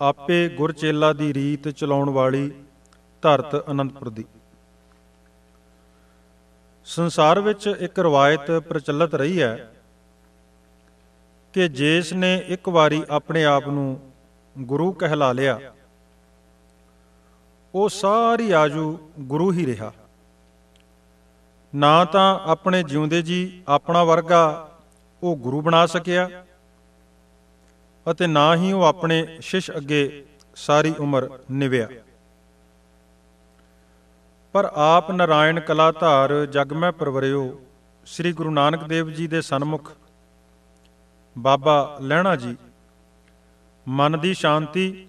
ਆਪੇ ਗੁਰਚੇਲਾ ਦੀ ਰੀਤ ਚਲਾਉਣ ਵਾਲੀ ਧਰਤ ਅਨੰਦਪੁਰ ਦੀ। ਸੰਸਾਰ ਵਿੱਚ ਇੱਕ ਰਵਾਇਤ ਪ੍ਰਚਲਿਤ ਰਹੀ ਹੈ ਕਿ ਜਿਸ ਨੇ ਇੱਕ ਵਾਰੀ ਆਪਣੇ ਆਪ ਨੂੰ ਗੁਰੂ ਕਹਿਲਾ ਲਿਆ, ਉਹ ਸਾਰੀ ਆਜੂ ਗੁਰੂ ਹੀ ਰਿਹਾ। ਨਾ ਤਾਂ ਆਪਣੇ ਜਿਉਂਦੇ ਜੀ ਆਪਣਾ ਵਰਗਾ ਉਹ ਗੁਰੂ ਬਣਾ ਸਕਿਆ ਅਤੇ ਨਾ ਹੀ ਉਹ ਆਪਣੇ ਸ਼ਿਸ਼ ਅੱਗੇ ਸਾਰੀ ਉਮਰ ਨਿਵਿਆ। ਪਰ ਆਪ ਨਾਰਾਇਣ ਕਲਾ ਧਾਰ ਜਗਮੈ ਪਰਵਰਿਓ, ਸ੍ਰੀ ਗੁਰੂ ਨਾਨਕ ਦੇਵ ਜੀ ਦੇ ਸਨਮੁਖ, ਬਾਬਾ ਲਹਿਣਾ ਜੀ, ਮਨ ਦੀ ਸ਼ਾਂਤੀ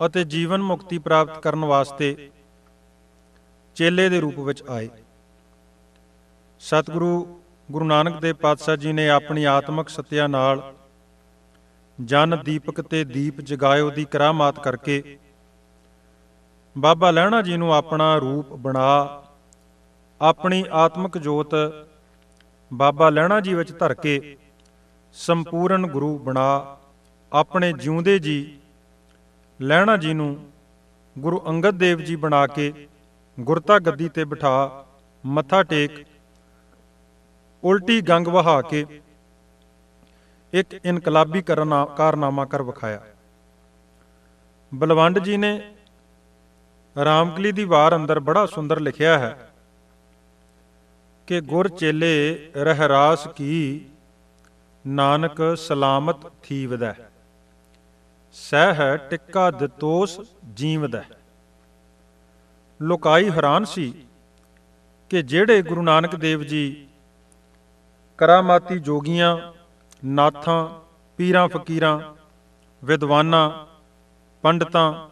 ਅਤੇ ਜੀਵਨ ਮੁਕਤੀ ਪ੍ਰਾਪਤ ਕਰਨ ਵਾਸਤੇ ਚੇਲੇ ਦੇ ਰੂਪ ਵਿੱਚ ਆਏ। ਸਤਿਗੁਰੂ ਗੁਰੂ ਨਾਨਕ ਦੇਵ ਪਾਤਸ਼ਾਹ ਜੀ ਨੇ ਆਪਣੀ ਆਤਮਿਕ ਸਤਿਆ ਨਾਲ ਜਨ ਦੀਪਕ ਤੇ ਦੀਪ ਜਗਾਇਓ ਦੀ ਕਰਾਮਾਤ ਕਰਕੇ ਬਾਬਾ ਲਹਿਣਾ ਜੀ ਨੂੰ ਆਪਣਾ ਰੂਪ ਬਣਾ, ਆਪਣੀ ਆਤਮਿਕ ਜੋਤ ਬਾਬਾ ਲਹਿਣਾ ਜੀ ਵਿੱਚ ਧਰ ਕੇ ਸੰਪੂਰਨ ਗੁਰੂ ਬਣਾ, ਆਪਣੇ ਜਿਉਂਦੇ ਜੀ ਲਹਿਣਾ ਜੀ ਨੂੰ ਗੁਰੂ ਅੰਗਦ ਦੇਵ ਜੀ ਬਣਾ ਕੇ ਗੁਰਤਾ ਗੱਦੀ ਤੇ ਬਿਠਾ, ਮੱਥਾ ਟੇਕ, ਉਲਟੀ ਗੰਗ ਵਹਾ ਕੇ ਇੱਕ ਇਨਕਲਾਬੀ ਕਰਨਾ ਕਾਰਨਾਮਾ ਕਰ ਵਿਖਾਇਆ। ਬਲਵੰਡ ਜੀ ਨੇ ਰਾਮਕਲੀ ਦੀ ਵਾਰ ਅੰਦਰ ਬੜਾ ਸੁੰਦਰ ਲਿਖਿਆ ਹੈ ਕਿ ਗੁਰ ਚੇਲੇ ਰਹਿਰਾਸ ਕੀ, ਨਾਨਕ ਸਲਾਮਤ ਥੀਵਦਾ। ਸਹਿ ਹੈ ਟਿੱਕਾ ਦਤੋਸ ਜੀਵਦਾ। ਲੋਕਾਈ ਹੈਰਾਨ ਸੀ ਕਿ ਜਿਹੜੇ ਗੁਰੂ ਨਾਨਕ ਦੇਵ ਜੀ ਕਰਾਮਾਤੀ ਜੋਗੀਆਂ ਨਾਥਾਂ, ਪੀਰਾਂ, ਫਕੀਰਾਂ, ਵਿਦਵਾਨਾਂ, ਪੰਡਤਾਂ,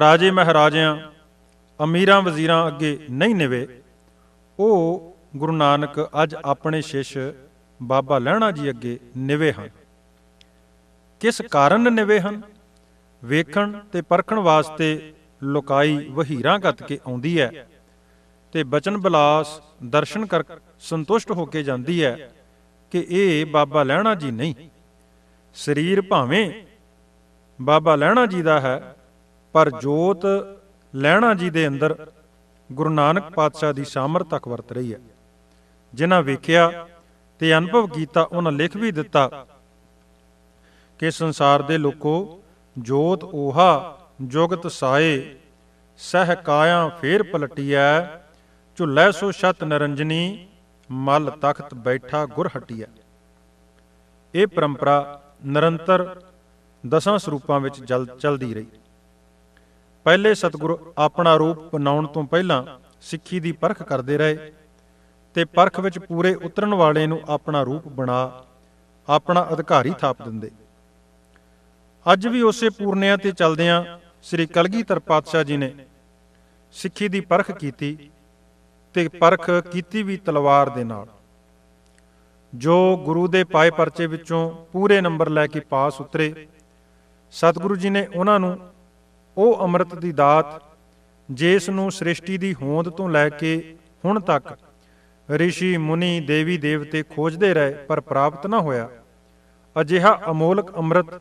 ਰਾਜੇ ਮਹਾਰਾਜਿਆਂ, ਅਮੀਰਾਂ, ਵਜ਼ੀਰਾਂ ਅੱਗੇ ਨਹੀਂ ਨਿਵੇ। ਉਹ ਗੁਰੂ ਨਾਨਕ ਅੱਜ ਆਪਣੇ ਸ਼ਿਸ਼ ਬਾਬਾ ਲਹਿਣਾ ਜੀ ਅੱਗੇ ਨਿਵੇ ਹਨ। ਕਿਸ ਕਾਰਨ ਨਿਵੇ ਹਨ? ਵੇਖਣ ਤੇ ਪਰਖਣ ਵਾਸਤੇ ਲੋਕਾਈ ਵਹੀਰਾਂ ਗੱਤ ਕੇ ਆਉਂਦੀ ਹੈ ਤੇ ਬਚਨ ਬਲਾਸ ਦਰਸ਼ਨ ਕਰ ਸੰਤੁਸ਼ਟ ਹੋ ਕੇ ਜਾਂਦੀ ਹੈ ਕਿ ਇਹ ਬਾਬਾ ਲਹਿਣਾ ਜੀ ਨਹੀਂ। ਸਰੀਰ ਭਾਵੇਂ ਬਾਬਾ ਲਹਿਣਾ ਜੀ ਦਾ ਹੈ, ਪਰ ਜੋਤ ਲਹਿਣਾ ਜੀ ਦੇ ਅੰਦਰ ਗੁਰੂ ਨਾਨਕ ਪਾਤਸ਼ਾਹ ਦੀ ਸਾਮਰਥ ਵਰਤ ਰਹੀ ਹੈ। ਜਿਨ੍ਹਾਂ ਵੇਖਿਆ ਤੇ ਅਨੁਭਵ ਕੀਤਾ, ਉਹਨਾਂ ਲਿਖ ਵੀ ਦਿੱਤਾ ਕਿ ਸੰਸਾਰ ਦੇ ਲੋਕੋ, ਜੋਤ ਓਹਾ, ਜੁਗਤ ਸਾਏ, ਸਹਿ ਕਾਇਆ ਫੇਰ ਪਲਟੀਐ, ਝੁੱਲੇ ਸੋ ਛਤ ਨਰੰਜਨੀ ਮਲ ਤਖਤ ਬੈਠਾ ਗੁਰ ਹਟੀਐ। ਇਹ ਪਰੰਪਰਾ ਨਿਰੰਤਰ ਦਸਾਂ ਸਰੂਪਾਂ ਵਿੱਚ ਚੱਲਦੀ ਰਹੀ। ਪਹਿਲੇ ਸਤਿਗੁਰੂ ਆਪਣਾ ਰੂਪ ਬਣਾਉਣ ਤੋਂ ਪਹਿਲਾਂ ਸਿੱਖੀ ਦੀ ਪਰਖ ਕਰਦੇ ਰਹੇ ਤੇ ਪਰਖ ਵਿੱਚ ਪੂਰੇ ਉਤਰਨ ਵਾਲੇ ਨੂੰ ਆਪਣਾ ਰੂਪ ਬਣਾ, ਆਪਣਾ ਅਧਿਕਾਰੀ ਥਾਪ ਦਿੰਦੇ। ਅੱਜ ਵੀ ਉਸੇ ਪੂਰਨਿਆਂ ਤੇ ਚੱਲਦਿਆਂ ਸ੍ਰੀ ਕਲਗੀਧਰ ਪਾਤਸ਼ਾਹ ਜੀ ਨੇ ਸਿੱਖੀ ਦੀ ਪਰਖ ਕੀਤੀ ਤੇ ਪਰਖ ਕੀਤੀ ਵੀ ਤਲਵਾਰ ਦੇ ਨਾਲ। ਜੋ ਗੁਰੂ ਦੇ ਪਾਏ ਪਰਚੇ ਵਿੱਚੋਂ ਪੂਰੇ ਨੰਬਰ ਲੈ ਕੇ ਪਾਸ ਉਤਰੇ, ਸਤਿਗੁਰੂ ਜੀ ਨੇ ਉਹਨਾਂ ਨੂੰ ਉਹ ਅੰਮ੍ਰਿਤ ਦੀ ਦਾਤ, ਜਿਸ ਨੂੰ ਸ੍ਰਿਸ਼ਟੀ ਦੀ ਹੋਂਦ ਤੋਂ ਲੈ ਕੇ ਹੁਣ ਤੱਕ ਰਿਸ਼ੀ, ਮੁਨੀ, ਦੇਵੀ, ਦੇਵਤੇ ਖੋਜਦੇ ਰਹੇ, ਪਰ ਪ੍ਰਾਪਤ ਨਾ ਹੋਇਆ। ਅਜਿਹਾ ਅਮੋਲਕ ਅੰਮ੍ਰਿਤ,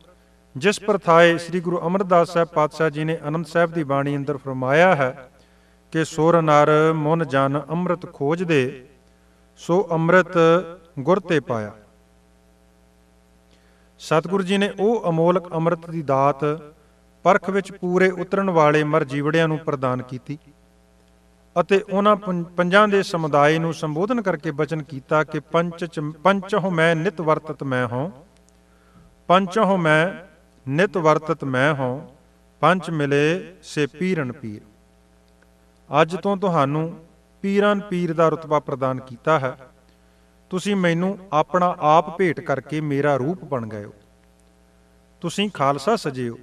ਜਿਸ ਪਰਥਾਏ ਸ੍ਰੀ ਗੁਰੂ ਅਮਰਦਾਸ ਸਾਹਿਬ ਪਾਤਸ਼ਾਹ ਜੀ ਨੇ ਅਨੰਦ ਸਾਹਿਬ ਦੀ ਬਾਣੀ ਅੰਦਰ ਫਰਮਾਇਆ ਹੈ ਕਿ ਸੁਰ ਨਰ ਮਨ ਜਨ ਅੰਮ੍ਰਿਤ ਖੋਜਦੇ, ਸੋ ਅੰਮ੍ਰਿਤ ਗੁਰ ਤੇ ਪਾਇਆ। ਸਤਿਗੁਰੂ ਜੀ ਨੇ ਉਹ ਅਮੋਲਕ ਅੰਮ੍ਰਿਤ ਦੀ ਦਾਤ ਪਰਖ ਵਿੱਚ ਪੂਰੇ ਉਤਰਨ ਵਾਲੇ ਮਰ ਜੀਵੜਿਆਂ ਨੂੰ ਪ੍ਰਦਾਨ ਕੀਤੀ ਅਤੇ ਉਹਨਾਂ ਪੰਜਾਂ ਦੇ ਸਮੁਦਾਇ ਨੂੰ ਸੰਬੋਧਨ ਕਰਕੇ ਬਚਨ ਕੀਤਾ ਕਿ ਪੰਚ ਪੰਚ ਹੋ ਮੈਂ ਨਿਤ ਵਰਤਤ ਮੈਂ ਹਾਂ ਪੰਚ ਹੋ ਮੈਂ ਨਿਤ ਵਰਤਤ ਮੈਂ ਹਾਂ ਪੰਚ ਮਿਲੇ ਸੇ ਪੀਰਨ ਪੀਰ। ਅੱਜ ਤੋਂ ਤੁਹਾਨੂੰ ਪੀਰਾਂ ਪੀਰ ਦਾ ਰਤਬਾ ਪ੍ਰਦਾਨ ਕੀਤਾ ਹੈ। ਤੁਸੀਂ ਮੈਨੂੰ ਆਪਣਾ ਆਪ ਭੇਟ ਕਰਕੇ ਮੇਰਾ ਰੂਪ ਬਣ ਗਏ ਹੋ। ਤੁਸੀਂ ਖਾਲਸਾ ਸਜਿਓ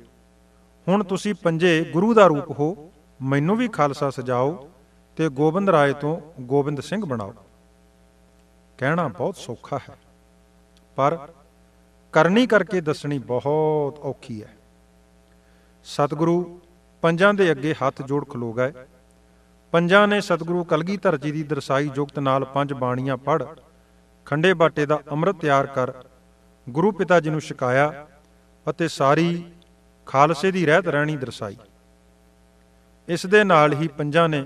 ਹੁਣ ਤੁਸੀਂ ਪੰਜੇ ਗੁਰੂ ਦਾ ਰੂਪ ਹੋ। ਮੈਨੂੰ ਵੀ ਖਾਲਸਾ ਸਜਾਓ ਤੇ ਗੋਬਿੰਦ ਰਾਏ ਤੋਂ ਗੋਬਿੰਦ ਸਿੰਘ ਬਣਾਓ। ਕਹਿਣਾ ਬਹੁਤ ਸੌਖਾ ਹੈ। ਪਰ ਕਰਨੀ ਕਰਕੇ ਦੱਸਣੀ ਬਹੁਤ ਔਖੀ ਹੈ। ਸਤਿਗੁਰੂ ਪੰਜਾਂ ਦੇ ਅੱਗੇ ਹੱਥ ਜੋੜ ਖਲੋ ਗਏ। ਪੰਜਾਂ ਨੇ ਸਤਿਗੁਰੂ ਕਲਗੀਧਰ ਜੀ ਦੀ ਦਰਸਾਈ ਜੁਗਤ ਨਾਲ ਪੰਜ ਬਾਣੀਆਂ ਪੜ੍ਹ, ਖੰਡੇ ਬਾਟੇ ਦਾ ਅੰਮ੍ਰਿਤ ਤਿਆਰ ਕਰ, ਗੁਰੂ ਪਿਤਾ ਜੀ ਨੂੰ ਛਕਾਇਆ ਅਤੇ ਸਾਰੀ ਖਾਲਸੇ ਦੀ ਰਹਿਤ ਰਹਿਣੀ ਦਰਸਾਈ। ਇਸ ਦੇ ਨਾਲ ਹੀ ਪੰਜਾਂ ਨੇ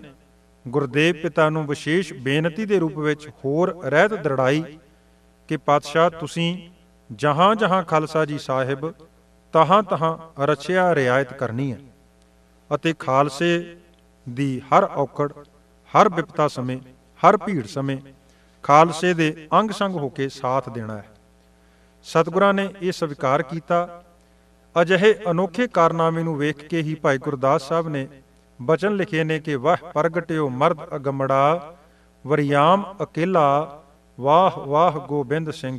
ਗੁਰਦੇਵ ਪਿਤਾ ਨੂੰ ਵਿਸ਼ੇਸ਼ ਬੇਨਤੀ ਦੇ ਰੂਪ ਵਿੱਚ ਹੋਰ ਰਹਿਤ ਦਰੜਾਈ ਕਿ, ਪਾਤਸ਼ਾਹ, ਤੁਸੀਂ ਜਹਾਂ ਜਹਾਂ ਖਾਲਸਾ ਜੀ ਸਾਹਿਬ ਤਹਾਂ ਤਹਾਂ ਰਚਿਆ ਰਿਆਇਤ ਕਰਨੀ ਹੈ ਅਤੇ ਖਾਲਸੇ ਦੀ ਹਰ ਔਕੜ, ਹਰ ਵਿਪਤਾ ਸਮੇਂ, ਹਰ ਭੀੜ ਸਮੇਂ ਖਾਲਸੇ ਦੇ ਅੰਗ ਸੰਗ ਹੋ ਕੇ ਸਾਥ ਦੇਣਾ ਹੈ। ਸਤਿਗੁਰਾਂ ਨੇ ਇਹ ਸਵੀਕਾਰ ਕੀਤਾ। ਅਜਿਹੇ ਅਨੋਖੇ ਕਾਰਨਾਮੇ ਨੂੰ ਵੇਖ ਕੇ ਹੀ ਭਾਈ ਗੁਰਦਾਸ ਸਾਹਿਬ ਨੇ ਬਚਨ ਲਿਖੇ ਨੇ ਕਿ ਵਾਹ ਪ੍ਰਗਟਿਓ ਮਰਦ ਅਗਮੜਾ, ਵਰਿਆਮ ਅਕੇਲਾ, ਵਾਹ ਵਾਹ ਗੋਬਿੰਦ ਸਿੰਘ,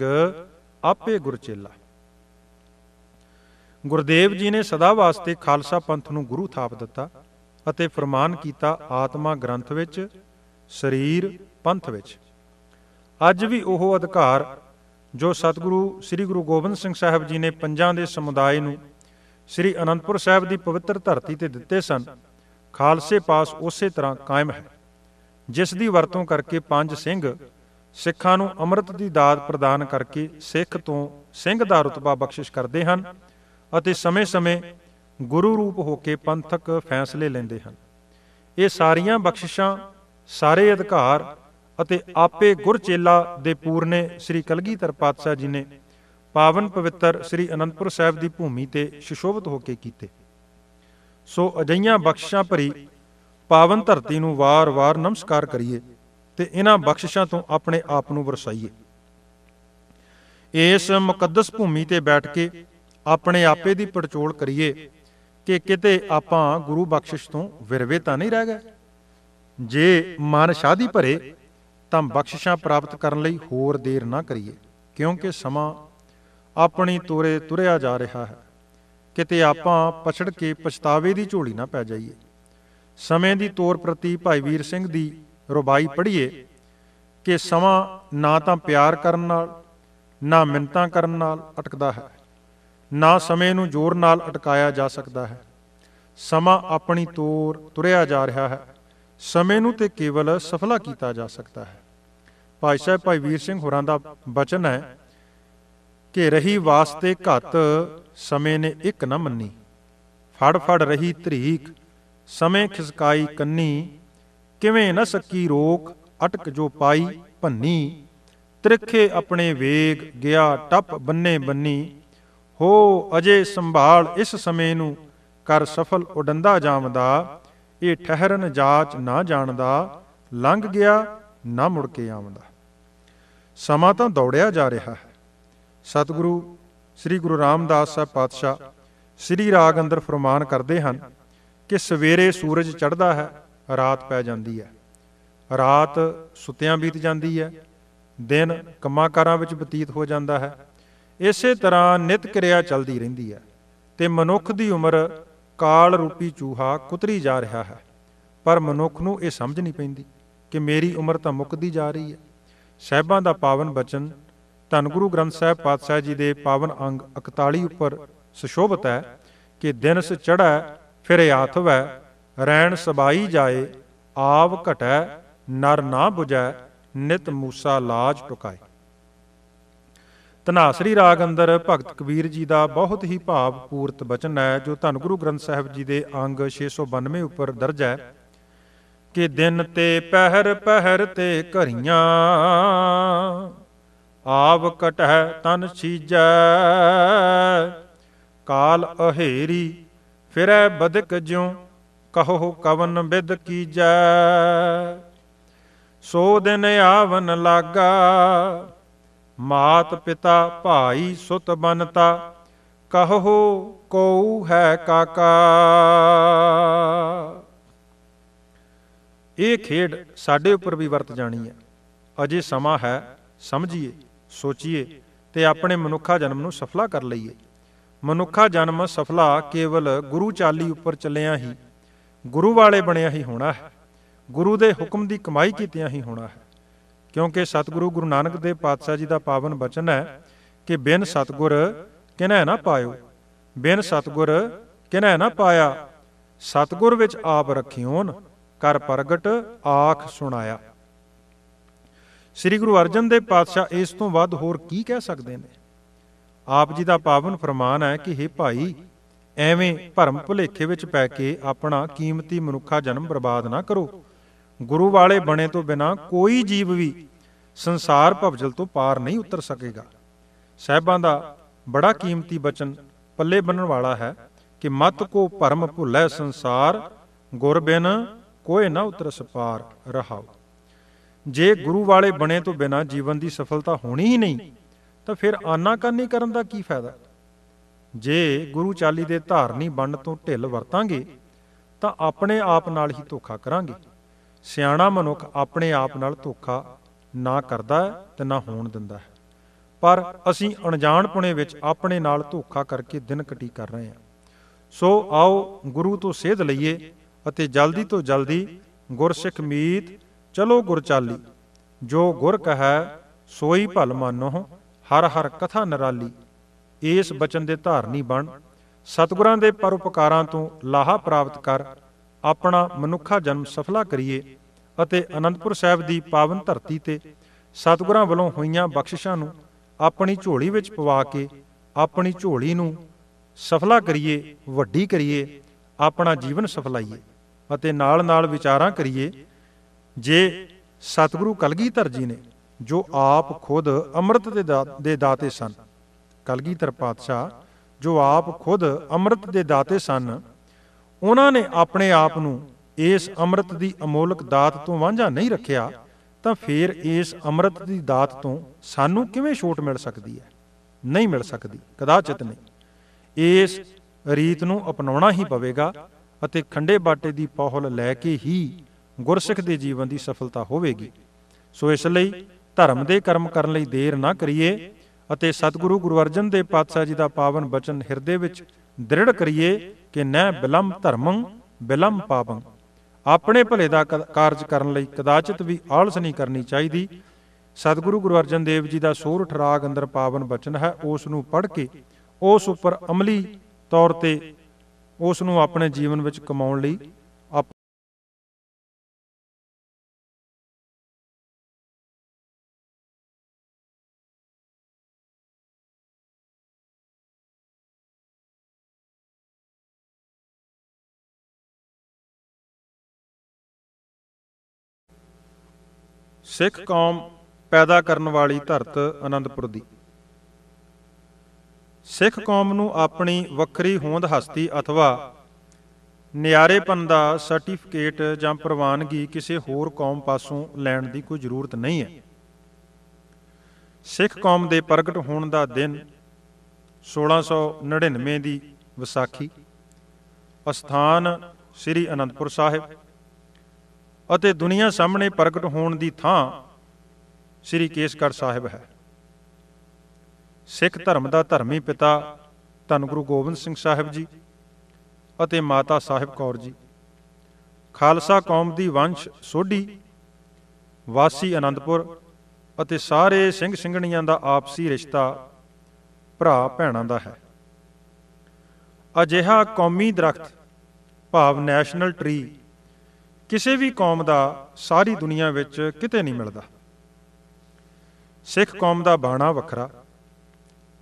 ਆਪੇ ਗੁਰਚੇਲਾ ਗੁਰਦੇਵ ਜੀ ਨੇ ਸਦਾ ਵਾਸਤੇ ਖਾਲਸਾ ਪੰਥ ਨੂੰ ਗੁਰੂ ਥਾਪ ਦਿੱਤਾ। ਅਤੇ ਫਰਮਾਨ ਕੀਤਾ ਆਤਮਾ ਗ੍ਰੰਥ ਵਿੱਚ, ਸਰੀਰ ਪੰਥ ਵਿੱਚ। ਅੱਜ ਵੀ ਉਹ ਅਧਿਕਾਰ ਜੋ ਸਤਿਗੁਰੂ ਸ੍ਰੀ ਗੁਰੂ ਗੋਬਿੰਦ ਸਿੰਘ ਸਾਹਿਬ ਜੀ ਨੇ ਪੰਜਾਂ ਦੇ ਸਮੁਦਾਇ ਨੂੰ ਸ੍ਰੀ ਅਨੰਦਪੁਰ ਸਾਹਿਬ ਦੀ ਪਵਿੱਤਰ ਧਰਤੀ ਤੇ ਦਿੱਤੇ ਸਨ, ਖਾਲਸੇ ਪਾਸ ਉਸੇ ਤਰ੍ਹਾਂ ਕਾਇਮ ਹੈ, ਜਿਸ ਦੀ ਵਰਤੋਂ ਕਰਕੇ ਪੰਜ ਸਿੰਘ ਸਿੱਖਾਂ ਨੂੰ ਅੰਮ੍ਰਿਤ ਦੀ ਦਾਤ ਪ੍ਰਦਾਨ ਕਰਕੇ ਸਿੱਖ ਤੋਂ ਸਿੰਘ ਦਾ ਰਤਬਾ ਬਖਸ਼ਿਸ਼ ਕਰਦੇ ਹਨ ਅਤੇ ਸਮੇਂ-ਸਮੇਂ ਗੁਰੂ ਰੂਪ ਹੋ ਕੇ ਪੰਥਕ ਫੈਸਲੇ ਲੈਂਦੇ ਹਨ। ਇਹ ਸਾਰੀਆਂ ਬਖਸ਼ਿਸ਼ਾਂ ਸਾਰੇ ਅਧਿਕਾਰ ਅਤੇ ਆਪੇ ਗੁਰਚੇਲਾ ਦੇ ਪੂਰਨੇ ਸ੍ਰੀ ਕਲਗੀਧਰ ਪਾਤਸ਼ਾਹ ਜੀ ਨੇ ਪਾਵਨ ਪਵਿੱਤਰ ਸ੍ਰੀ ਅਨੰਦਪੁਰ ਸਾਹਿਬ ਦੀ ਭੂਮੀ ਤੇ ਸ਼ਿਸ਼ੋਭਤ ਹੋ ਕੇ ਕੀਤੇ। ਸੋ ਅਜਈਆਂ ਬਖਸ਼ਿਸ਼ਾਂ ਭਰੀ ਪਾਵਨ ਧਰਤੀ ਨੂੰ ਵਾਰ-ਵਾਰ ਨਮਸਕਾਰ ਕਰੀਏ ਤੇ ਇਹਨਾਂ ਬਖਸ਼ਿਸ਼ਾਂ ਤੋਂ ਆਪਣੇ ਆਪ ਨੂੰ ਵਰਸਾਈਏ। ਇਸ ਮੁਕੱਦਸ ਭੂਮੀ ਤੇ ਬੈਠ ਕੇ ਆਪਣੇ ਆਪੇ ਦੀ ਪੜਚੋਲ ਕਰੀਏ ਕਿ ਕਿਤੇ ਆਪਾਂ ਗੁਰੂ ਬਖਸ਼ਿਸ਼ ਤੋਂ ਵਿਰਵੇ ਤਾਂ ਨਹੀਂ ਰਹਿ ਗਏ? ਜੇ ਮਨ ਸ਼ਾਦੀ ਭਰੇ, ਤਾਂ ਬਖਸ਼ਿਸ਼ਾਂ ਪ੍ਰਾਪਤ ਕਰਨ ਲਈ ਹੋਰ ਦੇਰ ਨਾ ਕਰੀਏ, ਕਿਉਂਕਿ ਸਮਾਂ ਆਪਣੀ ਤੋਰੇ ਤੁਰਿਆ ਜਾ ਰਿਹਾ ਹੈ। ਕਿਤੇ ਆਪਾਂ ਪਛੜ ਕੇ ਪਛਤਾਵੇ ਦੀ ਝੋਲੀ ਨਾ ਪੈ ਜਾਈਏ। ਸਮੇਂ ਦੀ ਤੋਰ ਪ੍ਰਤੀ ਭਾਈ ਵੀਰ ਸਿੰਘ ਦੀ ਰੁਬਾਈ ਪੜ੍ਹੀਏ ਕਿ ਸਮਾਂ ਨਾ ਤਾਂ ਪਿਆਰ ਕਰਨ ਨਾਲ, ਨਾ ਮਿੰਤਾਂ ਕਰਨ ਨਾਲ ਅਟਕਦਾ ਹੈ। ਨਾ ਸਮੇਂ ਨੂੰ ਜ਼ੋਰ ਨਾਲ ਅਟਕਾਇਆ ਜਾ ਸਕਦਾ ਹੈ। ਸਮਾਂ ਆਪਣੀ ਤੋਰ ਤੁਰਿਆ ਜਾ ਰਿਹਾ ਹੈ। ਸਮੇਂ ਨੂੰ ਤੇ ਕੇਵਲ ਸਫਲਾ ਕੀਤਾ ਜਾ ਸਕਦਾ ਹੈ। ਭਾਈ ਸਾਹਿਬ, ਭਾਈ ਵੀਰ ਸਿੰਘ ਹੋਰਾਂ ਦਾ ਬਚਨ ਹੈ ਕਿ ਰਹੀ ਵਾਸਤੇ ਘਤ, ਸਮੇਂ ਨੇ ਇੱਕ ਨਾ ਮੰਨੀ। ਫੜ ਫੜ ਰਹੀ ਧਰੀਕ, ਸਮੇਂ ਖਿਸਕਾਈ ਕੰਨੀ। ਕਿਵੇਂ ਨਾ ਸਕੀ ਰੋਕ, ਅਟਕ ਜੋ ਪਾਈ ਭੰਨੀ। ਤ੍ਰਿਖੇ ਆਪਣੇ ਵੇਗ, ਗਿਆ ਟੱਪ ਬੰਨੇ ਬੰਨੀ। ਹੋ ਅਜੇ ਸੰਭਾਲ ਇਸ ਸਮੇਂ ਨੂੰ, ਕਰ ਸਫਲ ਉਡੰਦਾ ਜਾਵਦਾ, ਇਹ ਠਹਿਰਨ ਜਾਚ ਨਾ ਜਾਣਦਾ, ਲੰਘ ਗਿਆ ਨਾ ਮੁੜ ਕੇ ਆਉਂਦਾ ਸਮਾਂ ਤਾਂ ਦੌੜਿਆ ਜਾ ਰਿਹਾ ਹੈ। ਸਤਿਗੁਰੂ, ਸ੍ਰੀ ਗੁਰੂ ਰਾਮਦਾਸ ਸਾਹਿਬ ਪਾਤਸ਼ਾਹ ਸ੍ਰੀ ਰਾਗ ਅੰਦਰ ਫਰਮਾਨ ਕਰਦੇ ਹਨ ਕਿ ਸਵੇਰੇ ਸੂਰਜ ਚੜ੍ਹਦਾ ਹੈ, ਰਾਤ ਪੈ ਜਾਂਦੀ ਹੈ। ਰਾਤ ਸੁੱਤਿਆਂ ਬੀਤ ਜਾਂਦੀ ਹੈ, ਦਿਨ ਕੰਮਾਂ ਕਾਰਾਂ ਵਿੱਚ ਬਤੀਤ ਹੋ ਜਾਂਦਾ ਹੈ। ਇਸੇ ਤਰ੍ਹਾਂ ਨਿਤ ਕਿਰਿਆ ਚੱਲਦੀ ਰਹਿੰਦੀ ਹੈ ਤੇ ਮਨੁੱਖ ਦੀ ਉਮਰ ਕਾਲ ਰੂਪੀ ਚੂਹਾ ਕੁਤਰੀ ਜਾ ਰਿਹਾ ਹੈ। ਪਰ ਮਨੁੱਖ ਨੂੰ ਇਹ ਸਮਝ ਨਹੀਂ ਪੈਂਦੀ ਕਿ ਮੇਰੀ ਉਮਰ ਤਾਂ ਮੁੱਕਦੀ ਜਾ ਰਹੀ ਹੈ। ਸਹਿਬਾਂ ਦਾ ਪਾਵਨ ਬਚਨ, ਧੰਨ ਗੁਰੂ ਗ੍ਰੰਥ ਸਾਹਿਬ ਪਾਤਸ਼ਾਹ ਜੀ ਦੇ ਪਾਵਨ ਅੰਗ 41 ਉੱਪਰ ਸੁਸ਼ੋਭਤ ਹੈ ਕਿ ਦਿਨਸ ਚੜ੍ਹੈ, ਫਿਰ ਆਥਵੈ ਰੈਣ ਸਬਾਈ ਜਾਏ, ਆਵ ਘਟੈ, ਨਰ ਨਾ 부ਜੈ ਨਿਤ ਮੂਸਾ ਲਾਜ ਟੁਕਾਏ। ਧਨਾਸਰੀ ਰਾਗ ਅੰਦਰ ਭਗਤ ਕਬੀਰ ਜੀ ਦਾ ਬਹੁਤ ਹੀ ਭਾਵ ਪੂਰਤ ਬਚਨ ਹੈ, ਜੋ ਧੰਨ ਗੁਰੂ ਗ੍ਰੰਥ ਸਾਹਿਬ ਜੀ ਦੇ ਅੰਗ 692 ਉੱਪਰ ਦਰਜ ਹੈ। ਕਿ ਦਿਨ ਤੇ ਪਹਿਰ ਪਹਿਰ ਤੇ ਘਰੀਆਂ, ਆਵ ਕਟਹਿ ਤਨ ਸੀਜੈ ਕਾਲ ਅਹੇਰੀ ਫਿਰੈ ਬਦਕ ਜਿਉ, ਕਹੋ ਕਵਨ ਬਿਦ ਕੀਜੈ। ਸੋ ਦਿਨ ਆਵਨ ਲਾਗਾ ਮਾਤ ਪਿਤਾ ਭਾਈ ਸੁਤ ਬਨਤਾ ਕਹੋ ਕਉ ਹੈ ਕਾਕਾ। ਇਹ ਖੇਡ ਸਾਡੇ ਉੱਪਰ ਵੀ ਵਰਤ ਜਾਣੀ ਹੈ। ਅਜੇ ਸਮਾਂ ਹੈ, ਸਮਝੀਏ, ਸੋਚੀਏ ਤੇ ਆਪਣੇ ਮਨੁੱਖਾ ਜਨਮ ਨੂੰ ਸਫਲਾ ਕਰ ਲਈਏ। ਮਨੁੱਖਾ ਜਨਮ ਸਫਲਾ ਕੇਵਲ ਗੁਰੂ ਚਾਲੀ ਉੱਪਰ ਚੱਲਿਆ ਹੀ, ਗੁਰੂ ਵਾਲੇ ਬਣਿਆ ਹੀ ਹੋਣਾ ਹੈ। ਗੁਰੂ ਦੇ ਹੁਕਮ ਦੀ ਕਮਾਈ ਕੀਤਿਆਂ ਹੀ ਹੋਣਾ ਹੈ। ਕਿਉਂਕਿ ਸਤਿਗੁਰੂ ਗੁਰੂ ਨਾਨਕ ਦੇਵ ਪਾਤਸ਼ਾਹ ਜੀ ਦਾ ਪਾਵਨ ਬਚਨ ਹੈ ਕਿ ਬਿਨ ਸਤਿਗੁਰ ਕਿਨੈ ਨਾ ਪਾਇਓ, ਬਿਨ ਸਤਿਗੁਰ ਕਿਨੈ ਨਾ ਪਾਇਆ, ਸਤਿਗੁਰ ਵਿੱਚ ਆਪ ਰਖਿਓਨ, ਕਰ ਪ੍ਰਗਟ ਆਖ ਸੁਣਾਇਆ। ਸ੍ਰੀ ਗੁਰੂ ਅਰਜਨ ਦੇਵ ਪਾਤਸ਼ਾਹ ਇਸ ਤੋਂ ਵੱਧ ਹੋਰ ਕੀ ਕਹਿ ਸਕਦੇ ਨੇ? ਆਪ ਜੀ ਦਾ ਪਾਵਨ ਫਰਮਾਨ ਹੈ ਕਿ हे ਭਾਈ, ਐਵੇਂ ਭਰਮ ਭੁਲੇਖੇ ਵਿੱਚ ਪੈ ਕੇ ਆਪਣਾ ਕੀਮਤੀ ਮਨੁੱਖਾ ਜਨਮ ਬਰਬਾਦ ਨਾ ਕਰੋ। ਗੁਰੂ ਵਾਲੇ ਬਣੇ ਤੋਂ ਬਿਨਾ ਕੋਈ ਜੀਵ ਵੀ ਸੰਸਾਰ ਭਵਜਲ ਤੋਂ ਪਾਰ ਨਹੀਂ ਉਤਰ ਸਕੇਗਾ। ਸਹਿਬਾਂ ਦਾ ਬੜਾ ਕੀਮਤੀ ਬਚਨ ਪੱਲੇ ਬੰਨਣ ਵਾਲਾ ਹੈ ਕਿ ਮਤ ਕੋ ਭਰਮ ਭੁੱਲੈ ਸੰਸਾਰ, ਗੁਰ ਬਿਨ ਕੋਏ ਨਾ ਉਤਰਸ ਪਾਰ ਰਹਾਓ ਜੇ ਗੁਰੂ ਵਾਲੇ ਬਣੇ ਤੋਂ ਬਿਨਾ ਜੀਵਨ ਦੀ ਸਫਲਤਾ ਹੋਣੀ ਹੀ ਨਹੀਂ, ਤਾਂ ਫਿਰ ਆਨਾਕਾਨੀ ਕਰਨ ਦਾ ਕੀ ਫਾਇਦਾ? ਜੇ ਗੁਰੂ ਚਾਲੀ ਦੇ ਧਾਰਨੀ ਬਣਨ ਤੋਂ ਢਿੱਲ ਵਰਤਾਂਗੇ, ਤਾਂ ਆਪਣੇ ਆਪ ਨਾਲ ਹੀ ਧੋਖਾ ਕਰਾਂਗੇ। ਸਿਆਣਾ ਮਨੁੱਖ ਆਪਣੇ ਆਪ ਨਾਲ ਧੋਖਾ ਨਾ ਕਰਦਾ ਹੈ ਤੇ ਨਾ ਹੋਣ ਦਿੰਦਾ ਹੈ। ਪਰ ਅਸੀਂ ਅਣਜਾਣਪੁਣੇ ਵਿੱਚ ਆਪਣੇ ਨਾਲ ਧੋਖਾ ਕਰਕੇ ਦਿਨ ਕਟੀ ਕਰ ਰਹੇ ਹਾਂ। ਸੋ ਆਓ ਗੁਰੂ ਤੋਂ ਸੇਧ ਲਈਏ ਅਤੇ ਜਲਦੀ ਤੋਂ ਜਲਦੀ ਗੁਰਸਿੱਖ ਮੀਤ, ਚਲੋ ਗੁਰ ਚਾਲੀ, ਜੋ ਗੁਰ ਕਹੈ ਸੋਈ ਭਲ ਮਾਨੋ ਹਰ ਹਰ ਕਥਾ ਨਰਾਲੀ ਇਸ ਬਚਨ ਦੇ ਧਾਰਨੀ ਬਣ, ਸਤਿਗੁਰਾਂ ਦੇ ਪਰਉਪਕਾਰਾਂ ਤੋਂ ਲਾਹਾ ਪ੍ਰਾਪਤ ਕਰ ਆਪਣਾ ਮਨੁੱਖਾ ਜਨਮ ਸਫਲਾ ਕਰੀਏ ਅਤੇ ਅਨੰਦਪੁਰ ਸਾਹਿਬ ਦੀ ਪਾਵਨ ਧਰਤੀ ਤੇ ਸਤਿਗੁਰਾਂ ਵੱਲੋਂ ਹੋਈਆਂ ਬਖਸ਼ਿਸ਼ਾਂ ਨੂੰ ਆਪਣੀ ਝੋਲੀ ਵਿੱਚ ਪਵਾ ਕੇ ਆਪਣੀ ਝੋਲੀ ਨੂੰ ਸਫਲਾ ਕਰੀਏ, ਵੱਡੀ ਕਰੀਏ, ਆਪਣਾ ਜੀਵਨ ਸਫਲਾਈਏ ਅਤੇ ਨਾਲ-ਨਾਲ ਵਿਚਾਰਾਂ ਕਰੀਏ, ਜੇ ਸਤਿਗੁਰੂ ਕਲਗੀਧਰ ਜੀ ਨੇ, ਜੋ ਆਪ ਖੁਦ ਅੰਮ੍ਰਿਤ ਦੇ ਦਾ- ਦੇ ਦਾਤੇ ਸਨ। ਕਲਗੀਧਰ ਪਾਤਸ਼ਾਹ, ਜੋ ਆਪ ਖੁਦ ਅੰਮ੍ਰਿਤ ਦੇ ਦਾਤੇ ਸਨ ਉਹਨਾਂ ਨੇ ਆਪਣੇ ਆਪ ਨੂੰ ਇਸ ਅੰਮ੍ਰਿਤ ਦੀ ਅਮੋਲਕ ਦਾਤ ਤੋਂ ਵਾਂਝਾ ਨਹੀਂ ਰੱਖਿਆ, ਤਾਂ ਫਿਰ ਇਸ ਅੰਮ੍ਰਿਤ ਦੀ ਦਾਤ ਤੋਂ ਸਾਨੂੰ ਕਿਵੇਂ ਛੋਟ ਮਿਲ ਸਕਦੀ ਹੈ? ਨਹੀਂ ਮਿਲ ਸਕਦੀ, ਕਦਾਚਿਤ ਨਹੀਂ। ਇਸ ਰੀਤ ਨੂੰ ਅਪਣਾਉਣਾ ਹੀ ਪਵੇਗਾ ਅਤੇ ਖੰਡੇ ਬਾਟੇ ਦੀ ਪਹੁਲ ਲੈ ਕੇ ਹੀ ਗੁਰਸਿੱਖ ਦੇ ਜੀਵਨ ਦੀ ਸਫਲਤਾ ਹੋਵੇਗੀ। ਸੋ ਇਸ ਲਈ ਧਰਮ ਦੇ ਕਰਮ ਕਰਨ ਲਈ ਦੇਰ ਨਾ ਕਰੀਏ ਅਤੇ ਸਤਿਗੁਰੂ ਗੁਰੂ ਅਰਜਨ ਦੇਵ ਪਾਤਸ਼ਾਹ ਜੀ ਦਾ ਪਾਵਨ ਬਚਨ ਹਿਰਦੇ ਵਿੱਚ ਦ੍ਰਿੜ ਕਰੀਏ ਕਿ ਨੈ ਬਿਲੰਮ ਧਰਮੰ ਬਿਲੰਮ ਪਾਪੰ। ਆਪਣੇ ਭਲੇ ਦਾ ਕਾਰਜ ਕਰਨ ਲਈ ਕਦਾਚਿਤ ਵੀ ਆਲਸ ਨਹੀਂ ਕਰਨੀ ਚਾਹੀਦੀ। ਸਤਿਗੁਰੂ ਗੁਰੂ ਅਰਜਨ ਦੇਵ ਜੀ ਦਾ ਸੋਰਠ ਰਾਗ ਅੰਦਰ ਪਾਵਨ ਬਚਨ ਹੈ ਉਸ ਨੂੰ ਪੜ੍ਹ ਕੇ ਉਸ ਉੱਪਰ ਅਮਲੀ ਤੌਰ ਤੇ ਉਸ ਨੂੰ ਆਪਣੇ ਜੀਵਨ ਵਿੱਚ ਕਮਾਉਣ ਲਈ ਸਿੱਖ ਕੌਮ ਪੈਦਾ ਕਰਨ ਵਾਲੀ ਧਰਤ ਆਨੰਦਪੁਰ ਦੀ। ਸਿੱਖ ਕੌਮ ਨੂੰ ਆਪਣੀ ਵੱਖਰੀ ਹੋਂਦ ਹਸਤੀ ਅਥਵਾ ਨਿਆਰੇਪਨ ਦਾ ਸਰਟੀਫਿਕੇਟ ਜਾਂ ਪ੍ਰਵਾਨਗੀ ਕਿਸੇ ਹੋਰ ਕੌਮ ਪਾਸੋਂ ਲੈਣ ਦੀ ਕੋਈ ਜ਼ਰੂਰਤ ਨਹੀਂ ਹੈ। ਸਿੱਖ ਕੌਮ ਦੇ ਪ੍ਰਗਟ ਹੋਣ ਦਾ ਦਿਨ 1699 ਦੀ ਵਿਸਾਖੀ ਅਸਥਾਨ ਸ੍ਰੀ ਅਨੰਦਪੁਰ ਸਾਹਿਬ ਅਤੇ ਦੁਨੀਆ ਸਾਹਮਣੇ ਪ੍ਰਗਟ ਹੋਣ ਦੀ ਥਾਂ ਸ੍ਰੀ ਕੇਸਗੜ੍ਹ ਸਾਹਿਬ ਹੈ। ਸਿੱਖ ਧਰਮ ਦਾ ਧਰਮੀ ਪਿਤਾ ਧੰਨ ਗੁਰੂ ਗੋਬਿੰਦ ਸਿੰਘ ਸਾਹਿਬ ਜੀ ਅਤੇ ਮਾਤਾ ਸਾਹਿਬ ਕੌਰ ਜੀ। ਖਾਲਸਾ ਕੌਮ ਦੀ ਵੰਸ਼ ਸੋਢੀ, ਵਾਸੀ ਆਨੰਦਪੁਰ ਅਤੇ ਸਾਰੇ ਸਿੰਘ ਸਿੰਘਣੀਆਂ ਦਾ ਆਪਸੀ ਰਿਸ਼ਤਾ ਭਰਾ ਭੈਣਾਂ ਦਾ ਹੈ। ਅਜਿਹਾ ਕੌਮੀ ਦਰਖਤ ਭਾਵ ਨੈਸ਼ਨਲ ਟਰੀ ਕਿਸੇ ਵੀ ਕੌਮ ਦਾ ਸਾਰੀ ਦੁਨੀਆ ਵਿੱਚ ਕਿਤੇ ਨਹੀਂ ਮਿਲਦਾ। ਸਿੱਖ ਕੌਮ ਦਾ ਬਾਣਾ ਵੱਖਰਾ,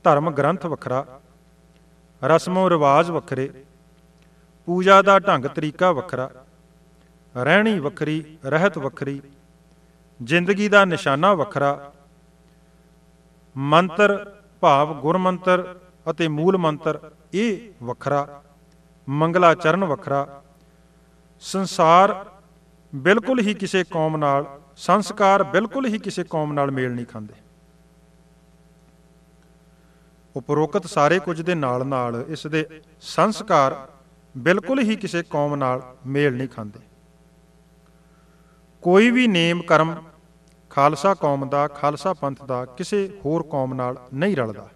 ਧਰਮ ਗ੍ਰੰਥ ਵੱਖਰਾ, ਰਸਮੋ ਰਿਵਾਜ ਵੱਖਰੇ, ਪੂਜਾ ਦਾ ਢੰਗ ਤਰੀਕਾ ਵੱਖਰਾ, ਰਹਿਣੀ ਵੱਖਰੀ, ਰਹਿਤ ਵੱਖਰੀ, ਜ਼ਿੰਦਗੀ ਦਾ ਨਿਸ਼ਾਨਾ ਵੱਖਰਾ, ਮੰਤਰ, ਭਾਵ, ਗੁਰਮੰਤਰ ਅਤੇ ਮੂਲ ਮੰਤਰ ਇਹ ਵੱਖਰਾ ਮੰਗਲਾਚਰਨ ਵੱਖਰਾ, ਸੰਸਾਰ ਬਿਲਕੁਲ ਹੀ ਕਿਸੇ ਕੌਮ ਨਾਲ, ਸੰਸਕਾਰ ਬਿਲਕੁਲ ਹੀ ਕਿਸੇ ਕੌਮ ਨਾਲ ਮੇਲ ਨਹੀਂ ਖਾਂਦੇ। ਉਪਰੋਕਤ ਸਾਰੇ ਕੁਝ ਦੇ ਨਾਲ ਨਾਲ ਇਸ ਦੇ ਸੰਸਕਾਰ ਬਿਲਕੁਲ ਹੀ ਕਿਸੇ ਕੌਮ ਨਾਲ ਮੇਲ ਨਹੀਂ ਖਾਂਦੇ। ਕੋਈ ਵੀ ਨੇਮ, ਕਰਮ, ਖਾਲਸਾ ਕੌਮ ਦਾ, ਖਾਲਸਾ ਪੰਥ ਦਾ ਕਿਸੇ ਹੋਰ ਕੌਮ ਨਾਲ ਨਹੀਂ ਰਲਦਾ।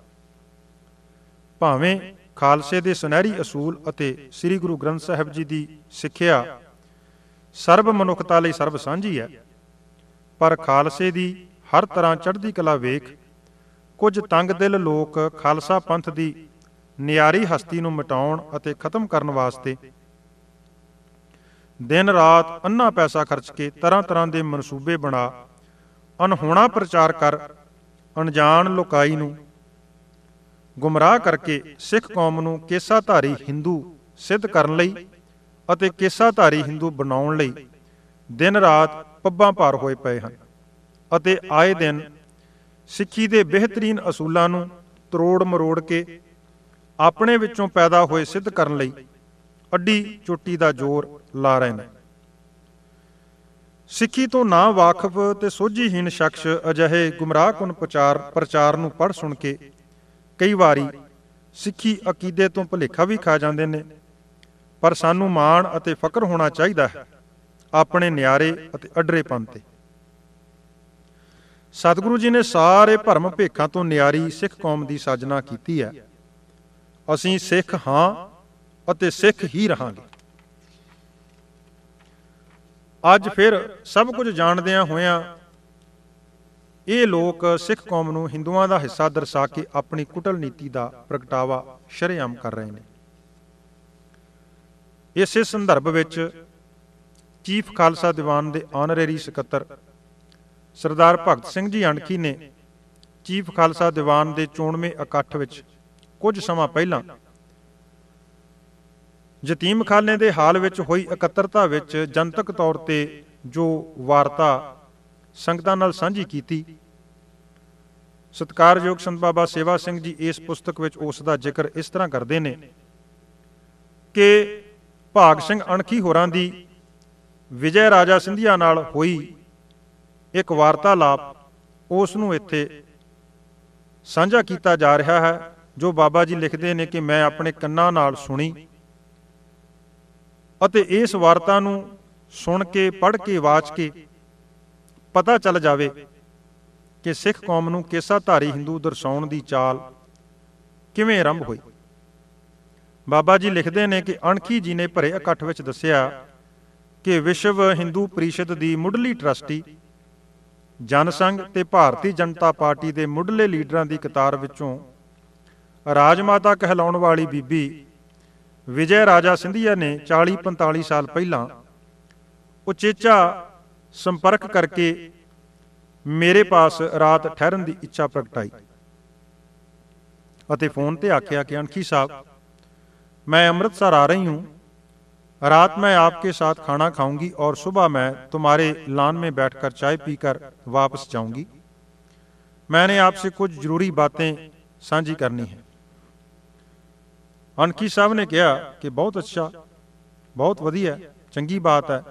ਭਾਵੇਂ ਖਾਲਸੇ ਦੇ ਸੁਨਹਿਰੀ ਅਸੂਲ ਅਤੇ ਸ੍ਰੀ ਗੁਰੂ ਗ੍ਰੰਥ ਸਾਹਿਬ ਜੀ ਦੀ ਸਿੱਖਿਆ ਸਰਬ ਮਨੁੱਖਤਾ ਲਈ ਸਰਬ ਸਾਂਝੀ ਹੈ। ਪਰ ਖਾਲਸੇ ਦੀ ਹਰ ਤਰ੍ਹਾਂ ਚੜ੍ਹਦੀ ਕਲਾ ਵੇਖ, ਕੁਝ ਤੰਗ ਦਿਲ ਲੋਕ ਖਾਲਸਾ ਪੰਥ ਦੀ ਨਿਆਰੀ ਹਸਤੀ ਨੂੰ ਮਿਟਾਉਣ ਅਤੇ ਖਤਮ ਕਰਨ ਵਾਸਤੇ। ਦਿਨ ਰਾਤ ਅੰਨਾ ਪੈਸਾ ਖਰਚ ਕੇ ਤਰ੍ਹਾਂ ਤਰ੍ਹਾਂ ਦੇ ਮਨਸੂਬੇ ਬਣਾ ਅਨਹੋਣਾ ਪ੍ਰਚਾਰ ਕਰ, ਅਣਜਾਣ ਲੋਕਾਈ ਨੂੰ। ਗੁੰਮਰਾਹ ਕਰਕੇ ਸਿੱਖ ਕੌਮ ਨੂੰ ਕੇਸਾਧਾਰੀ ਹਿੰਦੂ ਸਿੱਧ ਕਰਨ ਲਈ ਅਤੇ ਕੇਸਾਧਾਰੀ ਹਿੰਦੂ ਬਣਾਉਣ ਲਈ ਦਿਨ ਰਾਤ ਪੱਬਾਂ ਭਾਰ ਹੋਏ ਪਏ ਹਨ ਅਤੇ ਆਏ ਦਿਨ ਸਿੱਖੀ ਦੇ ਬਿਹਤਰੀਨ ਅਸੂਲਾਂ ਨੂੰ ਤਰੋੜ ਮਰੋੜ ਕੇ ਆਪਣੇ ਵਿੱਚੋਂ ਪੈਦਾ ਹੋਏ ਸਿੱਧ ਕਰਨ ਲਈ ਅੱਡੀ ਚੋਟੀ ਦਾ ਜ਼ੋਰ ਲਾ ਰਹੇ ਨੇ। ਸਿੱਖੀ ਤੋਂ ਨਾ ਵਾਕਫ ਤੇ ਸੋਝੀਹੀਣ ਸ਼ਖਸ ਅਜਿਹੇ ਗੁੰਮਰਾਹਕੁਨ ਪ੍ਰਚਾਰ ਪ੍ਰਚਾਰ ਨੂੰ ਪੜ ਸੁਣ ਕੇ ਕਈ ਵਾਰੀ ਸਿੱਖੀ ਅਕੀਦੇ ਤੋਂ ਭੁਲੇਖਾ ਵੀ ਖਾ ਜਾਂਦੇ ਨੇ ਪਰ ਸਾਨੂੰ ਮਾਣ ਅਤੇ ਫਕਰ ਹੋਣਾ ਚਾਹੀਦਾ ਹੈ। ਆਪਣੇ ਨਿਆਰੇ ਅਤੇ ਅਡਰੇਪਨ ਤੇ। ਸਤਿਗੁਰੂ ਜੀ ਨੇ ਸਾਰੇ ਭਰਮ ਭੇਖਾਂ ਤੋਂ ਨਿਆਰੀ ਸਿੱਖ ਕੌਮ ਦੀ ਸਾਜਨਾ ਕੀਤੀ ਹੈ। ਅਸੀਂ ਸਿੱਖ ਹਾਂ ਅਤੇ ਸਿੱਖ ਹੀ ਰਹਾਂਗੇ। ਅੱਜ ਫਿਰ ਸਭ ਕੁਝ ਜਾਣਦਿਆਂ ਹੋਇਆਂ ਇਹ ਲੋਕ ਸਿੱਖ ਕੌਮ ਨੂੰ ਹਿੰਦੂਆਂ ਦਾ ਹਿੱਸਾ ਦਰਸਾ ਕੇ ਆਪਣੀ ਕੁਟਲ ਨੀਤੀ ਦਾ ਪ੍ਰਗਟਾਵਾ ਸ਼ਰੇਆਮ ਕਰ ਰਹੇ ਨੇ। ਇਸੇ ਸੰਦਰਭ ਵਿੱਚ ਚੀਫ ਖਾਲਸਾ ਦੀਵਾਨ ਦੇ ਆਨਰੇਰੀ ਸਕੱਤਰ ਸਰਦਾਰ ਭਗਤ ਸਿੰਘ ਜੀ ਅਣਖੀ ਨੇ ਚੀਫ ਖਾਲਸਾ ਦੀਵਾਨ ਦੇ ਚੋਣਵੇਂ ਇਕੱਠ ਵਿੱਚ ਕੁਝ ਸਮਾਂ ਪਹਿਲਾਂ ਯਤੀਮਖਾਨੇ ਦੇ ਹਾਲ ਵਿੱਚ ਹੋਈ ਇਕੱਤਰਤਾ ਵਿੱਚ ਜਨਤਕ ਤੌਰ ਤੇ ਜੋ ਵਾਰਤਾ ਸੰਗਤਾਂ ਨਾਲ ਸਾਂਝੀ ਕੀਤੀ, ਸਤਕਾਰਯੋਗ ਸੰਤ ਬਾਬਾ ਸੇਵਾ ਸਿੰਘ ਜੀ ਇਸ ਪੁਸਤਕ ਵਿੱਚ ਉਸ ਦਾ ਜ਼ਿਕਰ ਇਸ ਤਰ੍ਹਾਂ ਕਰਦੇ ਨੇ ਕਿ ਭਾਗ ਸਿੰਘ ਅਣਖੀ ਹੋਰਾਂ ਦੀ ਵਿਜੈ ਰਾਜਾ ਸਿੰਧੀਆ ਨਾਲ ਹੋਈ ਇੱਕ ਵਾਰਤਾਲਾਪ। ਉਸ ਨੂੰ ਇੱਥੇ ਸਾਂਝਾ ਕੀਤਾ ਜਾ ਰਿਹਾ ਹੈ, ਜੋ ਬਾਬਾ ਜੀ ਲਿਖਦੇ ਨੇ ਕਿ ਮੈਂ ਆਪਣੇ ਕੰਨਾਂ ਨਾਲ ਸੁਣੀ ਅਤੇ ਇਸ ਵਾਰਤਾ ਨੂੰ ਸੁਣ ਕੇ, ਪੜ੍ਹ ਕੇ, ਵਾਚ ਕੇ ਪਤਾ ਚੱਲ ਜਾਵੇ ਕਿ ਸਿੱਖ ਕੌਮ ਨੂੰ ਕੇਸਾ ਧਾਰੀ ਹਿੰਦੂ ਦਰਸਾਉਣ ਦੀ ਚਾਲ ਕਿਵੇਂ ਆਰੰਭ ਹੋਈ। ਬਾਬਾ ਜੀ ਲਿਖਦੇ ਨੇ ਕਿ ਅਣਖੀ ਜੀ ਨੇ ਭਰੇ ਇਕੱਠ ਵਿੱਚ ਦੱਸਿਆ ਕਿ ਵਿਸ਼ਵ ਹਿੰਦੂ ਪਰਿਸ਼ਦ ਦੀ ਮੁੱਢਲੀ ਟਰਸਟੀ, ਜਨਸੰਘ ਤੇ ਭਾਰਤੀ ਜਨਤਾ ਪਾਰਟੀ ਦੇ ਮੁੱਢਲੇ ਲੀਡਰਾਂ ਦੀ ਕਤਾਰ ਵਿੱਚੋਂ ਰਾਜਮਾਤਾ ਕਹਿਲਾਉਣ ਵਾਲੀ ਬੀਬੀ ਵਿਜੇ ਰਾਜਾ ਸਿੰਧੀਆ ਨੇ 40-45 ਸਾਲ ਪਹਿਲਾਂ ਉਚੇਚਾ ਸੰਪਰਕ ਕਰਕੇ ਮੇਰੇ ਪਾਸ ਰਾਤ ਠਹਿਰਨ ਦੀ ਇੱਛਾ ਪ੍ਰਗਟਾਈ ਅਤੇ ਫੋਨ ਤੇ ਆਖਿਆ ਕਿ ਅਣਖੀ ਸਾਹਿਬ मैं अमृतसर आ रही हूं रात में आपके साथ खाना खाऊंगी और सुबह मैं तुम्हारे लान में बैठकर चाय पीकर वापस जाऊंगी मैंने आपसे कुछ जरूरी बातें साझी करनी है ਅਨਕੀ ਸਾਹਿਬ ਨੇ ਕਿਹਾ ਕਿ ਬਹੁਤ ਅੱਛਾ ਬਹੁਤ ਵਧੀਆ ਚੰਗੀ ਬਾਤ ਹੈ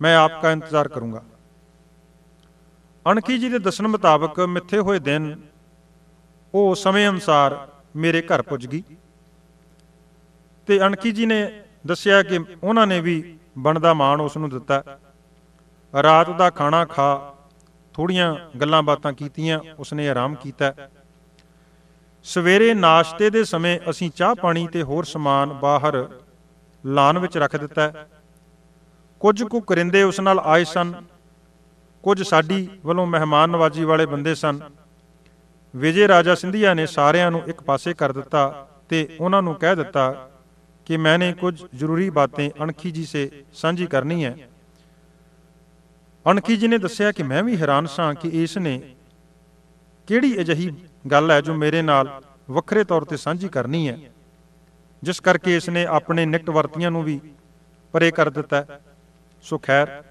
ਮੈਂ ਆਪਕਾ ਇੰਤਜ਼ਾਰ ਕਰੂੰਗਾ ਅਣਖੀ ਜੀ ਦੇ ਦੱਸਣ ਮੁਤਾਬਕ ਮਿੱਥੇ ਹੋਏ ਦਿਨ ਉਹ ਸਮੇਂ ਅਨੁਸਾਰ ਮੇਰੇ ਘਰ ਪੁੱਜ ਗਈ ਤੇ ਅਣਖੀ ਜੀ ਨੇ ਦੱਸਿਆ ਕਿ ਉਹਨਾਂ ਨੇ ਵੀ ਬਣਦਾ ਮਾਣ ਉਸ ਨੂੰ ਦਿੱਤਾ। ਰਾਤ ਦਾ ਖਾਣਾ ਖਾ, ਥੋੜੀਆਂ ਗੱਲਾਂ ਬਾਤਾਂ ਕੀਤੀਆਂ, ਉਸਨੇ ਆਰਾਮ ਕੀਤਾ। ਸਵੇਰੇ ਨਾਸ਼ਤੇ ਦੇ ਸਮੇਂ ਅਸੀਂ ਚਾਹ ਪਾਣੀ ਤੇ ਹੋਰ ਸਮਾਨ ਬਾਹਰ ਲਾਨ ਵਿੱਚ ਰੱਖ ਦਿੱਤਾ। ਕੁਝ ਕੁ ਕਰਿੰਦੇ ਉਸ ਨਾਲ ਆਏ ਸਨ। ਕੁਝ ਸਾਡੀ ਵੱਲੋਂ ਮਹਿਮਾਨ ਨਵਾਜੀ ਵਾਲੇ ਬੰਦੇ ਸਨ। ਵਿਜੇ ਰਾਜਾ ਸਿੰਧੀਆ ਨੇ ਸਾਰਿਆਂ ਨੂੰ ਇੱਕ ਪਾਸੇ ਕਰ ਦਿੱਤਾ ਤੇ ਉਹਨਾਂ ਨੂੰ ਕਹਿ ਦਿੱਤਾ ਕਿ ਮੈਨੇ ਕੁਝ ਜ਼ਰੂਰੀ ਬਾतें ਅਣਖੀ ਜੀ ਸੇ ਸਾਂਝੀ ਕਰਨੀ ਹੈ। ਅਣਖੀ ਜੀ ਨੇ ਦੱਸਿਆ ਕਿ ਮੈਂ ਵੀ ਹੈਰਾਨ ਸਾਂ ਕਿ ਇਸ ਨੇ ਕਿਹੜੀ ਅਜਿਹੀ ਗੱਲ ਹੈ ਜੋ ਮੇਰੇ ਨਾਲ ਵੱਖਰੇ ਤੌਰ ਤੇ ਸਾਂਝੀ ਕਰਨੀ ਹੈ, ਜਿਸ ਕਰਕੇ ਇਸ ਨੇ ਆਪਣੇ ਨਿਕਟ ਵਰਤੀਆਂ ਨੂੰ ਵੀ ਪਰੇ ਕਰ ਦਿੱਤਾ ਸੋ ਖੈਰ,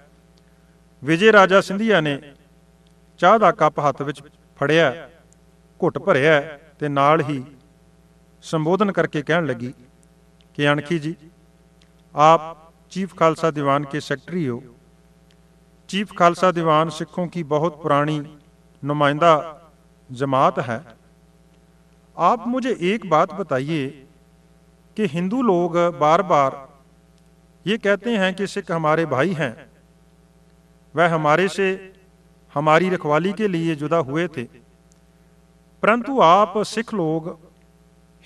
ਵਿਜੇ ਰਾਜਾ ਸਿੰਧੀਆ ਨੇ ਚਾਹ ਦਾ ਕੱਪ ਹੱਥ ਵਿੱਚ ਫੜਿਆ, ਘੁੱਟ ਭਰਿਆ ਤੇ ਨਾਲ ਹੀ ਸੰਬੋਧਨ ਕਰਕੇ ਕਹਿਣ ਲੱਗੀ कि अणखी जी, आप चीफ खालसा दीवान के सेक्रेटरी हो। चीफ खालसा दीवान सिखों की बहुत पुरानी नुमाइंदा जमात है। आप मुझे एक बात बताइए कि हिंदू लोग बार बार ये कहते हैं कि सिख हमारे भाई हैं। वह हमारे से हमारी रखवाली के लिए जुदा हुए थे। परंतु आप सिख लोग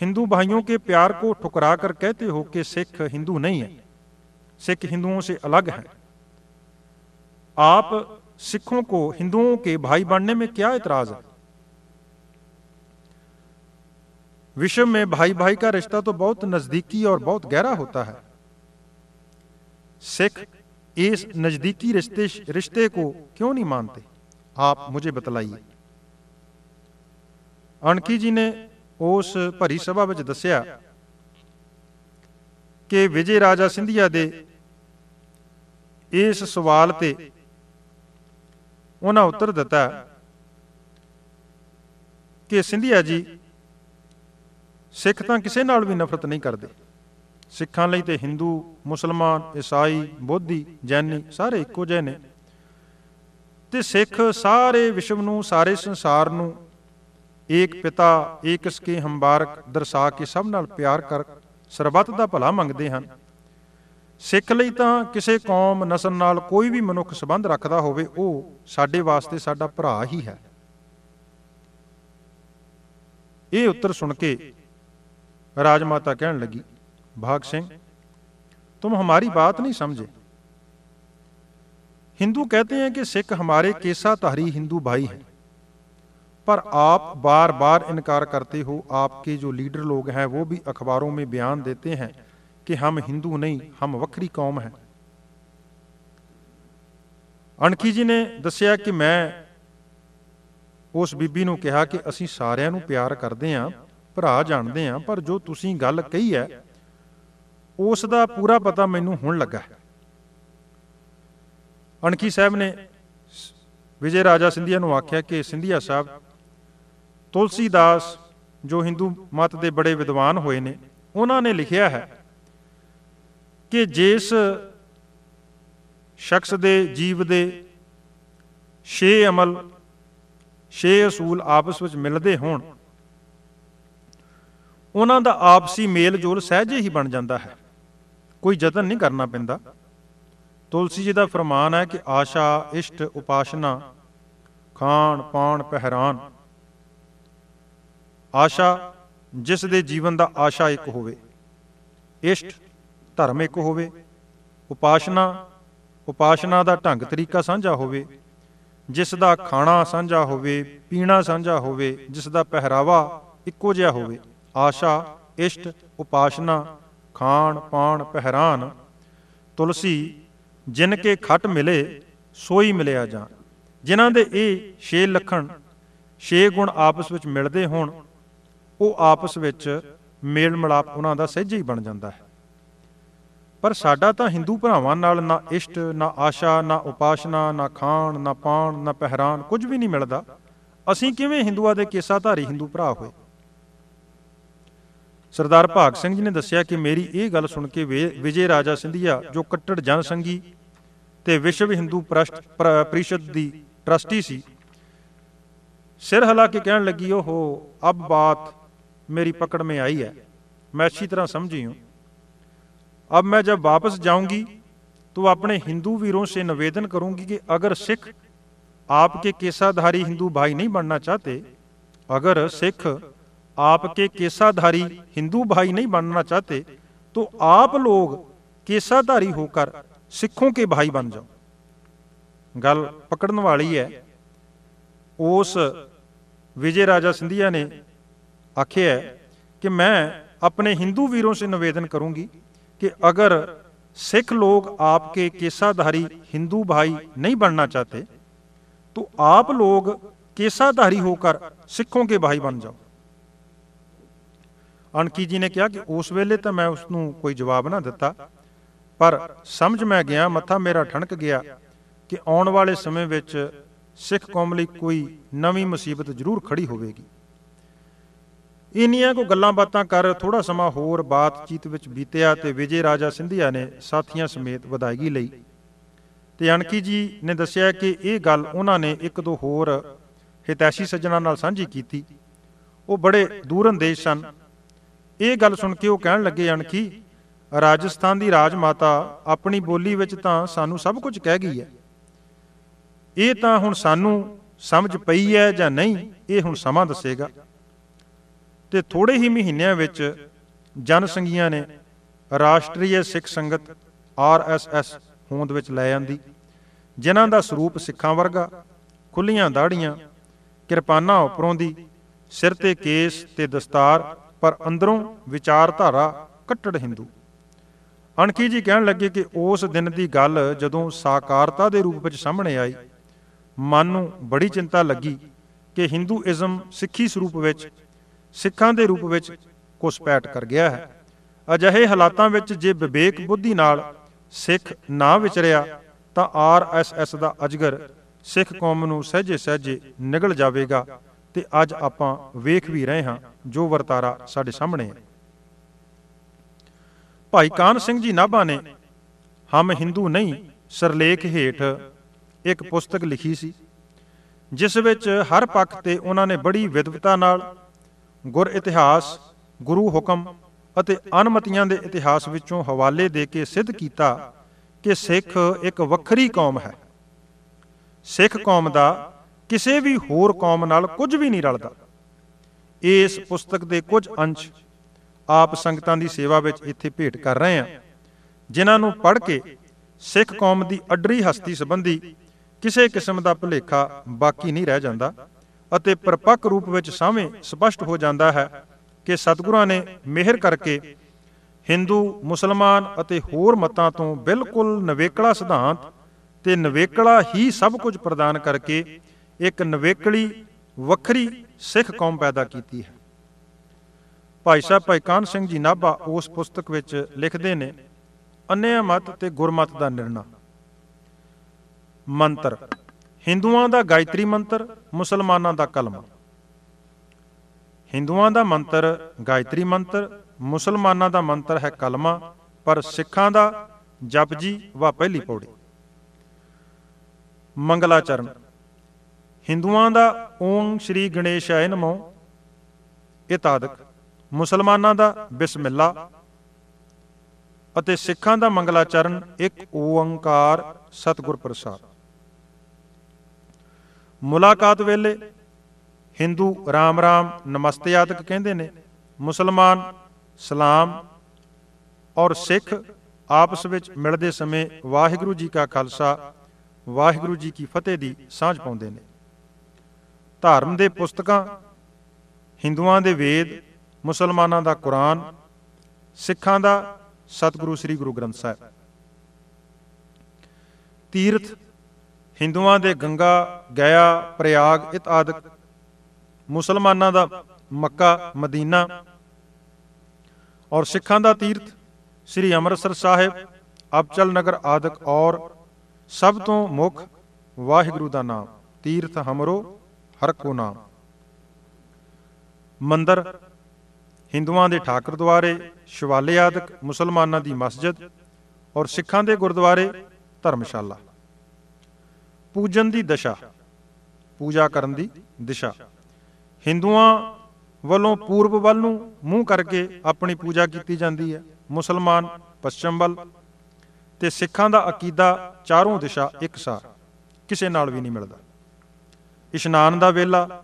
हिंदू भाइयों के प्यार को ठुकरा कर कहते हो कि सिख हिंदू नहीं है। सिख हिंदुओं से अलग हैं। आप सिखों को हिंदुओं के भाई बनने में क्या इतराज है? विश्व में भाई भाई का रिश्ता तो बहुत नजदीकी और बहुत गहरा होता है। सिख इस नजदीकी रिश्ते रिश्ते को क्यों नहीं मानते? आप मुझे बतलाइए। अणकी जी ने ਉਸ ਭਰੀ ਸਭਾ ਵਿੱਚ ਦੱਸਿਆ ਕਿ ਵਿਜੇ ਰਾਜਾ ਸਿੰਧੀਆ ਦੇ ਇਸ ਸਵਾਲ ਤੇ ਉਹਨਾਂ ਉੱਤਰ ਦਿੱਤਾ ਕਿ ਸਿੰਧੀਆ ਜੀ, ਸਿੱਖ ਤਾਂ ਕਿਸੇ ਨਾਲ ਵੀ ਨਫ਼ਰਤ ਨਹੀਂ ਕਰਦੇ। ਸਿੱਖਾਂ ਲਈ ਤੇ ਹਿੰਦੂ, ਮੁਸਲਮਾਨ, ਈਸਾਈ, ਬੋਧੀ, ਜੈਨੀ ਸਾਰੇ ਇੱਕੋ ਜਿਹੇ ਨੇ। ਤੇ ਸਿੱਖ ਸਾਰੇ ਵਿਸ਼ਵ ਨੂੰ, ਸਾਰੇ ਸੰਸਾਰ ਨੂੰ ਏਕ ਪਿਤਾ ਏਕ ਸਕੇ ਹੰਬਾਰਕ ਦਰਸਾ ਕੇ ਸਭ ਨਾਲ ਪਿਆਰ ਕਰ ਸਰਬੱਤ ਦਾ ਭਲਾ ਮੰਗਦੇ ਹਨ ਸਿੱਖ ਲਈ ਤਾਂ ਕਿਸੇ ਕੌਮ ਨਸਲ ਨਾਲ ਕੋਈ ਵੀ ਮਨੁੱਖ ਸੰਬੰਧ ਰੱਖਦਾ ਹੋਵੇ ਉਹ ਸਾਡੇ ਵਾਸਤੇ ਸਾਡਾ ਭਰਾ ਹੀ ਹੈ ਇਹ ਉੱਤਰ ਸੁਣ ਕੇ ਰਾਜਮਾਤਾ ਕਹਿਣ ਲੱਗੀ भाग सिंह तुम हमारी बात नहीं समझे हिंदू कहते हैं कि सिख हमारे केसाधारी हिंदू भाई हैं पर आप बार बार इनकार करते हो आपके जो लीडर लोग हैं वो भी अखबारों में बयान देते हैं कि हम हिंदू नहीं हम वक्री कौम हैं ਅਣਖੀ ਜੀ ਨੇ ਦੱਸਿਆ ਕਿ ਮੈਂ ਉਸ ਬੀਬੀ ਨੂੰ ਕਿਹਾ ਕਿ ਅਸੀਂ ਸਾਰਿਆਂ ਨੂੰ ਪਿਆਰ ਕਰਦੇ ਹਾਂ ਭਰਾ ਜਾਣਦੇ ਹਾਂ ਪਰ ਜੋ ਤੁਸੀਂ ਗੱਲ ਕਹੀ ਹੈ ਉਸ ਦਾ ਪੂਰਾ ਪਤਾ ਮੈਨੂੰ ਹੁਣ ਲੱਗਾ ਅਣਖੀ ਸਾਹਿਬ ਨੇ ਵਿਜੇ ਰਾਜਾ ਸਿੰਧੀਆ ਨੂੰ ਆਖਿਆ ਕਿ ਸਿੰਧੀਆ ਸਾਹਿਬ ਤੁਲਸੀਦਾਸ, ਜੋ ਹਿੰਦੂ ਮਤ ਦੇ ਬੜੇ ਵਿਦਵਾਨ ਹੋਏ ਨੇ, ਉਹਨਾਂ ਨੇ ਲਿਖਿਆ ਹੈ ਕਿ ਜਿਸ ਸ਼ਖਸ ਦੇ ਜੀਵ ਦੇ ਛੇ ਅਮਲ, ਛੇ ਅਸੂਲ ਆਪਸ ਵਿੱਚ ਮਿਲਦੇ ਹੋਣ, ਉਹਨਾਂ ਦਾ ਆਪਸੀ ਮੇਲ ਜੋਲ ਸਹਿਜੇ ਹੀ ਬਣ ਜਾਂਦਾ ਹੈ। ਕੋਈ ਯਤਨ ਨਹੀਂ ਕਰਨਾ ਪੈਂਦਾ। ਤੁਲਸੀ ਜੀ ਦਾ ਫਰਮਾਨ ਹੈ ਕਿ ਆਸ਼ਾ, ਇਸ਼ਟ, ਉਪਾਸ਼ਨਾ, ਖਾਣ, ਪਾਣ, ਪਹਿਰਾਨ ਆਸ਼ਾ, ਜਿਸ ਦੇ ਜੀਵਨ ਦਾ ਆਸ਼ਾ ਇੱਕ ਹੋਵੇ। ਇਸ਼ਟ, ਧਰਮ ਇੱਕ ਹੋਵੇ। ਉਪਾਸ਼ਨਾ ਉਪਾਸ਼ਨਾ ਦਾ ਢੰਗ ਤਰੀਕਾ ਸਾਂਝਾ ਹੋਵੇ। ਜਿਸ ਦਾ ਖਾਣਾ ਸਾਂਝਾ ਹੋਵੇ, ਪੀਣਾ ਸਾਂਝਾ ਹੋਵੇ, ਜਿਸ ਦਾ ਪਹਿਰਾਵਾ ਇੱਕੋ ਜਿਹਾ ਹੋਵੇ। ਆਸ਼ਾ, ਇਸ਼ਟ, ਉਪਾਸ਼ਨਾ, ਖਾਣ, ਪਾਣ, ਪਹਿਰਾਨ, ਤੁਲਸੀ, ਜਿਨ ਕੇ ਖਟ ਮਿਲੇ, ਸੋਈ ਮਿਲਿਆ ਜਾਣ ਜਿਨ੍ਹਾਂ ਦੇ ਇਹ ਛੇ ਲੱਖਣ, ਛੇ ਗੁਣ ਆਪਸ ਵਿੱਚ ਮਿਲਦੇ ਹੋਣ ਉਹ ਆਪਸ ਵਿੱਚ ਮੇਲ ਮਿਲਾਪ ਉਹਨਾਂ ਦਾ ਸਹਿਜੇ ਹੀ ਬਣ ਜਾਂਦਾ ਹੈ। ਪਰ ਸਾਡਾ ਤਾਂ ਹਿੰਦੂ ਭਰਾਵਾਂ ਨਾਲ ਨਾ ਇਸ਼ਟ, ਨਾ ਆਸ਼ਾ, ਨਾ ਉਪਾਸ਼ਨਾ, ਨਾ ਖਾਣ, ਨਾ ਪਾਣ, ਨਾ ਪਹਿਰਾਨ ਕੁਝ ਵੀ ਨਹੀਂ ਮਿਲਦਾ। ਅਸੀਂ ਕਿਵੇਂ ਹਿੰਦੂਆਂ ਦੇ ਕੇਸਾਧਾਰੀ ਹਿੰਦੂ ਭਰਾ ਹੋਏ? ਸਰਦਾਰ ਭਾਗ ਸਿੰਘ ਜੀ ਨੇ ਦੱਸਿਆ ਕਿ ਮੇਰੀ ਇਹ ਗੱਲ ਸੁਣ ਕੇ ਵਿਜੇ ਰਾਜਾ ਸਿੰਧੀਆ, ਜੋ ਕੱਟੜ ਜਨ ਸੰਗੀ ਤੇ ਵਿਸ਼ਵ ਹਿੰਦੂ ਪ੍ਰੀਸ਼ਦ ਦੀ ਟਰਸਟੀ ਸੀ, ਸਿਰ ਹਲਾ ਕੇ ਕਹਿਣ ਲੱਗੀ ਉਹ ਅਬ ਬਾਤ ਮੇਰੀ ਪਕੜ में आई है मैं अच्छी तरह समझी हूं अब मैं जब वापस जाऊंगी तो अपने हिंदू वीरों से निवेदन करूंगी कि अगर सिख आपके केसाधारी हिंदू भाई नहीं बनना चाहते अगर सिख आपके केसाधारी हिंदू भाई नहीं बनना चाहते तो आप लोग केसाधारी होकर सिखों के भाई बन जाओ ਗੱਲ ਪਕੜਨ ਵਾਲੀ ਹੈ ਉਸ ਵਿਜੇ ਰਾਜਾ ਸਿੰਧੀਆ ਨੇ ਆਖਿਆ ਕਿ मैं अपने हिंदू वीरों से निवेदन करूंगी कि अगर सिख लोग आपके केसाधारी हिंदू भाई नहीं बनना चाहते तो आप लोग केसाधारी होकर सिखों के भाई बन जाओ ਅਣਕੀ ਜੀ ਨੇ ਕਿਹਾ ਕਿ ਉਸ ਵੇਲੇ ਤਾਂ ਮੈਂ ਉਸ ਨੂੰ ਕੋਈ ਜਵਾਬ ਨਾ ਦਿੱਤਾ ਪਰ ਸਮਝ ਮੈਂ ਗਿਆ ਮੱਥਾ ਮੇਰਾ ਠਣਕ ਗਿਆ ਕਿ ਆਉਣ ਵਾਲੇ ਸਮੇਂ ਵਿੱਚ ਸਿੱਖ ਕੌਮ ਲਈ ਕੋਈ ਨਵੀਂ ਮੁਸੀਬਤ ਜ਼ਰੂਰ ਖੜੀ ਹੋਵੇਗੀ ਇੰਨੀਆਂ ਕੋ ਗੱਲਾਂ ਬਾਤਾਂ ਕਰ ਥੋੜਾ ਸਮਾਂ ਹੋਰ ਬਾਤਚੀਤ ਵਿੱਚ ਬੀਤਿਆ ਤੇ ਵਿਜੇ ਰਾਜਾ ਸਿੰਧੀਆ ਨੇ ਸਾਥੀਆਂ ਸਮੇਤ ਵਧਾਈਗੀ ਲਈ। ਤੇ ਅਣਕੀ ਜੀ ਨੇ ਦੱਸਿਆ ਕਿ ਇਹ ਗੱਲ ਉਹਨਾਂ ਨੇ ਇੱਕ ਦੋ ਹੋਰ ਹਿਤੈਸ਼ੀ ਸੱਜਣਾਂ ਨਾਲ ਸਾਂਝੀ ਕੀਤੀ। ਉਹ ਬੜੇ ਦੂਰ ਅੰਦੇਸ਼ ਸਨ। ਇਹ ਗੱਲ ਸੁਣ ਕੇ ਉਹ ਕਹਿਣ ਲੱਗੇ, ਅਣਖੀ, ਰਾਜਸਥਾਨ ਦੀ ਰਾਜ ਮਾਤਾ ਆਪਣੀ ਬੋਲੀ ਵਿੱਚ ਤਾਂ ਸਾਨੂੰ ਸਭ ਕੁਝ ਕਹਿ ਗਈ ਹੈ। ਇਹ ਤਾਂ ਹੁਣ ਸਾਨੂੰ ਸਮਝ ਪਈ ਹੈ ਜਾਂ ਨਹੀਂ, ਇਹ ਹੁਣ ਸਮਾਂ ਦੱਸੇਗਾ। ਤੇ ਥੋੜੇ ਹੀ ਮਹੀਨਿਆਂ ਵਿੱਚ ਜਨ ਸੰਗੀਆਂ ਨੇ ਰਾਸ਼ਟਰੀ ਸਿੱਖ ਸੰਗਤ ਆਰਐਸਐਸ ਹੋਂਦ ਵਿੱਚ ਲੈ ਆਂਦੀ। ਜਿਨ੍ਹਾਂ ਦਾ ਸਰੂਪ ਸਿੱਖਾਂ ਵਰਗਾ, ਖੁੱਲੀਆਂ ਦਾੜੀਆਂ ਕਿਰਪਾਨਾਂ ਉੱਪਰੋਂ ਦੀ, ਸਿਰ ਤੇ ਕੇਸ ਤੇ ਦਸਤਾਰ, ਪਰ ਅੰਦਰੋਂ ਵਿਚਾਰਧਾਰਾ ਕੱਟੜ ਹਿੰਦੂ ਅਣਖੀ ਜੀ ਕਹਿਣ ਲੱਗੇ ਕਿ ਉਸ ਦਿਨ ਦੀ ਗੱਲ ਜਦੋਂ ਸਾਕਾਰਤਾ ਦੇ ਰੂਪ ਵਿੱਚ ਸਾਹਮਣੇ ਆਈ, ਮਨ ਨੂੰ ਬੜੀ ਚਿੰਤਾ ਲੱਗੀ ਕਿ ਹਿੰਦੂਇਜ਼ਮ ਸਿੱਖੀ ਸਰੂਪ ਵਿੱਚ ਸਿੱਖਾਂ ਦੇ ਰੂਪ ਵਿੱਚ ਘੁਸਪੈਠ ਕਰ ਗਿਆ ਹੈ। ਅਜਿਹੇ ਹਾਲਾਤਾਂ ਵਿੱਚ ਜੇ ਵਿਵੇਕ ਬੁੱਧੀ ਨਾਲ ਸਿੱਖ ਨਾ ਵਿਚਰਿਆ, ਤਾਂ ਆਰਐਸਐਸ ਦਾ ਅਜਗਰ ਸਿੱਖ ਕੌਮ ਨੂੰ ਸਹਿਜੇ ਸਹਿਜੇ ਨਿਗਲ ਜਾਵੇਗਾ ਤੇ ਅੱਜ ਆਪਾਂ ਵੇਖ ਵੀ ਰਹੇ ਹਾਂ ਜੋ ਵਰਤਾਰਾ ਸਾਡੇ ਸਾਹਮਣੇ ਹੈ। ਭਾਈ ਕਾਨ ਸਿੰਘ ਜੀ ਨਾਭਾ ਨੇ ਹਮ ਹਿੰਦੂ ਨਹੀਂ ਸਰਲੇਖ ਹੇਠ ਇੱਕ ਪੁਸਤਕ ਲਿਖੀ ਸੀ, ਜਿਸ ਵਿੱਚ ਹਰ ਪੱਖ ਤੇ ਉਹਨਾਂ ਨੇ ਬੜੀ ਵਿਦਵਤਾ ਨਾਲ ਗੁਰ ਇਤਿਹਾਸ, ਗੁਰੂ ਹੁਕਮ ਅਤੇ ਅਨਮਤੀਆਂ ਦੇ ਇਤਿਹਾਸ ਵਿੱਚੋਂ ਹਵਾਲੇ ਦੇ ਕੇ ਸਿੱਧ ਕੀਤਾ ਕਿ ਸਿੱਖ ਇੱਕ ਵੱਖਰੀ ਕੌਮ ਹੈ। ਸਿੱਖ ਕੌਮ ਦਾ ਕਿਸੇ ਵੀ ਹੋਰ ਕੌਮ ਨਾਲ ਕੁਝ ਵੀ ਨਹੀਂ ਰਲਦਾ। ਇਸ ਪੁਸਤਕ ਦੇ ਕੁਝ ਅੰਸ਼ ਆਪ ਸੰਗਤਾਂ ਦੀ ਸੇਵਾ ਵਿੱਚ ਇੱਥੇ ਭੇਟ ਕਰ ਰਹੇ ਹਾਂ, ਜਿਨ੍ਹਾਂ ਨੂੰ ਪੜ੍ਹ ਕੇ ਸਿੱਖ ਕੌਮ ਦੀ ਅਡਰੀ ਹਸਤੀ ਸੰਬੰਧੀ ਕਿਸੇ ਕਿਸਮ ਦਾ ਭੁਲੇਖਾ ਬਾਕੀ ਨਹੀਂ ਰਹਿ ਜਾਂਦਾ। ਅਤੇ ਪਰਪੱਕ ਰੂਪ ਵਿੱਚ ਸਾਹਵੇਂ ਸਪਸ਼ਟ ਹੋ ਜਾਂਦਾ ਹੈ ਕਿ ਸਤਿਗੁਰਾਂ ਨੇ ਮਿਹਰ ਕਰਕੇ ਹਿੰਦੂ, ਮੁਸਲਮਾਨ ਅਤੇ ਹੋਰ ਮਤਾਂ ਤੋਂ ਬਿਲਕੁਲ ਨਵੇਕਲਾ ਸਿਧਾਂਤ ਤੇ ਨਵੇਕਲਾ ਹੀ ਸਭ ਕੁਝ ਪ੍ਰਦਾਨ ਕਰਕੇ ਇੱਕ ਨਵੇਕਲੀ, ਵੱਖਰੀ ਸਿੱਖ ਕੌਮ ਪੈਦਾ ਕੀਤੀ ਹੈ। ਭਾਈ ਸਾਹਿਬ ਭਾਈ ਕਾਨ ਸਿੰਘ ਜੀ ਨਾਭਾ ਉਸ ਪੁਸਤਕ ਵਿੱਚ ਲਿਖਦੇ ਨੇ ਅੰਨਿਆ ਮਤ ਤੇ ਗੁਰਮਤ ਦਾ ਨਿਰਣਾ। ਮੰਤਰ ਹਿੰਦੂਆਂ ਦਾ ਗਾਇਤਰੀ ਮੰਤਰ, ਮੁਸਲਮਾਨਾਂ ਦਾ ਕਲਮਾ। ਹਿੰਦੂਆਂ ਦਾ ਮੰਤਰ, ਗਾਇਤਰੀ ਮੰਤਰ, ਮੁਸਲਮਾਨਾਂ ਦਾ ਮੰਤਰ ਹੈ ਕਲਮਾ, ਪਰ ਸਿੱਖਾਂ ਦਾ ਜਪਜੀ ਵਾ ਪਹਿਲੀ ਪੌੜੀ। ਮੰਗਲਾਚਰਨ। ਹਿੰਦੂਆਂ ਦਾ ਓਮ ਸ਼੍ਰੀ ਗਣੇਸ਼ਾਏ ਨਮੋ। ਇਤਾਦਕ ਮੁਸਲਮਾਨਾਂ ਦਾ ਬਿਸਮਿਲ੍ਲਾ। ਅਤੇ ਸਿੱਖਾਂ ਦਾ ਮੰਗਲਾਚਰਨ ਇੱਕ ਓੰਕਾਰ ਸਤਿਗੁਰ ਪ੍ਰਸਾਦ। ਮੁਲਾਕਾਤ ਵੇਲੇ ਹਿੰਦੂ ਰਾਮ ਰਾਮ ਨਮਸਤੇ ਆਦਿਕ ਕਹਿੰਦੇ ਨੇ, ਮੁਸਲਮਾਨ ਸਲਾਮ ਔਰ ਸਿੱਖ ਆਪਸ ਵਿੱਚ ਮਿਲਦੇ ਸਮੇਂ ਵਾਹਿਗੁਰੂ ਜੀ ਕਾ ਖਾਲਸਾ, ਵਾਹਿਗੁਰੂ ਜੀ ਕੀ ਫਤਿਹ ਦੀ ਸਾਂਝ ਪਾਉਂਦੇ ਨੇ। ਧਰਮ ਦੇ ਪੁਸਤਕਾਂ, ਹਿੰਦੂਆਂ ਦੇ ਵੇਦ, ਮੁਸਲਮਾਨਾਂ ਦਾ ਕੁਰਾਨ, ਸਿੱਖਾਂ ਦਾ ਸਤਿਗੁਰੂ ਸ੍ਰੀ ਗੁਰੂ ਗ੍ਰੰਥ ਸਾਹਿਬ। ਤੀਰਥ ਹਿੰਦੂਆਂ ਦੇ ਗੰਗਾ ਗਿਆ ਪ੍ਰਯਾਗ ਇਤਆਦਿਕ ਮੁਸਲਮਾਨਾਂ ਦਾ ਮੱਕਾ, ਮਦੀਨਾ ਔਰ ਸਿੱਖਾਂ ਦਾ ਤੀਰਥ ਸ੍ਰੀ ਅੰਮ੍ਰਿਤਸਰ ਸਾਹਿਬ, ਅਬਚਲ ਨਗਰ ਆਦਿਕ ਔਰ ਸਭ ਤੋਂ ਮੁੱਖ ਵਾਹਿਗੁਰੂ ਦਾ ਨਾਮ, ਤੀਰਥ ਹਮਰੋ, ਹਰ ਕੋ ਨਾਮ। ਮੰਦਰ, ਹਿੰਦੂਆਂ ਦੇ ਠਾਕਰ ਦੁਆਰੇ, ਸ਼ਿਵਾਲੇ ਆਦਿਕ ਮੁਸਲਮਾਨਾਂ ਦੀ ਮਸਜਿਦ ਔਰ ਸਿੱਖਾਂ ਦੇ ਗੁਰਦੁਆਰੇ ਧਰਮਸ਼ਾਲਾ। ਪੂਜਨ ਦੀ ਦਸ਼ਾ, ਪੂਜਾ ਕਰਨ ਦੀ ਦਿਸ਼ਾ। ਹਿੰਦੂਆਂ ਵੱਲੋਂ ਪੂਰਬ ਵੱਲ ਨੂੰ ਮੂੰਹ ਕਰਕੇ ਆਪਣੀ ਪੂਜਾ ਕੀਤੀ ਜਾਂਦੀ ਹੈ, ਮੁਸਲਮਾਨ ਪੱਛਮ ਵੱਲ। ਤੇ ਸਿੱਖਾਂ ਦਾ ਅਕੀਦਾ ਚਾਰੋਂ ਦਿਸ਼ਾ ਇੱਕਸਾਰ ਕਿਸੇ ਨਾਲ ਵੀ ਨਹੀਂ ਮਿਲਦਾ। ਇਸ਼ਨਾਨ ਦਾ ਵੇਲਾ,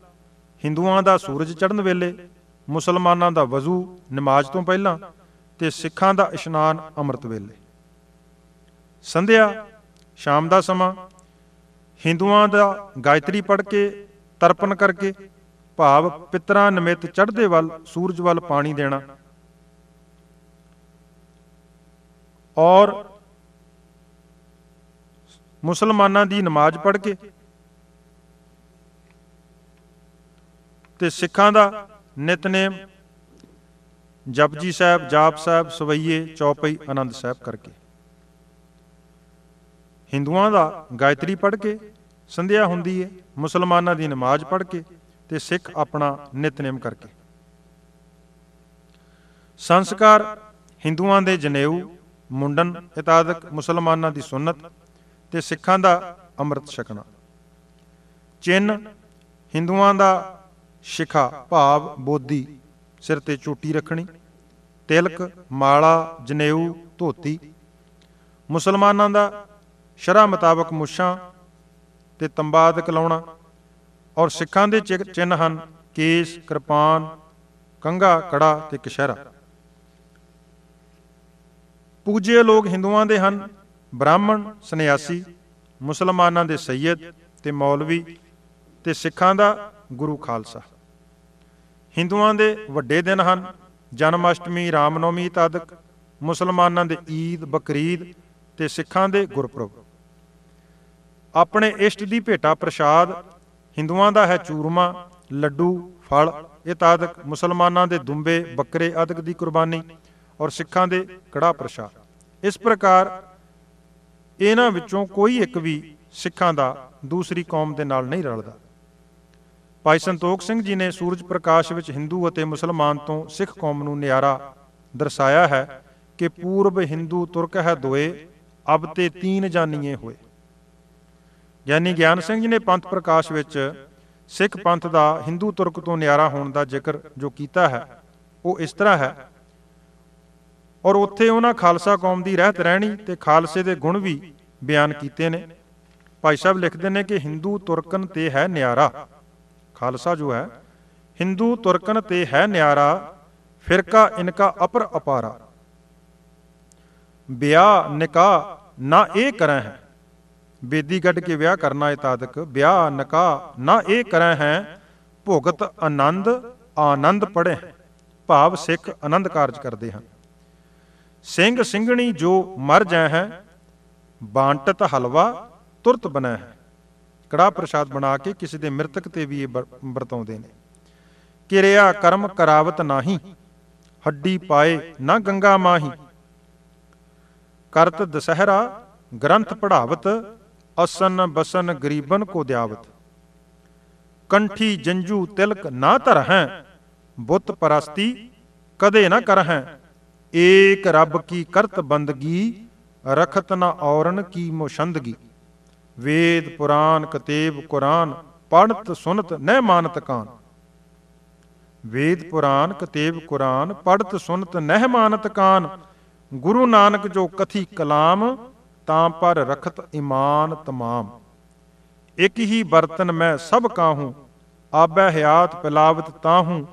ਹਿੰਦੂਆਂ ਦਾ ਸੂਰਜ ਚੜ੍ਹਨ ਵੇਲੇ, ਮੁਸਲਮਾਨਾਂ ਦਾ ਵਜ਼ੂ ਨਮਾਜ਼ ਤੋਂ ਪਹਿਲਾਂ ਤੇ ਸਿੱਖਾਂ ਦਾ ਇਸ਼ਨਾਨ ਅੰਮ੍ਰਿਤ ਵੇਲੇ। ਸੰਧਿਆ, ਸ਼ਾਮ ਦਾ ਸਮਾਂ ਹਿੰਦੂਆਂ ਦਾ ਗਾਇਤਰੀ ਪੜ੍ਹ ਕੇ ਤਰਪਨ ਕਰਕੇ, ਭਾਵ ਪਿਤਰਾਂ ਨਿਮਿਤ ਚੜ੍ਹਦੇ ਵੱਲ, ਸੂਰਜ ਵੱਲ ਪਾਣੀ ਦੇਣਾ। ਔਰ ਮੁਸਲਮਾਨਾਂ ਦੀ ਨਮਾਜ਼ ਪੜ੍ਹ ਕੇ ਤੇ ਸਿੱਖਾਂ ਦਾ ਨਿਤਨੇਮ ਜਪਜੀ ਸਾਹਿਬ, ਜਾਪ ਸਾਹਿਬ, ਸਵਈਏ ਚੌਪਈ ਆਨੰਦ ਸਾਹਿਬ ਕਰਕੇ। ਹਿੰਦੂਆਂ ਦਾ ਗਾਇਤਰੀ ਪੜ੍ਹ ਕੇ ਸੰਧਿਆ ਹੁੰਦੀ ਹੈ ਮੁਸਲਮਾਨਾਂ ਦੀ ਨਮਾਜ਼ ਪੜ੍ਹ ਕੇ ਤੇ ਸਿੱਖ ਆਪਣਾ ਨਿਤਨੇਮ ਕਰਕੇ। ਸੰਸਕਾਰ ਹਿੰਦੂਆਂ ਦੇ ਜਨੇਊ, ਮੁੰਡਨ, ਇਤਾਦਕ ਮੁਸਲਮਾਨਾਂ ਦੀ ਸੁਨਨਤ ਤੇ ਸਿੱਖਾਂ ਦਾ ਅੰਮ੍ਰਿਤ ਛਕਣਾ। ਚਿੰਨ ਹਿੰਦੂਆਂ ਦਾ ਸ਼ਿਖਾ, ਭਾਵ, ਬੋਧੀ, ਸਿਰ ਤੇ ਚੋਟੀ ਰੱਖਣੀ। ਤਿਲਕ, ਮਾਲਾ, ਜਨੇਊ, ਧੋਤੀ। ਮੁਸਲਮਾਨਾਂ ਦਾ ਸ਼ਰਾ ਮੁਤਾਬਕ ਮੁੱਛਾਂ ਤੇ ਤੰਬਾਦਕ ਲਾਉਣਾ ਔਰ ਸਿੱਖਾਂ ਦੇ ਚਿ- ਚਿੰਨ੍ਹ ਹਨ ਕੇਸ, ਕਿਰਪਾਨ, ਕੰਘਾ, ਕੜਾ ਤੇ ਕਸ਼ਹਿਰਾ। ਪੂਜੇ ਲੋਕ ਹਿੰਦੂਆਂ ਦੇ ਹਨ, ਬ੍ਰਾਹਮਣ, ਸੰਨਿਆਸੀ, ਮੁਸਲਮਾਨਾਂ ਦੇ ਸੈਯਦ ਤੇ ਮੌਲਵੀ ਤੇ ਸਿੱਖਾਂ ਦਾ ਗੁਰੂ ਖਾਲਸਾ। ਹਿੰਦੂਆਂ ਦੇ ਵੱਡੇ ਦਿਨ ਹਨ ਜਨਮ ਅਸ਼ਟਮੀ ਰਾਮਨੌਮੀ ਤਦਕ ਮੁਸਲਮਾਨਾਂ ਦੇ ਈਦ, ਬਕਰੀਦ ਤੇ ਸਿੱਖਾਂ ਦੇ ਗੁਰਪੁਰਬ। ਆਪਣੇ ਇਸ਼ਟ ਦੀ ਭੇਟਾ ਪ੍ਰਸ਼ਾਦ, ਹਿੰਦੂਆਂ ਦਾ ਹੈ ਚੂਰਮਾ, ਲੱਡੂ, ਫਲ ਇਤਾਦਕ ਮੁਸਲਮਾਨਾਂ ਦੇ ਦੁੰਬੇ, ਬੱਕਰੇ ਆਦਿਕ ਦੀ ਕੁਰਬਾਨੀ ਔਰ ਸਿੱਖਾਂ ਦੇ ਕੜਾ ਪ੍ਰਸ਼ਾਦ। ਇਸ ਪ੍ਰਕਾਰ ਇਹਨਾਂ ਵਿੱਚੋਂ ਕੋਈ ਇੱਕ ਵੀ ਸਿੱਖਾਂ ਦਾ ਦੂਸਰੀ ਕੌਮ ਦੇ ਨਾਲ ਨਹੀਂ ਰਲਦਾ। ਭਾਈ ਸੰਤੋਖ ਸਿੰਘ ਜੀ ਨੇ ਸੂਰਜ ਪ੍ਰਕਾਸ਼ ਵਿੱਚ ਹਿੰਦੂ ਅਤੇ ਮੁਸਲਮਾਨ ਤੋਂ ਸਿੱਖ ਕੌਮ ਨੂੰ ਨਿਆਰਾ ਦਰਸਾਇਆ ਹੈ ਕਿ ਪੂਰਬ ਹਿੰਦੂ ਤੁਰਕ ਹੈ ਦੋਏ, ਅਬ ਤੇ ਤੀਨ ਜਾਨੀਏ ਹੋਏ। ਗਿਆਨੀ ਗਿਆਨ ਸਿੰਘ ਜੀ ਨੇ ਪੰਥ ਪ੍ਰਕਾਸ਼ ਵਿੱਚ ਸਿੱਖ ਪੰਥ ਦਾ ਹਿੰਦੂ ਤੁਰਕ ਤੋਂ ਨਿਆਰਾ ਹੋਣ ਦਾ ਜ਼ਿਕਰ ਜੋ ਕੀਤਾ ਹੈ, ਉਹ ਇਸ ਤਰ੍ਹਾਂ ਹੈ। ਔਰ ਉੱਥੇ ਉਹਨਾਂ ਖਾਲਸਾ ਕੌਮ ਦੀ ਰਹਿਤ ਰਹਿਣੀ ਤੇ ਖਾਲਸੇ ਦੇ ਗੁਣ ਵੀ ਬਿਆਨ ਕੀਤੇ ਨੇ। ਭਾਈ ਸਾਹਿਬ ਲਿਖਦੇ ਨੇ ਕਿ ਹਿੰਦੂ ਤੁਰਕਨ ਤੇ ਹੈ ਨਿਆਰਾ। ਖਾਲਸਾ ਜੋ ਹੈ, ਹਿੰਦੂ ਤੁਰਕਨ ਤੇ ਹੈ ਨਿਆਰਾ, ਫਿਰਕਾ ਇਨਕਾ ਅਪਰ ਅਪਾਰਾ। ਵਿਆਹ ਨਿਕਾਹ ਨਾ ਇਹ ਕਰਾਂ ਹੈ ਬੇਦੀ ਕੱਢ ਕੇ ਵਿਆਹ ਕਰਨਾ ਇਤਾਦਕ ਵਿਆਹ ਨਕਾ ਨਾ ਇਹ ਕਰਾਂ ਹੈ, ਭੁਗਤ ਆਨੰਦ ਆਨੰਦ ਪੜੇ ਭਾਵ ਸਿੱਖ ਆਨੰਦ ਕਾਰਜ ਕਰਦੇ ਹਨ ਸਿੰਘ ਸਿੰਘਣੀ ਜੋ ਮਰ ਜਾਏ ਹੈ, ਬਾਂਟਤ ਹਲਵਾ ਤੁਰਤ ਬਣਾ ਹੈ। ਕੜਾ ਪ੍ਰਸ਼ਾਦ ਬਣਾ ਕੇ ਕਿਸੇ ਦੇ ਮ੍ਰਿਤਕ ਤੇ ਵੀ ਇਹ ਵਰਤਾਉਂਦੇ ਨੇ। ਕਿਰਿਆ ਕਰਮ ਕਰਾਵਤ ਨਾਹੀ, ਹੱਡੀ ਪਾਏ ਨਾ ਗੰਗਾ ਮਾਹੀ। ਕਰਤ ਦਸਹਿਰਾ ਗ੍ਰੰਥ ਪੜਾਵਤ ਅਸਨ ਬਸਨ ਗਰੀਬਨ ਕੋ ਦਿਆਵਤ। ਕੰਠੀ ਜੰਜੂ ਤਿਲਕ ਨਾ ਧਰ ਹੈ ਬੁੱਤ ਪਰਸਤੀ ਕਦੇ ਨਾ ਕਰ ਏਕ ਰੱਬ ਕੀ ਕਰਤ ਬੰਦਗੀ, ਰਖਤ ਨਾ ਔਰਨ ਕੀ ਮੁਸ਼ੰਦਗੀ। ਵੇਦ ਪੁਰਾਨ ਕਤੇਬ, ਕੁਰਾਨ ਪੜਤ ਸੁਨਤ, ਨਹਿ ਮਾਨਤ ਕਾਨ। ਵੇਦ ਪੁਰਾਨ ਕਤੇਬ, ਕੁਰਾਨ ਪੜਤ ਸੁਨਤ, ਨਹਿ ਮਾਨਤ ਕਾਨ। ਗੁਰੂ ਨਾਨਕ ਜੋ ਕਥੀ ਕਲਾਮ ਤਾਂ ਪਰ ਰਖਤ ਇਮਾਨ ਤਮਾਮ। ਇੱਕ ਹੀ ਬਰਤਨ ਮੈਂ ਸਭ ਕਾਹੂੰ ਆਬੈ ਹਿਆਤ ਪਿਲਾਵਤ ਤਾਹੂੰ।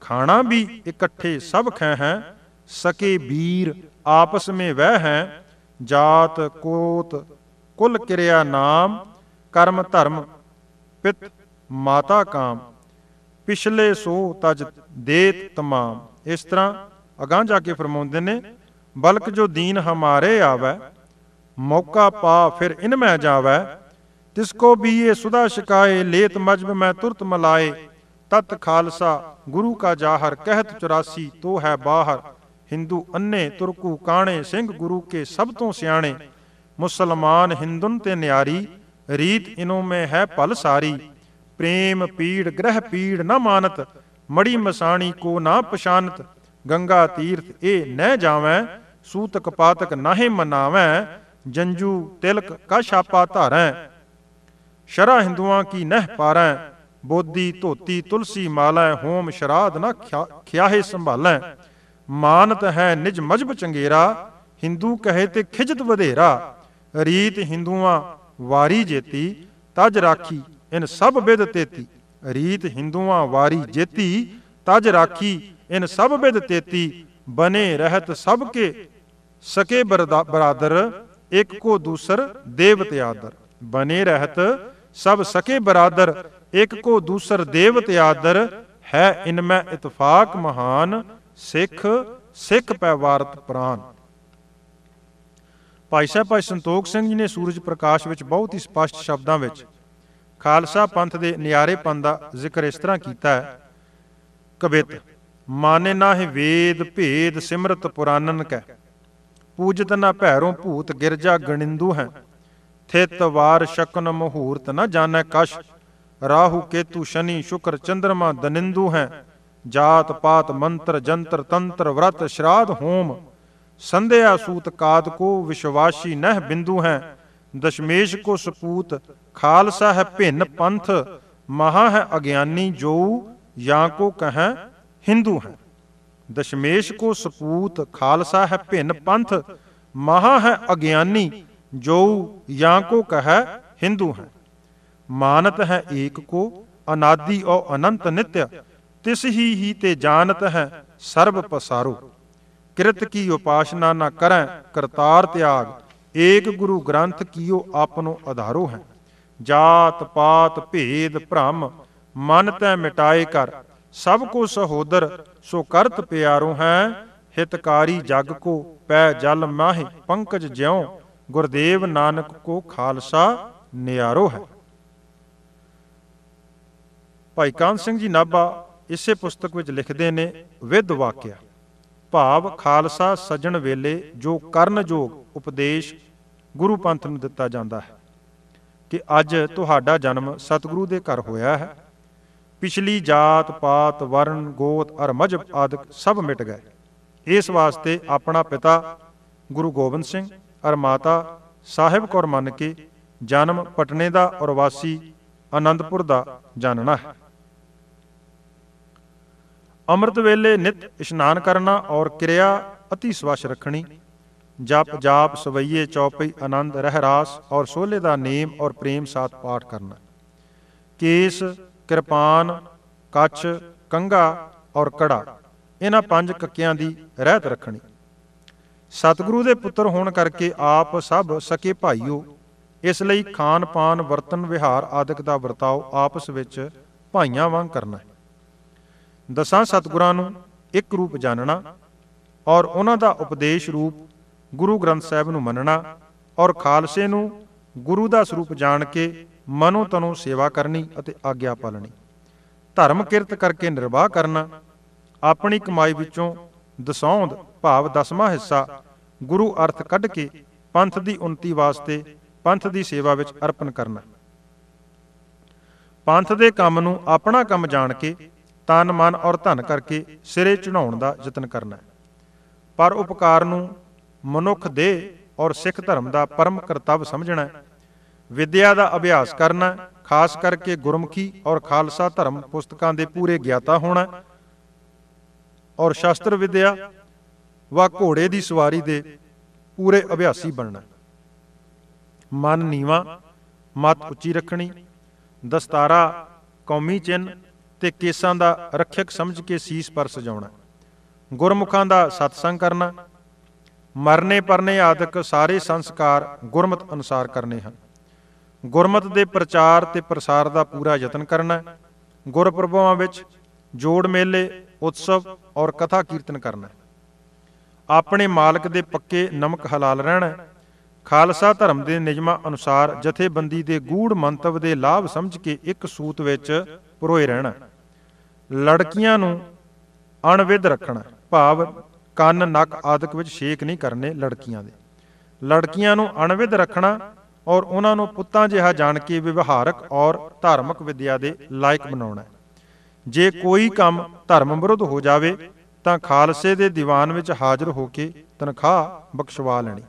ਖਾਣਾ ਵੀ ਇਕੱਠੇ ਸਭ ਖੈ ਹੈ, ਸਕੇ ਵੀਰ ਆਪਸ ਮੇ ਵਹਿ ਹੈ। ਜਾਤ, ਕੋਤ, ਕੁਲ ਕਿਰਿਆ ਨਾਮ, ਕਰਮ ਧਰਮ, ਪਿਤ, ਮਾਤਾ ਕਾਮ। ਪਿਛਲੇ ਸੋ ਤਜ ਦੇਤ ਤਮਾਮ। ਇਸ ਤਰ੍ਹਾਂ ਅਗਾਹ ਜਾ ਕੇ ਫਰਮਾਉਂਦੇ ਨੇ, ਬਲਕ ਜੋ ਦੀਨ ਹਮਾਰੇ ਆਵੇ ਮੌਕਾ ਪਾ, ਫਿਰ ਇਨ ਮੈਂ ਜਾਵੇ। ਤਿਸ ਕੋ ਵੀ ਇਹ ਸੁਦਾ ਸ਼ਿਕਾਏ, ਲੇਤ ਮਜਬ ਮੈਂ ਤੁਰਤ ਮਲਾਏ। ਤਤ ਖਾਲਸਾ, ਗੁਰੂ ਕਾ ਜਾਹਰ, ਕਹਿਤ 84 ਤੋ ਹਿੰਦੂ ਅੰਨੇ, ਤੁਰਕੂ ਕਾਣੇ, ਸਿੰਘ ਗੁਰੂ ਕੇ ਸਭ ਤੋਂ ਸਿਆਣੇ। ਮੁਸਲਮਾਨ ਹਿੰਦੁਨ ਤੇ ਨਿਆਰੀ, ਰੀਤ ਇਨੋ ਮੈਂ ਹੈ ਭਲ ਸਾਰੀ। ਪ੍ਰੇਮ ਪੀੜ, ਗ੍ਰਹਿ ਪੀੜ ਨਾ ਮਾਨਤ, ਮੜੀ ਮਸਾਣੀ ਕੋ ਨਾ ਪਛਾਨਤ। ਗੰਗਾ ਤੀਰਥ ਇਹ ਨਹਿ ਜਾਵੈ, ਸੂਤਕ ਪਾਤਕ ਨਾਹੇ ਮਨਾਵੈ। ਜੰਜੂ, ਤਿਲਕ ਕਾ ਛਾਪਾ ਧਾਰੈ। ਸ਼ਰਾ ਹਿੰਦੂਆਂ ਕੀ ਨਹਿ ਪਾਰੈ। ਬੋਦੀ, ਧੋਤੀ, ਤੁਲਸੀ ਮਾਲੈ, ਹੋਮ ਸ਼ਰਾਧ ਨਾ ਖਿਆਹੇ ਸੰਭਾਲੈ। ਮਾਨਤ ਹੈ ਨਿਜ ਮਜਬ ਚੰਗੇਰਾ। ਹਿੰਦੂ ਕਹੇ ਤੇ ਖਿਜਤ ਵਧੇਰਾ। ਰੀਤ ਹਿੰਦੂਆਂ, ਵਾਰੀ ਜੇਤੀ, ਤਜ ਰਾਖੀ, ਇਨ ਸਭ ਵਿਦ ਤੇਤੀ। ਰੀਤ ਹਿੰਦੂਆਂ, ਵਾਰੀ ਜੇਤੀ, ਤਜ ਰਾਖੀ, ਇਨ ਸਭ ਬਿਦ ਤੇਤੀ। ਬਨੇ ਰਹਿਤ ਸਭ ਕੇ, ਸਕੇ ਬਰਾਦਰ। ਇੱਕ ਕੋ ਦੂਸਰ ਦੇਵਤ ਆਦਰ। ਬਨੇ ਰਹਿਤ, ਸਭ ਸਕੇ ਬਰਾਦਰ, ਇੱਕ ਕੋ ਦੂਸਰ ਦੇਵਤ ਆਦਰ, ਹੈ ਇਨ ਮੈਂ ਇਤਫਾਕ ਮਹਾਨ, ਸਿੱਖ ਸਿੱਖ ਪੈ ਵਾਰਤ ਪ੍ਰਾਨ। ਭਾਈ ਸਾਹਿਬ, ਭਾਈ ਸੰਤੋਖ ਸਿੰਘ ਜੀ ਨੇ ਸੂਰਜ ਪ੍ਰਕਾਸ਼ ਵਿੱਚ ਬਹੁਤ ਹੀ ਸਪਸ਼ਟ ਸ਼ਬਦਾਂ ਵਿੱਚ ਖਾਲਸਾ ਪੰਥ ਦੇ ਨਿਆਰੇਪਨ ਦਾ ਜ਼ਿਕਰ ਇਸ ਤਰ੍ਹਾਂ ਕੀਤਾ ਹੈ। ਕਵਿਤ, ਮਾਨੇ ਨਾਹਿ ਵੇਦ ਭੇਦ ਸਿਮਰਤ ਪੁਰਾਨਨ ਕੈ। ਪੂਜਤ ਨਾ ਭੈਰੋਂ ਭੂਤ ਗਿਰਜਾ ਗਣਿੰਦੂ ਹੈ। ਥਿਤ ਵਾਰ ਸ਼ਕਨ ਮਹੂਰਤ ਨਾ ਜਾਣੈ ਕਸ਼। ਰਾਹੂ ਕੇਤੂ ਸ਼ਨੀ ਸ਼ੁਕਰ ਚੰਦਰਮਾ ਦਨਿੰਦੂ ਹੈ। ਜਾਤ ਪਾਤ ਮੰਤਰ ਜੰਤਰ ਤੰਤਰ ਵਰਤ ਸ਼ਰਾਧ ਹੋਮ। ਸੰਧਿਆ ਸੂਤ ਕਾਦ ਕੋ ਵਿਸ਼ਵਾਸੀ ਨਹਿ ਬਿੰਦੂ ਹੈ। ਦਸ਼ਮੇਸ਼ ਕੋ ਸਪੂਤ ਖਾਲਸਾ ਹੈ ਭਿੰਨ ਪੰਥ। ਮਹਾ ਹੈ ਅਗਿਆਨੀ ਜੋ ਜਾਂ ਕੋ ਕਹੈ, ਹਿੰਦੂ ਹੈ। ਦਸ਼ਮੇਸ਼ ਕੋ ਸਪੂਤ ਖਾਲਸਾ ਹੈ ਭਿੰਨ ਪੰਥ, ਮਹਾ ਹੈ ਅਗਿਆਨੀ, ਜੋ ਜਾਂ ਕੋ ਕਹੈ ਹਿੰਦੂ ਹੈ। ਮਾਨਤ ਹੈ ਏਕ ਕੋ, ਅਨਾਦੀ ਔ ਅਨੰਤ ਨਿਤਯ ਤਿਸ ਹੀ ਹੀ ਤੇ ਜਾਣਤ ਹੈ ਸਰਬ ਪਸਾਰੋ। ਕਿਰਤ ਕੀ ਉਪਾਸ਼ਨਾ ਨਾ ਕਰੈ ਕਰਤਾਰ ਤਿਆਗ, ਏਕ ਗੁਰੂ ਗ੍ਰੰਥ ਕੀਓ ਆਪਨੋ ਆਧਾਰੋ ਹੈ। ਜਾਤ ਪਾਤ ਭੇਦ ਭ੍ਰਮ, ਮਨ ਤੈ ਮਿਟਾਏ ਕਰ ਸਭ ਕੋ ਸਹੋਦਰ, ਸੋ ਕਰਤ ਪਿਆਰੋ ਹੈ, ਹਿਤਕਾਰੀ ਜਗ ਕੋ, ਪੈ ਜਲ ਮਾਹਿ ਪੰਕਜ ਜਿਉ, ਗੁਰਦੇਵ ਨਾਨਕ ਕੋ ਖਾਲਸਾ ਨਿਆਰੋ ਹੈ। ਭਾਈ ਕਾਨ ਸਿੰਘ ਜੀ ਨਾਭਾ ਇਸੇ ਪੁਸਤਕ ਵਿੱਚ ਲਿਖਦੇ ਨੇ ਵਿਦ ਵਾਕਿਆ, ਭਾਵ ਖਾਲਸਾ ਸਜਣ ਵੇਲੇ ਜੋ ਕਰਨ ਕਰਨਯੋਗ ਉਪਦੇਸ਼ ਗੁਰੂ ਪੰਥ ਨੂੰ ਦਿੱਤਾ ਜਾਂਦਾ ਹੈ, ਕਿ ਅੱਜ ਤੁਹਾਡਾ ਜਨਮ ਸਤਿਗੁਰੂ ਦੇ ਘਰ ਹੋਇਆ ਹੈ। ਪਿਛਲੀ ਜਾਤ, ਪਾਤ ਵਰਨ ਗੋਤ ਅਰ ਮਜਬ ਆਦਿਕ ਸਭ ਮਿਟ ਗਏ। ਇਸ ਵਾਸਤੇ ਆਪਣਾ ਪਿਤਾ ਗੁਰੂ ਗੋਬਿੰਦ ਸਿੰਘ ਅਰ ਮਾਤਾ ਸਾਹਿਬ ਕੌਰ ਮੰਨ ਕੇ ਜਨਮ ਪਟਨੇ ਦਾ ਔਰ ਵਾਸੀ ਆਨੰਦਪੁਰ ਦਾ ਜਾਣਨਾ ਹੈ। ਅੰਮ੍ਰਿਤ ਵੇਲੇ ਨਿਤ ਇਸ਼ਨਾਨ ਕਰਨਾ ਔਰ ਕਿਰਿਆ ਅਤੀ ਸਵਛ ਰੱਖਣੀ, ਜਪ ਜਾਪ ਸਵਈਏ ਚੌਪਈ ਆਨੰਦ ਰਹਿਰਾਸ ਔਰ ਸੋਲੇ ਦਾ ਨੇਮ ਔਰ ਪ੍ਰੇਮ ਸਾਥ ਪਾਠ ਕਰਨਾ। ਕੇਸ ਕਿਰਪਾਨ ਕੱਛ ਕੰਗਾ ਔਰ ਕੜਾ। ਇਹਨਾਂ ਪੰਜ ਕੱਕਿਆਂ ਦੀ ਰਹਿਤ ਰੱਖਣੀ। ਸਤਿਗੁਰੂ ਦੇ ਪੁੱਤਰ ਹੋਣ ਕਰਕੇ ਆਪ ਸਭ ਸਕੇ ਭਾਈਓ। ਇਸ ਲਈ ਖਾਨ ਪਾਨ ਵਰਤਨ, ਵਿਹਾਰ ਆਦਿਕ ਦਾ ਵਰਤਾਓ ਆਪਸ ਵਿੱਚ ਭਾਈਆਂ ਵਾਂਗ ਕਰਨਾ। ਹੈ ਦਸਾਂ ਸਤਿਗੁਰਾਂ ਨੂੰ ਇੱਕ ਰੂਪ ਜਾਣਨਾ ਔਰ ਉਹਨਾਂ ਦਾ ਉਪਦੇਸ਼ ਰੂਪ ਗੁਰੂ ਗ੍ਰੰਥ ਸਾਹਿਬ ਨੂੰ ਮੰਨਣਾ ਔਰ ਖਾਲਸੇ ਨੂੰ ਗੁਰੂ ਦਾ ਸਰੂਪ ਜਾਣ ਕੇ ਮਨੋ ਤਨੋ ਸੇਵਾ ਕਰਨੀ ਅਤੇ ਆਗਿਆ ਪਾਲਣੀ। ਧਰਮ ਕਿਰਤ ਕਰਕੇ ਨਿਰਵਾਹ ਕਰਨਾ, ਆਪਣੀ ਕਮਾਈ ਵਿੱਚੋਂ ਦਸੌਂਦ ਭਾਵ ਦਸਵਾਂ ਹਿੱਸਾ ਗੁਰੂ ਅਰਥ ਕੱਢ ਕੇ ਪੰਥ ਦੀ ਉન્નਤੀ ਵਾਸਤੇ ਪੰਥ ਦੀ ਸੇਵਾ ਵਿੱਚ ਅਰਪਣ ਕਰਨਾ। ਪੰਥ ਦੇ ਕੰਮ ਨੂੰ ਆਪਣਾ ਕੰਮ ਜਾਣ ਕੇ ਤਨ ਮਨ ਔਰ ਧਨ ਕਰਕੇ ਸਿਰੇ ਚੜਾਉਣ ਦਾ ਯਤਨ ਕਰਨਾ। ਪਰ ਉਪਕਾਰ ਨੂੰ ਮਨੁੱਖ ਦੇ ਔਰ ਸਿੱਖ ਧਰਮ ਦਾ ਪਰਮ ਕਰਤੱਵ ਸਮਝਣਾ ਵਿੱਦਿਆ ਦਾ ਅਭਿਆਸ ਕਰਨਾ, ਖਾਸ ਕਰਕੇ ਗੁਰਮੁਖੀ ਔਰ ਖਾਲਸਾ ਧਰਮ ਪੁਸਤਕਾਂ ਦੇ ਪੂਰੇ ਗਿਆਤਾ ਹੋਣਾ ਔਰ ਸ਼ਾਸਤਰ ਵਿਦਿਆ ਵਾ ਘੋੜੇ ਦੀ ਸਵਾਰੀ ਦੇ ਪੂਰੇ ਅਭਿਆਸੀ ਬਣਨਾ। ਮਨ ਨੀਵਾ, ਮਤ ਉੱਚੀ ਰੱਖਣੀ, ਦਸਤਾਰਾ, ਕੌਮੀ ਚਿੰਨ ਤੇ ਕੇਸਾਂ ਦਾ ਰੱਖਿਅਕ ਸਮਝ ਕੇ ਸੀਸ ਪਰ ਸਜਾਉਣਾ, ਗੁਰਮੁਖਾਂ ਦਾ ਸਤਸੰਗ ਕਰਨਾ, ਮਰਨੇ ਪਰਨੇ ਆਦਿਕ ਸਾਰੇ ਸੰਸਕਾਰ ਗੁਰਮਤ ਅਨੁਸਾਰ ਕਰਨੇ ਹਨ। ਗੁਰਮਤ ਦੇ ਪ੍ਰਚਾਰ ਤੇ ਪ੍ਰਸਾਰ ਦਾ ਪੂਰਾ ਯਤਨ ਕਰਨਾ ਗੁਰਪੁਰਬਾਂ ਵਿੱਚ ਜੋੜ ਮੇਲੇ, ਉਤਸਵ ਔਰ ਕਥਾ ਕੀਰਤਨ ਕਰਨਾ ਆਪਣੇ ਮਾਲਕ ਦੇ ਪੱਕੇ ਨਮਕ ਹਲਾਲ ਰਹਿਣਾ ਖਾਲਸਾ ਧਰਮ ਦੇ ਨਿਯਮਾਂ ਅਨੁਸਾਰ ਜਥੇਬੰਦੀ ਦੇ ਗੂੜ ਮੰਤਵ ਦੇ ਲਾਭ ਸਮਝ ਕੇ ਇੱਕ ਸੂਤ ਵਿੱਚ ਪਰੋਏ ਰਹਿਣਾ ਲੜਕੀਆਂ ਨੂੰ ਅਣਵਿਧ ਰੱਖਣਾ ਭਾਵ ਕੰਨ, ਨੱਕ ਆਦਿਕ ਵਿੱਚ ਛੇਕ ਨਹੀਂ ਕਰਨੇ ਲੜਕੀਆਂ ਦੇ। ਲੜਕੀਆਂ ਨੂੰ ਅਣਵਿਧ ਰੱਖਣਾ ਔਰ ਉਹਨਾਂ ਨੂੰ ਪੁੱਤਾਂ ਜਿਹਾ ਜਾਣ ਕੇ ਵਿਵਹਾਰਕ ਔਰ ਧਾਰਮਿਕ ਵਿਦਿਆ ਦੇ ਲਾਇਕ ਬਣਾਉਣਾ ਜੇ ਕੋਈ ਕੰਮ ਧਰਮ ਵਿਰੁੱਧ ਹੋ ਜਾਵੇ, ਤਾਂ ਖਾਲਸੇ ਦੇ ਦੀਵਾਨ ਵਿੱਚ ਹਾਜ਼ਰ ਹੋ ਕੇ ਤਨਖਾਹ ਬਖਸ਼ਵਾ ਲੈਣੀ।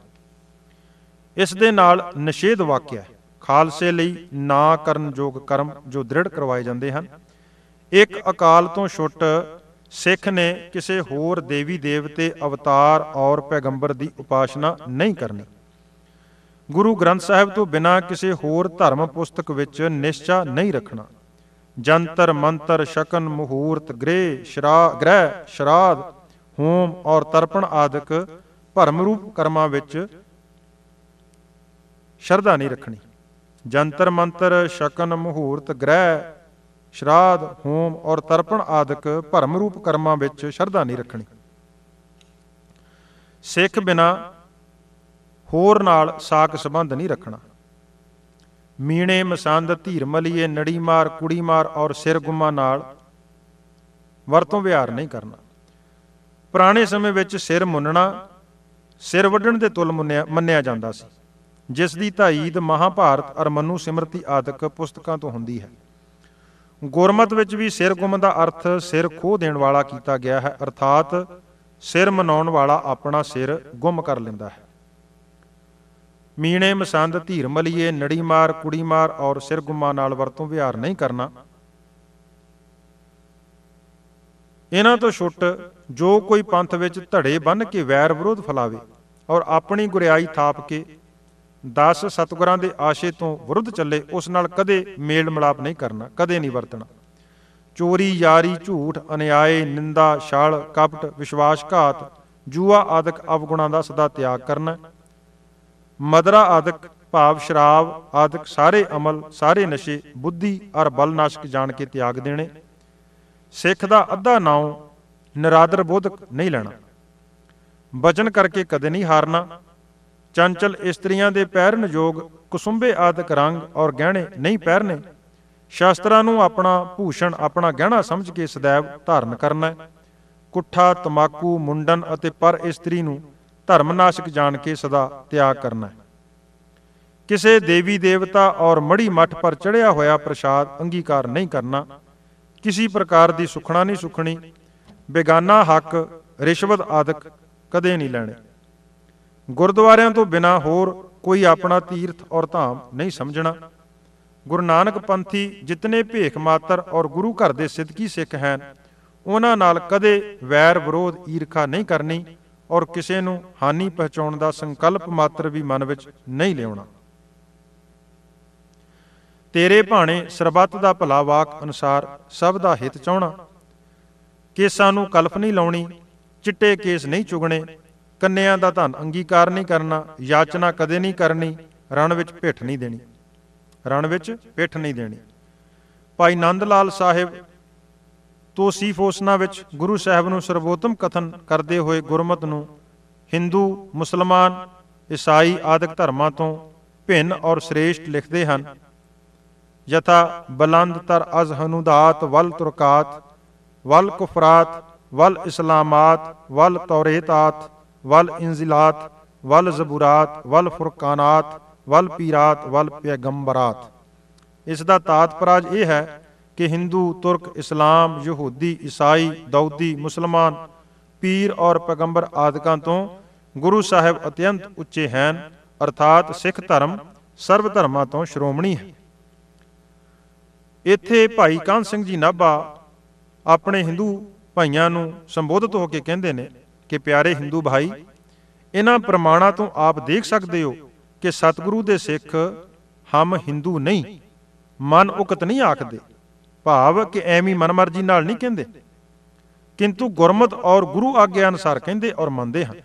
ਇਸ ਦੇ ਨਾਲ ਨਿਸ਼ੇਧ ਵਾਕਿਆ ਹੈ, ਖਾਲਸੇ ਲਈ ਨਾ ਕਰਨ ਯੋਗ ਕਰਮ ਜੋ ਦ੍ਰਿੜ ਕਰਵਾਏ ਜਾਂਦੇ ਹਨ। ਇੱਕ ਅਕਾਲ ਤੋਂ ਛੁੱਟ ਸਿੱਖ ਨੇ ਕਿਸੇ ਹੋਰ ਦੇਵੀ ਦੇਵਤੇ ਅਵਤਾਰ ਔਰ ਪੈਗੰਬਰ ਦੀ ਉਪਾਸ਼ਨਾ ਨਹੀਂ ਕਰਨੀ। ਗੁਰੂ ਗ੍ਰੰਥ ਸਾਹਿਬ ਤੋਂ ਬਿਨਾਂ ਕਿਸੇ ਹੋਰ ਧਰਮ ਪੁਸਤਕ ਵਿੱਚ ਨਿਸ਼ਚਾ ਨਹੀਂ ਰੱਖਣਾ। ਜੰਤਰ, ਮੰਤਰ, ਸ਼ਕਨ, ਮਹੂਰਤ, ਗ੍ਰਹਿ, ਸ਼ਰਾ, ਗ੍ਰਹਿ ਸ਼ਰਾਦ ਹੋਮ ਔਰ ਤਰਪਣ ਆਦਿਕ ਭਰਮ ਰੂਪ ਕਰਮਾਂ ਵਿੱਚ ਸ਼ਰਧਾ ਨਹੀਂ ਰੱਖਣੀ। ਜੰਤਰ, ਮੰਤਰ, ਸ਼ਕਨ, ਮਹੂਰਤ, ਗ੍ਰਹਿ, ਸ਼ਰਾਧ, ਹੋਮ ਔਰ ਤਰਪਣ ਆਦਿਕ ਭਰਮ ਰੂਪ ਕਰਮਾਂ ਵਿੱਚ ਸ਼ਰਧਾ ਨਹੀਂ ਰੱਖਣੀ। ਸਿੱਖ ਬਿਨਾ ਹੋਰ ਨਾਲ ਸਾਕ ਸੰਬੰਧ ਨਹੀਂ ਰੱਖਣਾ। ਮੀਣੇ ਮਸੰਦ ਧੀਰ ਮਲੀਏ ਨੜੀ ਮਾਰ ਕੁੜੀ ਮਾਰ ਔਰ ਸਿਰ ਗੁੰਮਾ ਨਾਲ ਵਰਤੋਂ ਵਿਹਾਰ ਨਹੀਂ ਕਰਨਾ। ਪੁਰਾਣੇ ਸਮੇਂ ਵਿੱਚ ਸਿਰ ਮੁੰਨਣਾ, ਸਿਰ ਵੱਢਣ ਦੇ ਤੁਲ ਮੰਨਿਆ ਜਾਂਦਾ ਸੀ, ਜਿਸ ਦੀ ਤਾਈਦ ਮਹਾਭਾਰਤ ਅਰਮਨੂ ਸਿਮਰਤੀ ਆਦਿਕ ਪੁਸਤਕਾਂ ਤੋਂ ਹੁੰਦੀ ਹੈ। ਗੁਰਮਤ ਵਿੱਚ ਵੀ ਸਿਰ ਗੁੰਮ ਦਾ ਅਰਥ ਸਿਰ ਖੋਹ ਦੇਣ ਵਾਲਾ ਕੀਤਾ ਗਿਆ ਹੈ, ਅਰਥਾਤ ਸਿਰ ਮਨਾਉਣ ਵਾਲਾ ਆਪਣਾ ਸਿਰ ਗੁੰਮ ਕਰ ਲੈਂਦਾ ਹੈ। ਮੀਣੇ ਮਸੰਦ ਧੀਰ ਮਲੀਏ, ਨੜੀ ਮਾਰ, ਕੁੜੀ ਮਾਰ ਔਰ ਸਿਰ ਗੁੰਮਾ ਨਾਲ ਵਰਤੋਂ ਵਿਹਾਰ ਨਹੀਂ ਕਰਨਾ। ਇਹਨਾਂ ਤੋਂ ਛੁੱਟ ਜੋ ਕੋਈ ਪੰਥ ਵਿੱਚ ਧੜੇ ਬੰਨ ਕੇ ਵੈਰ ਵਿਰੋਧ ਫਲਾਵੇ ਔਰ ਆਪਣੀ ਗੁਰਿਆਈ ਥਾਪ ਕੇ 10 ਸਤਗੁਰਾਂ ਦੇ ਆਸ਼ੇ ਤੋਂ ਵਿਰੁੱਧ ਚੱਲੇ, ਉਸ ਨਾਲ ਕਦੇ ਮੇਲ ਮਿਲਾਪ ਨਹੀਂ ਕਰਨਾ, ਕਦੇ ਨਹੀਂ ਵਰਤਣਾ। ਚੋਰੀ, ਯਾਰੀ, ਝੂਠ, ਅਨਿਆਏ, ਨਿੰਦਾ, ਛਾਲ, ਕਪਟ, ਵਿਸ਼ਵਾਸਘਾਤ, ਜੂਆ ਆਦਿਕ ਅਵਗੁਣਾਂ ਦਾ ਸਦਾ ਤਿਆਗ ਕਰਨਾ। ਮਦਰਾ ਆਦਿਕ, ਭਾਵ ਸ਼ਰਾਬ ਆਦਿਕ ਸਾਰੇ ਅਮਲ, ਸਾਰੇ ਨਸ਼ੇ, ਬੁੱਧੀ ਔਰ ਬਲ ਨਾਸ਼ਕ ਜਾਣ ਕੇ ਤਿਆਗ ਦੇਣੇ। ਸਿੱਖ ਦਾ ਅੱਧਾ ਨਾਉ ਨਰਾਦਰ ਬੋਧਕ ਨਹੀਂ ਲੈਣਾ। ਬਚਨ ਕਰਕੇ ਕਦੇ ਨਹੀਂ ਹਾਰਨਾ। ਚੰਚਲ ਇਸਤਰੀਆਂ ਦੇ ਪਹਿਰਨ ਯੋਗ ਕੁਸੁੰਬੇ ਆਦਿਕ ਰੰਗ ਔਰ ਗਹਿਣੇ ਨਹੀਂ ਪਹਿਰਨੇ। ਸ਼ਾਸਤਰਾਂ ਨੂੰ ਆਪਣਾ ਭੂਸ਼ਣ, ਆਪਣਾ ਗਹਿਣਾ ਸਮਝ ਕੇ ਸदैव ਧਾਰਨ ਕਰਨਾ ਕੁੱਠਾ, ਤਮਾਕੂ, ਮੁੰਡਨ ਅਤੇ ਪਰ ਇਸਤਰੀ ਨੂੰ ਧਰਮਨਾਸ਼ਕ ਜਾਣ ਕੇ ਸਦਾ ਤਿਆਗ ਕਰਨਾ ਹੈ। ਕਿਸੇ ਦੇਵੀ ਦੇਵਤਾ ਔਰ ਮੜੀ ਮੱਠ ਪਰ ਚੜਿਆ ਹੋਇਆ ਪ੍ਰਸ਼ਾਦ ਅੰਗੀਕਾਰ ਨਹੀਂ ਕਰਨਾ, ਕਿਸੇ ਪ੍ਰਕਾਰ ਦੀ ਸੁਖਣਾ ਨਹੀਂ ਸੁਖਣੀ, ਬੇਗਾਨਾ ਹੱਕ, ਰਿਸ਼ਵਤ ਆਦਿਕ ਕਦੇ ਨਹੀਂ ਲੈਣੇ। ਗੁਰਦੁਆਰਿਆਂ ਤੋਂ ਬਿਨਾ ਹੋਰ ਕੋਈ ਆਪਣਾ ਤੀਰਥ ਔਰ ਧਾਮ ਨਹੀਂ ਸਮਝਣਾ। ਗੁਰੂ ਨਾਨਕ ਪੰਥੀ ਜਿਤਨੇ ਭੇਖ ਮਾਤਰ ਔਰ ਗੁਰੂ ਘਰ ਦੇ ਸਿੱਧਕੀ ਸਿੱਖ ਹਨ, ਉਹਨਾਂ ਨਾਲ ਕਦੇ ਵੈਰ ਵਿਰੋਧ ਈਰਖਾ ਨਹੀਂ ਕਰਨੀ ਔਰ ਕਿਸੇ ਨੂੰ ਹਾਨੀ ਪਹੁੰਚਾਉਣ ਦਾ ਸੰਕਲਪ ਮਾਤਰ ਵੀ ਮਨ ਵਿੱਚ ਨਹੀਂ ਲਿਆਉਣਾ। ਤੇਰੇ ਭਾਣੇ ਸਰਬੱਤ ਦਾ ਭਲਾ ਵਾਕ ਅਨੁਸਾਰ ਸਭ ਦਾ ਹਿੱਤ ਚਾਹਣਾ। ਕੇਸਾਂ ਨੂੰ ਕਲਪ ਨਹੀਂ ਲਾਉਣੀ, ਚਿੱਟੇ ਕੇਸ ਨਹੀਂ ਚੁਗਣੇ, ਕੰਨਿਆਂ ਦਾ ਧਨ ਅੰਗੀਕਾਰ ਨਹੀਂ ਕਰਨਾ, ਯਾਚਨਾ ਕਦੇ ਨਹੀਂ ਕਰਨੀ, ਰਣ ਵਿੱਚ ਭਿੱਠ ਨਹੀਂ ਦੇਣੀ। ਰਣ ਵਿੱਚ ਪਿੱਠ ਨਹੀਂ ਦੇਣੀ। ਭਾਈ ਨੰਦ ਲਾਲ ਸਾਹਿਬ ਤੋਸੀਫੋਸਨਾ ਵਿੱਚ ਗੁਰੂ ਸਾਹਿਬ ਨੂੰ ਸਰਵੋਤਮ ਕਥਨ ਕਰਦੇ ਹੋਏ ਗੁਰਮਤ ਨੂੰ ਹਿੰਦੂ, ਮੁਸਲਮਾਨ, ਈਸਾਈ ਆਦਿਕ ਧਰਮਾਂ ਤੋਂ ਭਿੰਨ ਔਰ ਸ੍ਰੇਸ਼ਟ ਲਿਖਦੇ ਹਨ। ਯਥਾ ਬਲੰਦ ਤਰ ਅਜ਼ ਹਨੂਦਾਤ ਵਲ ਤੁਰਕਾਤ, ਵਲ ਕੁਫਰਾਤ, ਵਲ ਇਸਲਾਮਾਤ, ਵਲ ਤੌਰੇਤਾਤ, ਵਲ ਇੰਜ਼ਿਲਾਤ ਵਲ ਜ਼ਬੂਰਾਤ, ਵਲ ਫੁਰਕਾਨਾਤ, ਵਲ ਪੀਰਾਤ, ਵਲ ਪੈਗੰਬਰਾਤ। ਇਸ ਦਾ ਤਾਤਪਰਾਜ ਇਹ ਹੈ ਕਿ ਹਿੰਦੂ, ਤੁਰਕ, ਇਸਲਾਮ, ਯਹੂਦੀ, ਈਸਾਈ, ਦਾਊਦੀ, ਮੁਸਲਮਾਨ, ਪੀਰ ਔਰ ਪੈਗੰਬਰ ਆਦਿਕਾਂ ਤੋਂ ਗੁਰੂ ਸਾਹਿਬ ਅਤਿਅੰਤ ਉੱਚੇ ਹਨ, ਅਰਥਾਤ ਸਿੱਖ ਧਰਮ ਸਰਵ ਧਰਮਾਂ ਤੋਂ ਸ਼੍ਰੋਮਣੀ ਹੈ। ਇੱਥੇ ਭਾਈ ਕਾਨ ਸਿੰਘ ਜੀ ਨਾਭਾ ਆਪਣੇ ਹਿੰਦੂ ਭਾਈਆਂ ਨੂੰ ਸੰਬੋਧਿਤ ਹੋ ਕੇ ਕਹਿੰਦੇ ਨੇ ਕਿ ਪਿਆਰੇ ਹਿੰਦੂ ਭਾਈ, ਇਹਨਾਂ ਪ੍ਰਮਾਣਾਂ ਤੋਂ ਆਪ ਦੇਖ ਸਕਦੇ ਹੋ ਕਿ ਸਤਿਗੁਰੂ ਦੇ ਸਿੱਖ ਹਮ ਹਿੰਦੂ ਨਹੀਂ, ਮਨ ਉਕਤ ਨਹੀਂ ਆਖਦੇ। ਭਾਵ ਕਿ ਐਵੇਂ ਮਨਮਰਜ਼ੀ ਨਾਲ ਨਹੀਂ ਕਹਿੰਦੇ। ਕਿੰਤੂ ਗੁਰਮਤ ਔਰ ਗੁਰੂ ਆਗਿਆ ਅਨੁਸਾਰ ਕਹਿੰਦੇ ਔਰ ਮੰਨਦੇ ਹਨ।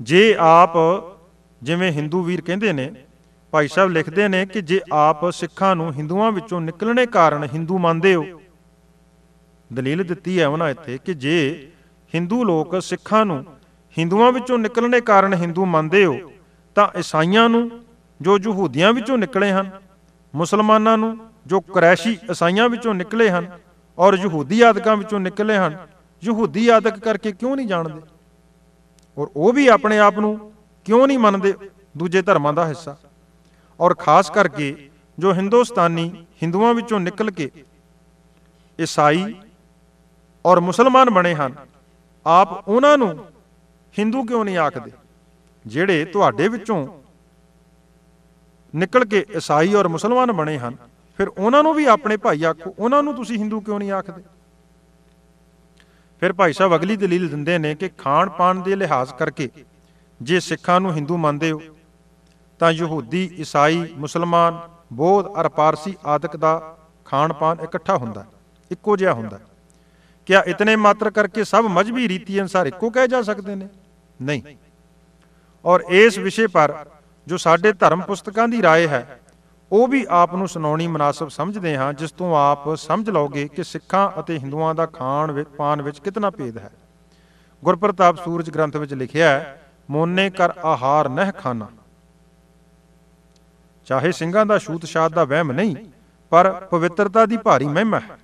ਜੇ ਆਪ ਜਿਵੇਂ ਹਿੰਦੂ ਵੀਰ ਕਹਿੰਦੇ ਨੇ, ਭਾਈ ਸਾਹਿਬ ਲਿਖਦੇ ਨੇ ਕਿ ਜੇ ਆਪ ਸਿੱਖਾਂ ਨੂੰ ਹਿੰਦੂਆਂ ਵਿੱਚੋਂ ਨਿਕਲਣੇ ਕਾਰਨ ਹਿੰਦੂ ਮੰਨਦੇ ਹੋ, ਦਲੀਲ ਦਿੱਤੀ ਹੈ ਉਹਨਾਂ ਇੱਥੇ ਕਿ ਜੇ ਹਿੰਦੂ ਲੋਕ ਸਿੱਖਾਂ ਨੂੰ ਹਿੰਦੂਆਂ ਵਿੱਚੋਂ ਨਿਕਲਣੇ ਕਾਰਨ ਹਿੰਦੂ ਮੰਨਦੇ ਹੋ, ਤਾਂ ਈਸਾਈਆਂ ਨੂੰ ਜੋ ਯਹੂਦੀਆਂ ਵਿੱਚੋਂ ਨਿਕਲੇ ਹਨ, ਮੁਸਲਮਾਨਾਂ ਨੂੰ ਜੋ ਕਰੈਸ਼ੀ ਈਸਾਈਆਂ ਵਿੱਚੋਂ ਨਿਕਲੇ ਹਨ ਔਰ ਯਹੂਦੀ ਆਦਿਕਾਂ ਵਿੱਚੋਂ ਨਿਕਲੇ ਹਨ, ਯਹੂਦੀ ਆਦਿਕ ਕਰਕੇ ਕਿਉਂ ਨਹੀਂ ਜਾਣਦੇ? ਔਰ ਉਹ ਵੀ ਆਪਣੇ ਆਪ ਨੂੰ ਕਿਉਂ ਨਹੀਂ ਮੰਨਦੇ? ਦੂਜੇ ਧਰਮਾਂ ਦਾ ਹਿੱਸਾ। ਔਰ ਖਾਸ ਕਰਕੇ ਜੋ ਹਿੰਦੁਸਤਾਨੀ ਹਿੰਦੂਆਂ ਵਿੱਚੋਂ ਨਿਕਲ ਕੇ ਈਸਾਈ ਔਰ ਮੁਸਲਮਾਨ ਬਣੇ ਹਨ, ਆਪ ਉਹਨਾਂ ਨੂੰ ਹਿੰਦੂ ਕਿਉਂ ਨਹੀਂ ਆਖਦੇ? ਜਿਹੜੇ ਤੁਹਾਡੇ ਵਿੱਚੋਂ ਨਿਕਲ ਕੇ ਈਸਾਈ ਔਰ ਮੁਸਲਮਾਨ ਬਣੇ ਹਨ ਫਿਰ ਉਹਨਾਂ ਨੂੰ ਵੀ ਆਪਣੇ ਭਾਈ ਆਖੋ, ਉਹਨਾਂ ਨੂੰ ਤੁਸੀਂ ਹਿੰਦੂ ਕਿਉਂ ਨਹੀਂ ਆਖਦੇ? ਫਿਰ ਭਾਈ ਸਾਹਿਬ ਅਗਲੀ ਦਲੀਲ ਦਿੰਦੇ ਨੇ ਕਿ ਖਾਣ ਪਾਣ ਦੇ ਲਿਹਾਜ਼ ਕਰਕੇ ਜੇ ਸਿੱਖਾਂ ਨੂੰ ਹਿੰਦੂ ਮੰਨਦੇ ਹੋ, ਤਾਂ ਯਹੂਦੀ, ਈਸਾਈ, ਮੁਸਲਮਾਨ, ਬੋਧ, ਅਰ ਪਾਰਸੀ ਆਦਿਕ ਦਾ ਖਾਣ ਪਾਣ ਇਕੱਠਾ ਹੁੰਦਾ, ਇੱਕੋ ਜਿਹਾ ਹੁੰਦਾ। ਕਿਆ ਇਤਨੇ ਮਾਤਰ ਕਰਕੇ ਸਭ ਮਜਬੀ ਰੀਤੀ ਅਨਸਾਰ ਇੱਕੋ ਕਹਿ ਜਾ ਸਕਦੇ ਨੇ? ਨਹੀਂ। ਔਰ ਇਸ ਵਿਸ਼ੇ ਪਰ ਜੋ ਸਾਡੇ ਧਰਮ ਪੁਸਤਕਾਂ ਦੀ ਰਾਏ ਹੈ ਉਹ ਵੀ ਆਪ ਨੂੰ ਸੁਣਾਉਣੀ ਮناسب ਸਮਝਦੇ ਹਾਂ, ਜਿਸ ਤੋਂ ਆਪ ਸਮਝ ਲਓਗੇ ਕਿ ਸਿੱਖਾਂ ਅਤੇ ਹਿੰਦੂਆਂ ਦਾ ਖਾਣ ਵਿੱਚ ਪਾਣ ਵਿੱਚ ਕਿਤਨਾ ਭੇਦ ਹੈ। ਗੁਰਪ੍ਰਤਾਪ ਸੂਰਜ ਗ੍ਰੰਥ ਵਿੱਚ ਲਿਖਿਆ ਹੈ, ਮੋਨੇ ਕਰ ਆਹਾਰ ਨਹਿ ਖਾਨਾ। ਚਾਹੇ ਸਿੰਘਾਂ ਦਾ ਛੂਤ ਛਾਤ ਦਾ ਵਹਿਮ ਨਹੀਂ, ਪਰ ਪਵਿੱਤਰਤਾ ਦੀ ਭਾਰੀ ਮਹਿਮਾ ਹੈ।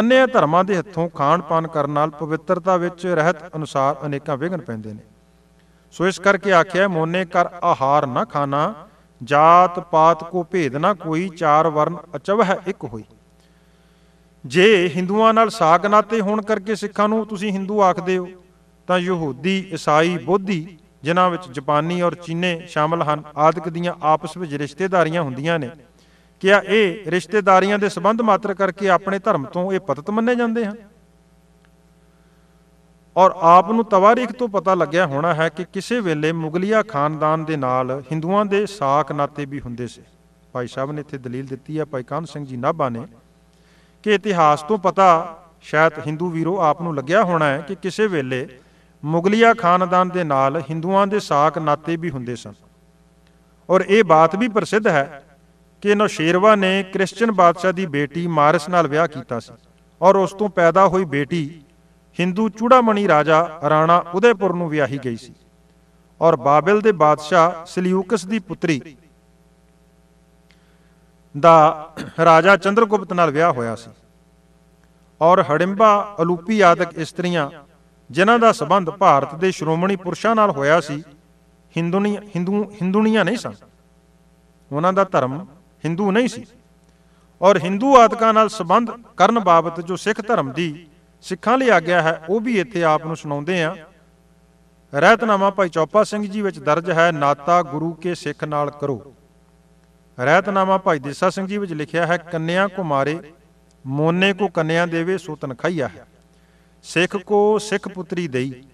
ਅਨਿਆ ਧਰਮਾਂ ਦੇ ਹੱਥੋਂ ਖਾਣ ਪਾਨ ਕਰਨ ਨਾਲ ਪਵਿੱਤਰਤਾ ਵਿੱਚ ਰਹਿਤ ਅਨੁਸਾਰ ਅਨੇਕਾਂ ਵਿਘਨ ਪੈਂਦੇ ਨੇ। ਸੋ ਇਸ ਕਰਕੇ ਆਖਿਆ ਮੋਨੇ ਕਰ ਆਹਾਰ ਨਾ ਖਾਣਾ ਜਾਤ ਪਾਤ ਕੋ ਭੇਦ ਨਾ ਕੋਈ, ਚਾਰ ਵਰਨ ਅਚਵ ਹੈ ਇੱਕ ਹੋਈ। ਜੇ ਹਿੰਦੂਆਂ ਨਾਲ ਸਾਗ ਨਾਤੇ ਹੋਣ ਕਰਕੇ ਸਿੱਖਾਂ ਨੂੰ ਤੁਸੀਂ ਹਿੰਦੂ ਆਖਦੇ ਹੋ, ਤਾਂ ਯਹੂਦੀ, ਈਸਾਈ, ਬੋਧੀ, ਜਿਨ੍ਹਾਂ ਵਿੱਚ ਜਾਪਾਨੀ ਔਰ ਚੀਨੇ ਸ਼ਾਮਲ ਹਨ, ਆਦਿਕ ਦੀਆਂ ਆਪਸ ਵਿੱਚ ਰਿਸ਼ਤੇਦਾਰੀਆਂ ਹੁੰਦੀਆਂ ਨੇ। ਕਿਆ ਇਹ ਰਿਸ਼ਤੇਦਾਰੀਆਂ ਦੇ ਸੰਬੰਧ ਮਾਤਰ ਕਰਕੇ ਆਪਣੇ ਧਰਮ ਤੋਂ ਇਹ ਪਤਤ ਮੰਨੇ ਜਾਂਦੇ ਹਨ? ਔਰ ਆਪ ਨੂੰ ਤਵਾਰੀਖ ਤੋਂ ਪਤਾ ਲੱਗਿਆ ਹੋਣਾ ਹੈ ਕਿ ਕਿਸੇ ਵੇਲੇ ਮੁਗਲਿਆ ਖਾਨਦਾਨ ਦੇ ਨਾਲ ਹਿੰਦੂਆਂ ਦੇ ਸਾਖ ਨਾਤੇ ਵੀ ਹੁੰਦੇ ਸੀ। ਭਾਈ ਸਾਹਿਬ ਨੇ ਇੱਥੇ ਦਲੀਲ ਦਿੱਤੀ ਹੈ, ਭਾਈ ਕਾਨ ਸਿੰਘ ਜੀ ਨਾਭਾ ਨੇ, ਕਿ ਇਤਿਹਾਸ ਤੋਂ ਪਤਾ ਸ਼ਾਇਦ ਹਿੰਦੂ ਵੀਰੋ ਆਪ ਨੂੰ ਲੱਗਿਆ ਹੋਣਾ ਹੈ ਕਿ ਕਿਸੇ ਵੇਲੇ ਮੁਗਲਿਆ ਖਾਨਦਾਨ ਦੇ ਨਾਲ ਹਿੰਦੂਆਂ ਦੇ ਸਾਖ ਨਾਤੇ ਵੀ ਹੁੰਦੇ ਸਨ। ਔਰ ਇਹ ਬਾਤ ਵੀ ਪ੍ਰਸਿੱਧ ਹੈ ਕਿ ਨੌਸ਼ੇਰਵਾ ਨੇ ਕ੍ਰਿਸਚੀਅਨ ਬਾਦਸ਼ਾਹ ਦੀ ਬੇਟੀ ਮਾਰਸ ਨਾਲ ਵਿਆਹ ਕੀਤਾ ਸੀ। ਔਰ ਉਸ ਤੋਂ ਪੈਦਾ ਹੋਈ ਬੇਟੀ ਹਿੰਦੂ ਚੂੜਾਮਣੀ ਰਾਜਾ ਰਾਣਾ ਉਦੈਪੁਰ ਨੂੰ ਵਿਆਹੀ ਗਈ ਸੀ ਔਰ ਬਾਬਲ ਦੇ ਬਾਦਸ਼ਾਹ ਸਲਿਊਕਸ ਦੀ ਪੁੱਤਰੀ ਦਾ ਰਾਜਾ ਚੰਦਰਗੁਪਤ ਨਾਲ ਵਿਆਹ ਹੋਇਆ ਸੀ ਔਰ ਹੜਿੰਬਾ, ਅਲੂਪੀ ਆਦਿਕ ਇਸਤਰੀਆਂ ਜਿਨ੍ਹਾਂ ਦਾ ਸਬੰਧ ਭਾਰਤ ਦੇ ਸ਼੍ਰੋਮਣੀ ਪੁਰਸ਼ਾਂ ਨਾਲ ਹੋਇਆ ਸੀ, ਹਿੰਦੂਨੀ, ਹਿੰਦੂ, ਹਿੰਦੂਣੀਆਂ ਨਹੀਂ ਸਨ। ਉਹਨਾਂ ਦਾ ਧਰਮ ਹਿੰਦੂ ਨਹੀਂ ਸੀ ਔਰ ਹਿੰਦੂ ਆਦਿਕਾਂ ਨਾਲ ਸੰਬੰਧ ਕਰਨ ਬਾਬਤ ਜੋ ਸਿੱਖ ਧਰਮ ਦੀ ਸਿੱਖਾਂ ਲਈ ਆਗਿਆ ਹੈ, ਉਹ ਵੀ ਇੱਥੇ ਆਪ ਨੂੰ ਸੁਣਾਉਂਦੇ ਆ। ਰਹਿਤਨਾਮਾ ਭਾਈ ਚੌਪਾ ਸਿੰਘ ਜੀ ਵਿੱਚ ਦਰਜ ਹੈ, ਨਾਤਾ ਗੁਰੂ ਕੇ ਸਿੱਖ ਨਾਲ ਕਰੋ। ਰਹਿਤਨਾਮਾ ਭਾਈ ਦੇਸਾ ਸਿੰਘ ਜੀ ਵਿੱਚ ਲਿਖਿਆ ਹੈ, ਕੰਨਿਆ ਕੁਮਾਰੇ ਮੋਨੇ ਕੋ ਕੰਨਿਆ ਦੇਵੇ, ਸੋ ਤਨਖਈਆ ਹੈ। ਸਿੱਖ ਕੋ ਸਿੱਖ ਪੁੱਤਰੀ ਦਈ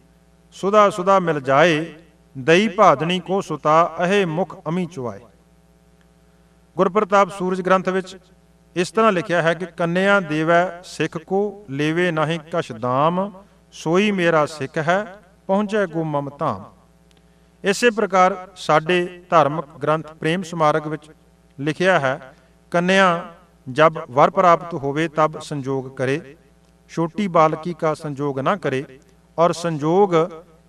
ਸੁਦਾ ਸੁਦਾ ਮਿਲ ਜਾਏ, ਦਈ ਭਾਦਣੀ ਕੋ ਸੁਤਾ, ਅਹੇ ਮੁਖ ਅਮੀ ਚੁਆਏ। ਗੁਰਪ੍ਰਤਾਪ ਸੂਰਜ ਗ੍ਰੰਥ ਵਿੱਚ ਇਸ ਤਰ੍ਹਾਂ ਲਿਖਿਆ ਹੈ ਕਿ ਕੰਨਿਆ ਦੇਵੈ ਸਿੱਖ ਕੋ, ਲੇਵੇ ਨਾਹੀਂ ਕਛ ਦਾਮ, ਸੋਈ ਮੇਰਾ ਸਿੱਖ ਹੈ, ਪਹੁੰਚੈ ਗੋ ਮਮ ਧਾਮ। ਇਸੇ ਪ੍ਰਕਾਰ ਸਾਡੇ ਧਾਰਮਿਕ ਗ੍ਰੰਥ ਪ੍ਰੇਮ ਸਮਾਰਕ ਵਿੱਚ ਲਿਖਿਆ ਹੈ, ਕੰਨਿਆ ਜਬ ਵਰ ਪ੍ਰਾਪਤ ਹੋਵੇ ਤਬ ਸੰਜੋਗ ਕਰੇ, ਛੋਟੀ ਬਾਲਕੀ ਕਾ ਸੰਜੋਗ ਨਾ ਕਰੇ, ਔਰ ਸੰਜੋਗ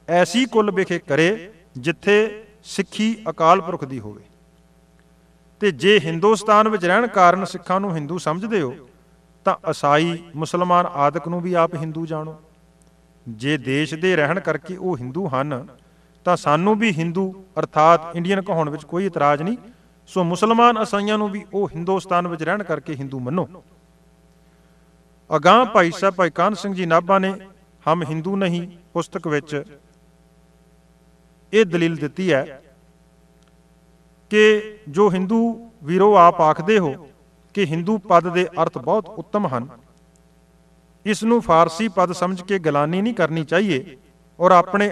ਐਸੀ ਕੁਲ ਵਿਖੇ ਕਰੇ, ਜਿੱਥੇ ਸਿੱਖੀ ਅਕਾਲ ਪੁਰਖ ਦੀ ਹੋਵੇ। ਤੇ ਜੇ ਹਿੰਦੁਸਤਾਨ ਵਿੱਚ ਰਹਿਣ ਕਾਰਨ ਸਿੱਖਾਂ ਨੂੰ ਹਿੰਦੂ ਸਮਝਦੇ ਹੋ, ਤਾਂ ਅਸਾਈ, ਮੁਸਲਮਾਨ ਆਦਿਕ ਨੂੰ ਵੀ ਆਪ ਹਿੰਦੂ ਜਾਣੋ। ਜੇ ਦੇਸ਼ ਦੇ ਰਹਿਣ ਕਰਕੇ ਉਹ ਹਿੰਦੂ ਹਨ, ਤਾਂ ਸਾਨੂੰ ਵੀ ਹਿੰਦੂ, ਅਰਥਾਤ ਇੰਡੀਅਨ ਕਹਾਉਣ ਵਿੱਚ ਕੋਈ ਇਤਰਾਜ਼ ਨਹੀਂ। ਸੋ ਮੁਸਲਮਾਨ ਈਸਾਈਆਂ ਨੂੰ ਵੀ ਉਹ ਹਿੰਦੁਸਤਾਨ ਵਿੱਚ ਰਹਿਣ ਕਰਕੇ ਹਿੰਦੂ ਮੰਨੋ। ਅਗਾਹ ਭਾਈ ਸਾਹਿਬ ਭਾਈ ਕਾਨ ਸਿੰਘ ਜੀ ਨਾਭਾ ਨੇ, ਹਮ ਹਿੰਦੂ ਨਹੀਂ, ਪੁਸਤਕ ਵਿੱਚ ਇਹ ਦਲੀਲ ਦਿੱਤੀ ਹੈ ਕਿ ਜੋ ਹਿੰਦੂ ਵੀਰੋ ਆਪ ਆਖਦੇ ਹੋ ਕਿ ਹਿੰਦੂ ਪਦ ਦੇ ਅਰਥ ਬਹੁਤ ਉੱਤਮ ਹਨ। ਇਸ ਨੂੰ ਫਾਰਸੀ ਪਦ ਸਮਝ ਕੇ ਗਲਾਨੀ ਨਹੀਂ ਕਰਨੀ ਚਾਹੀਏ ਔਰ ਆਪਣੇ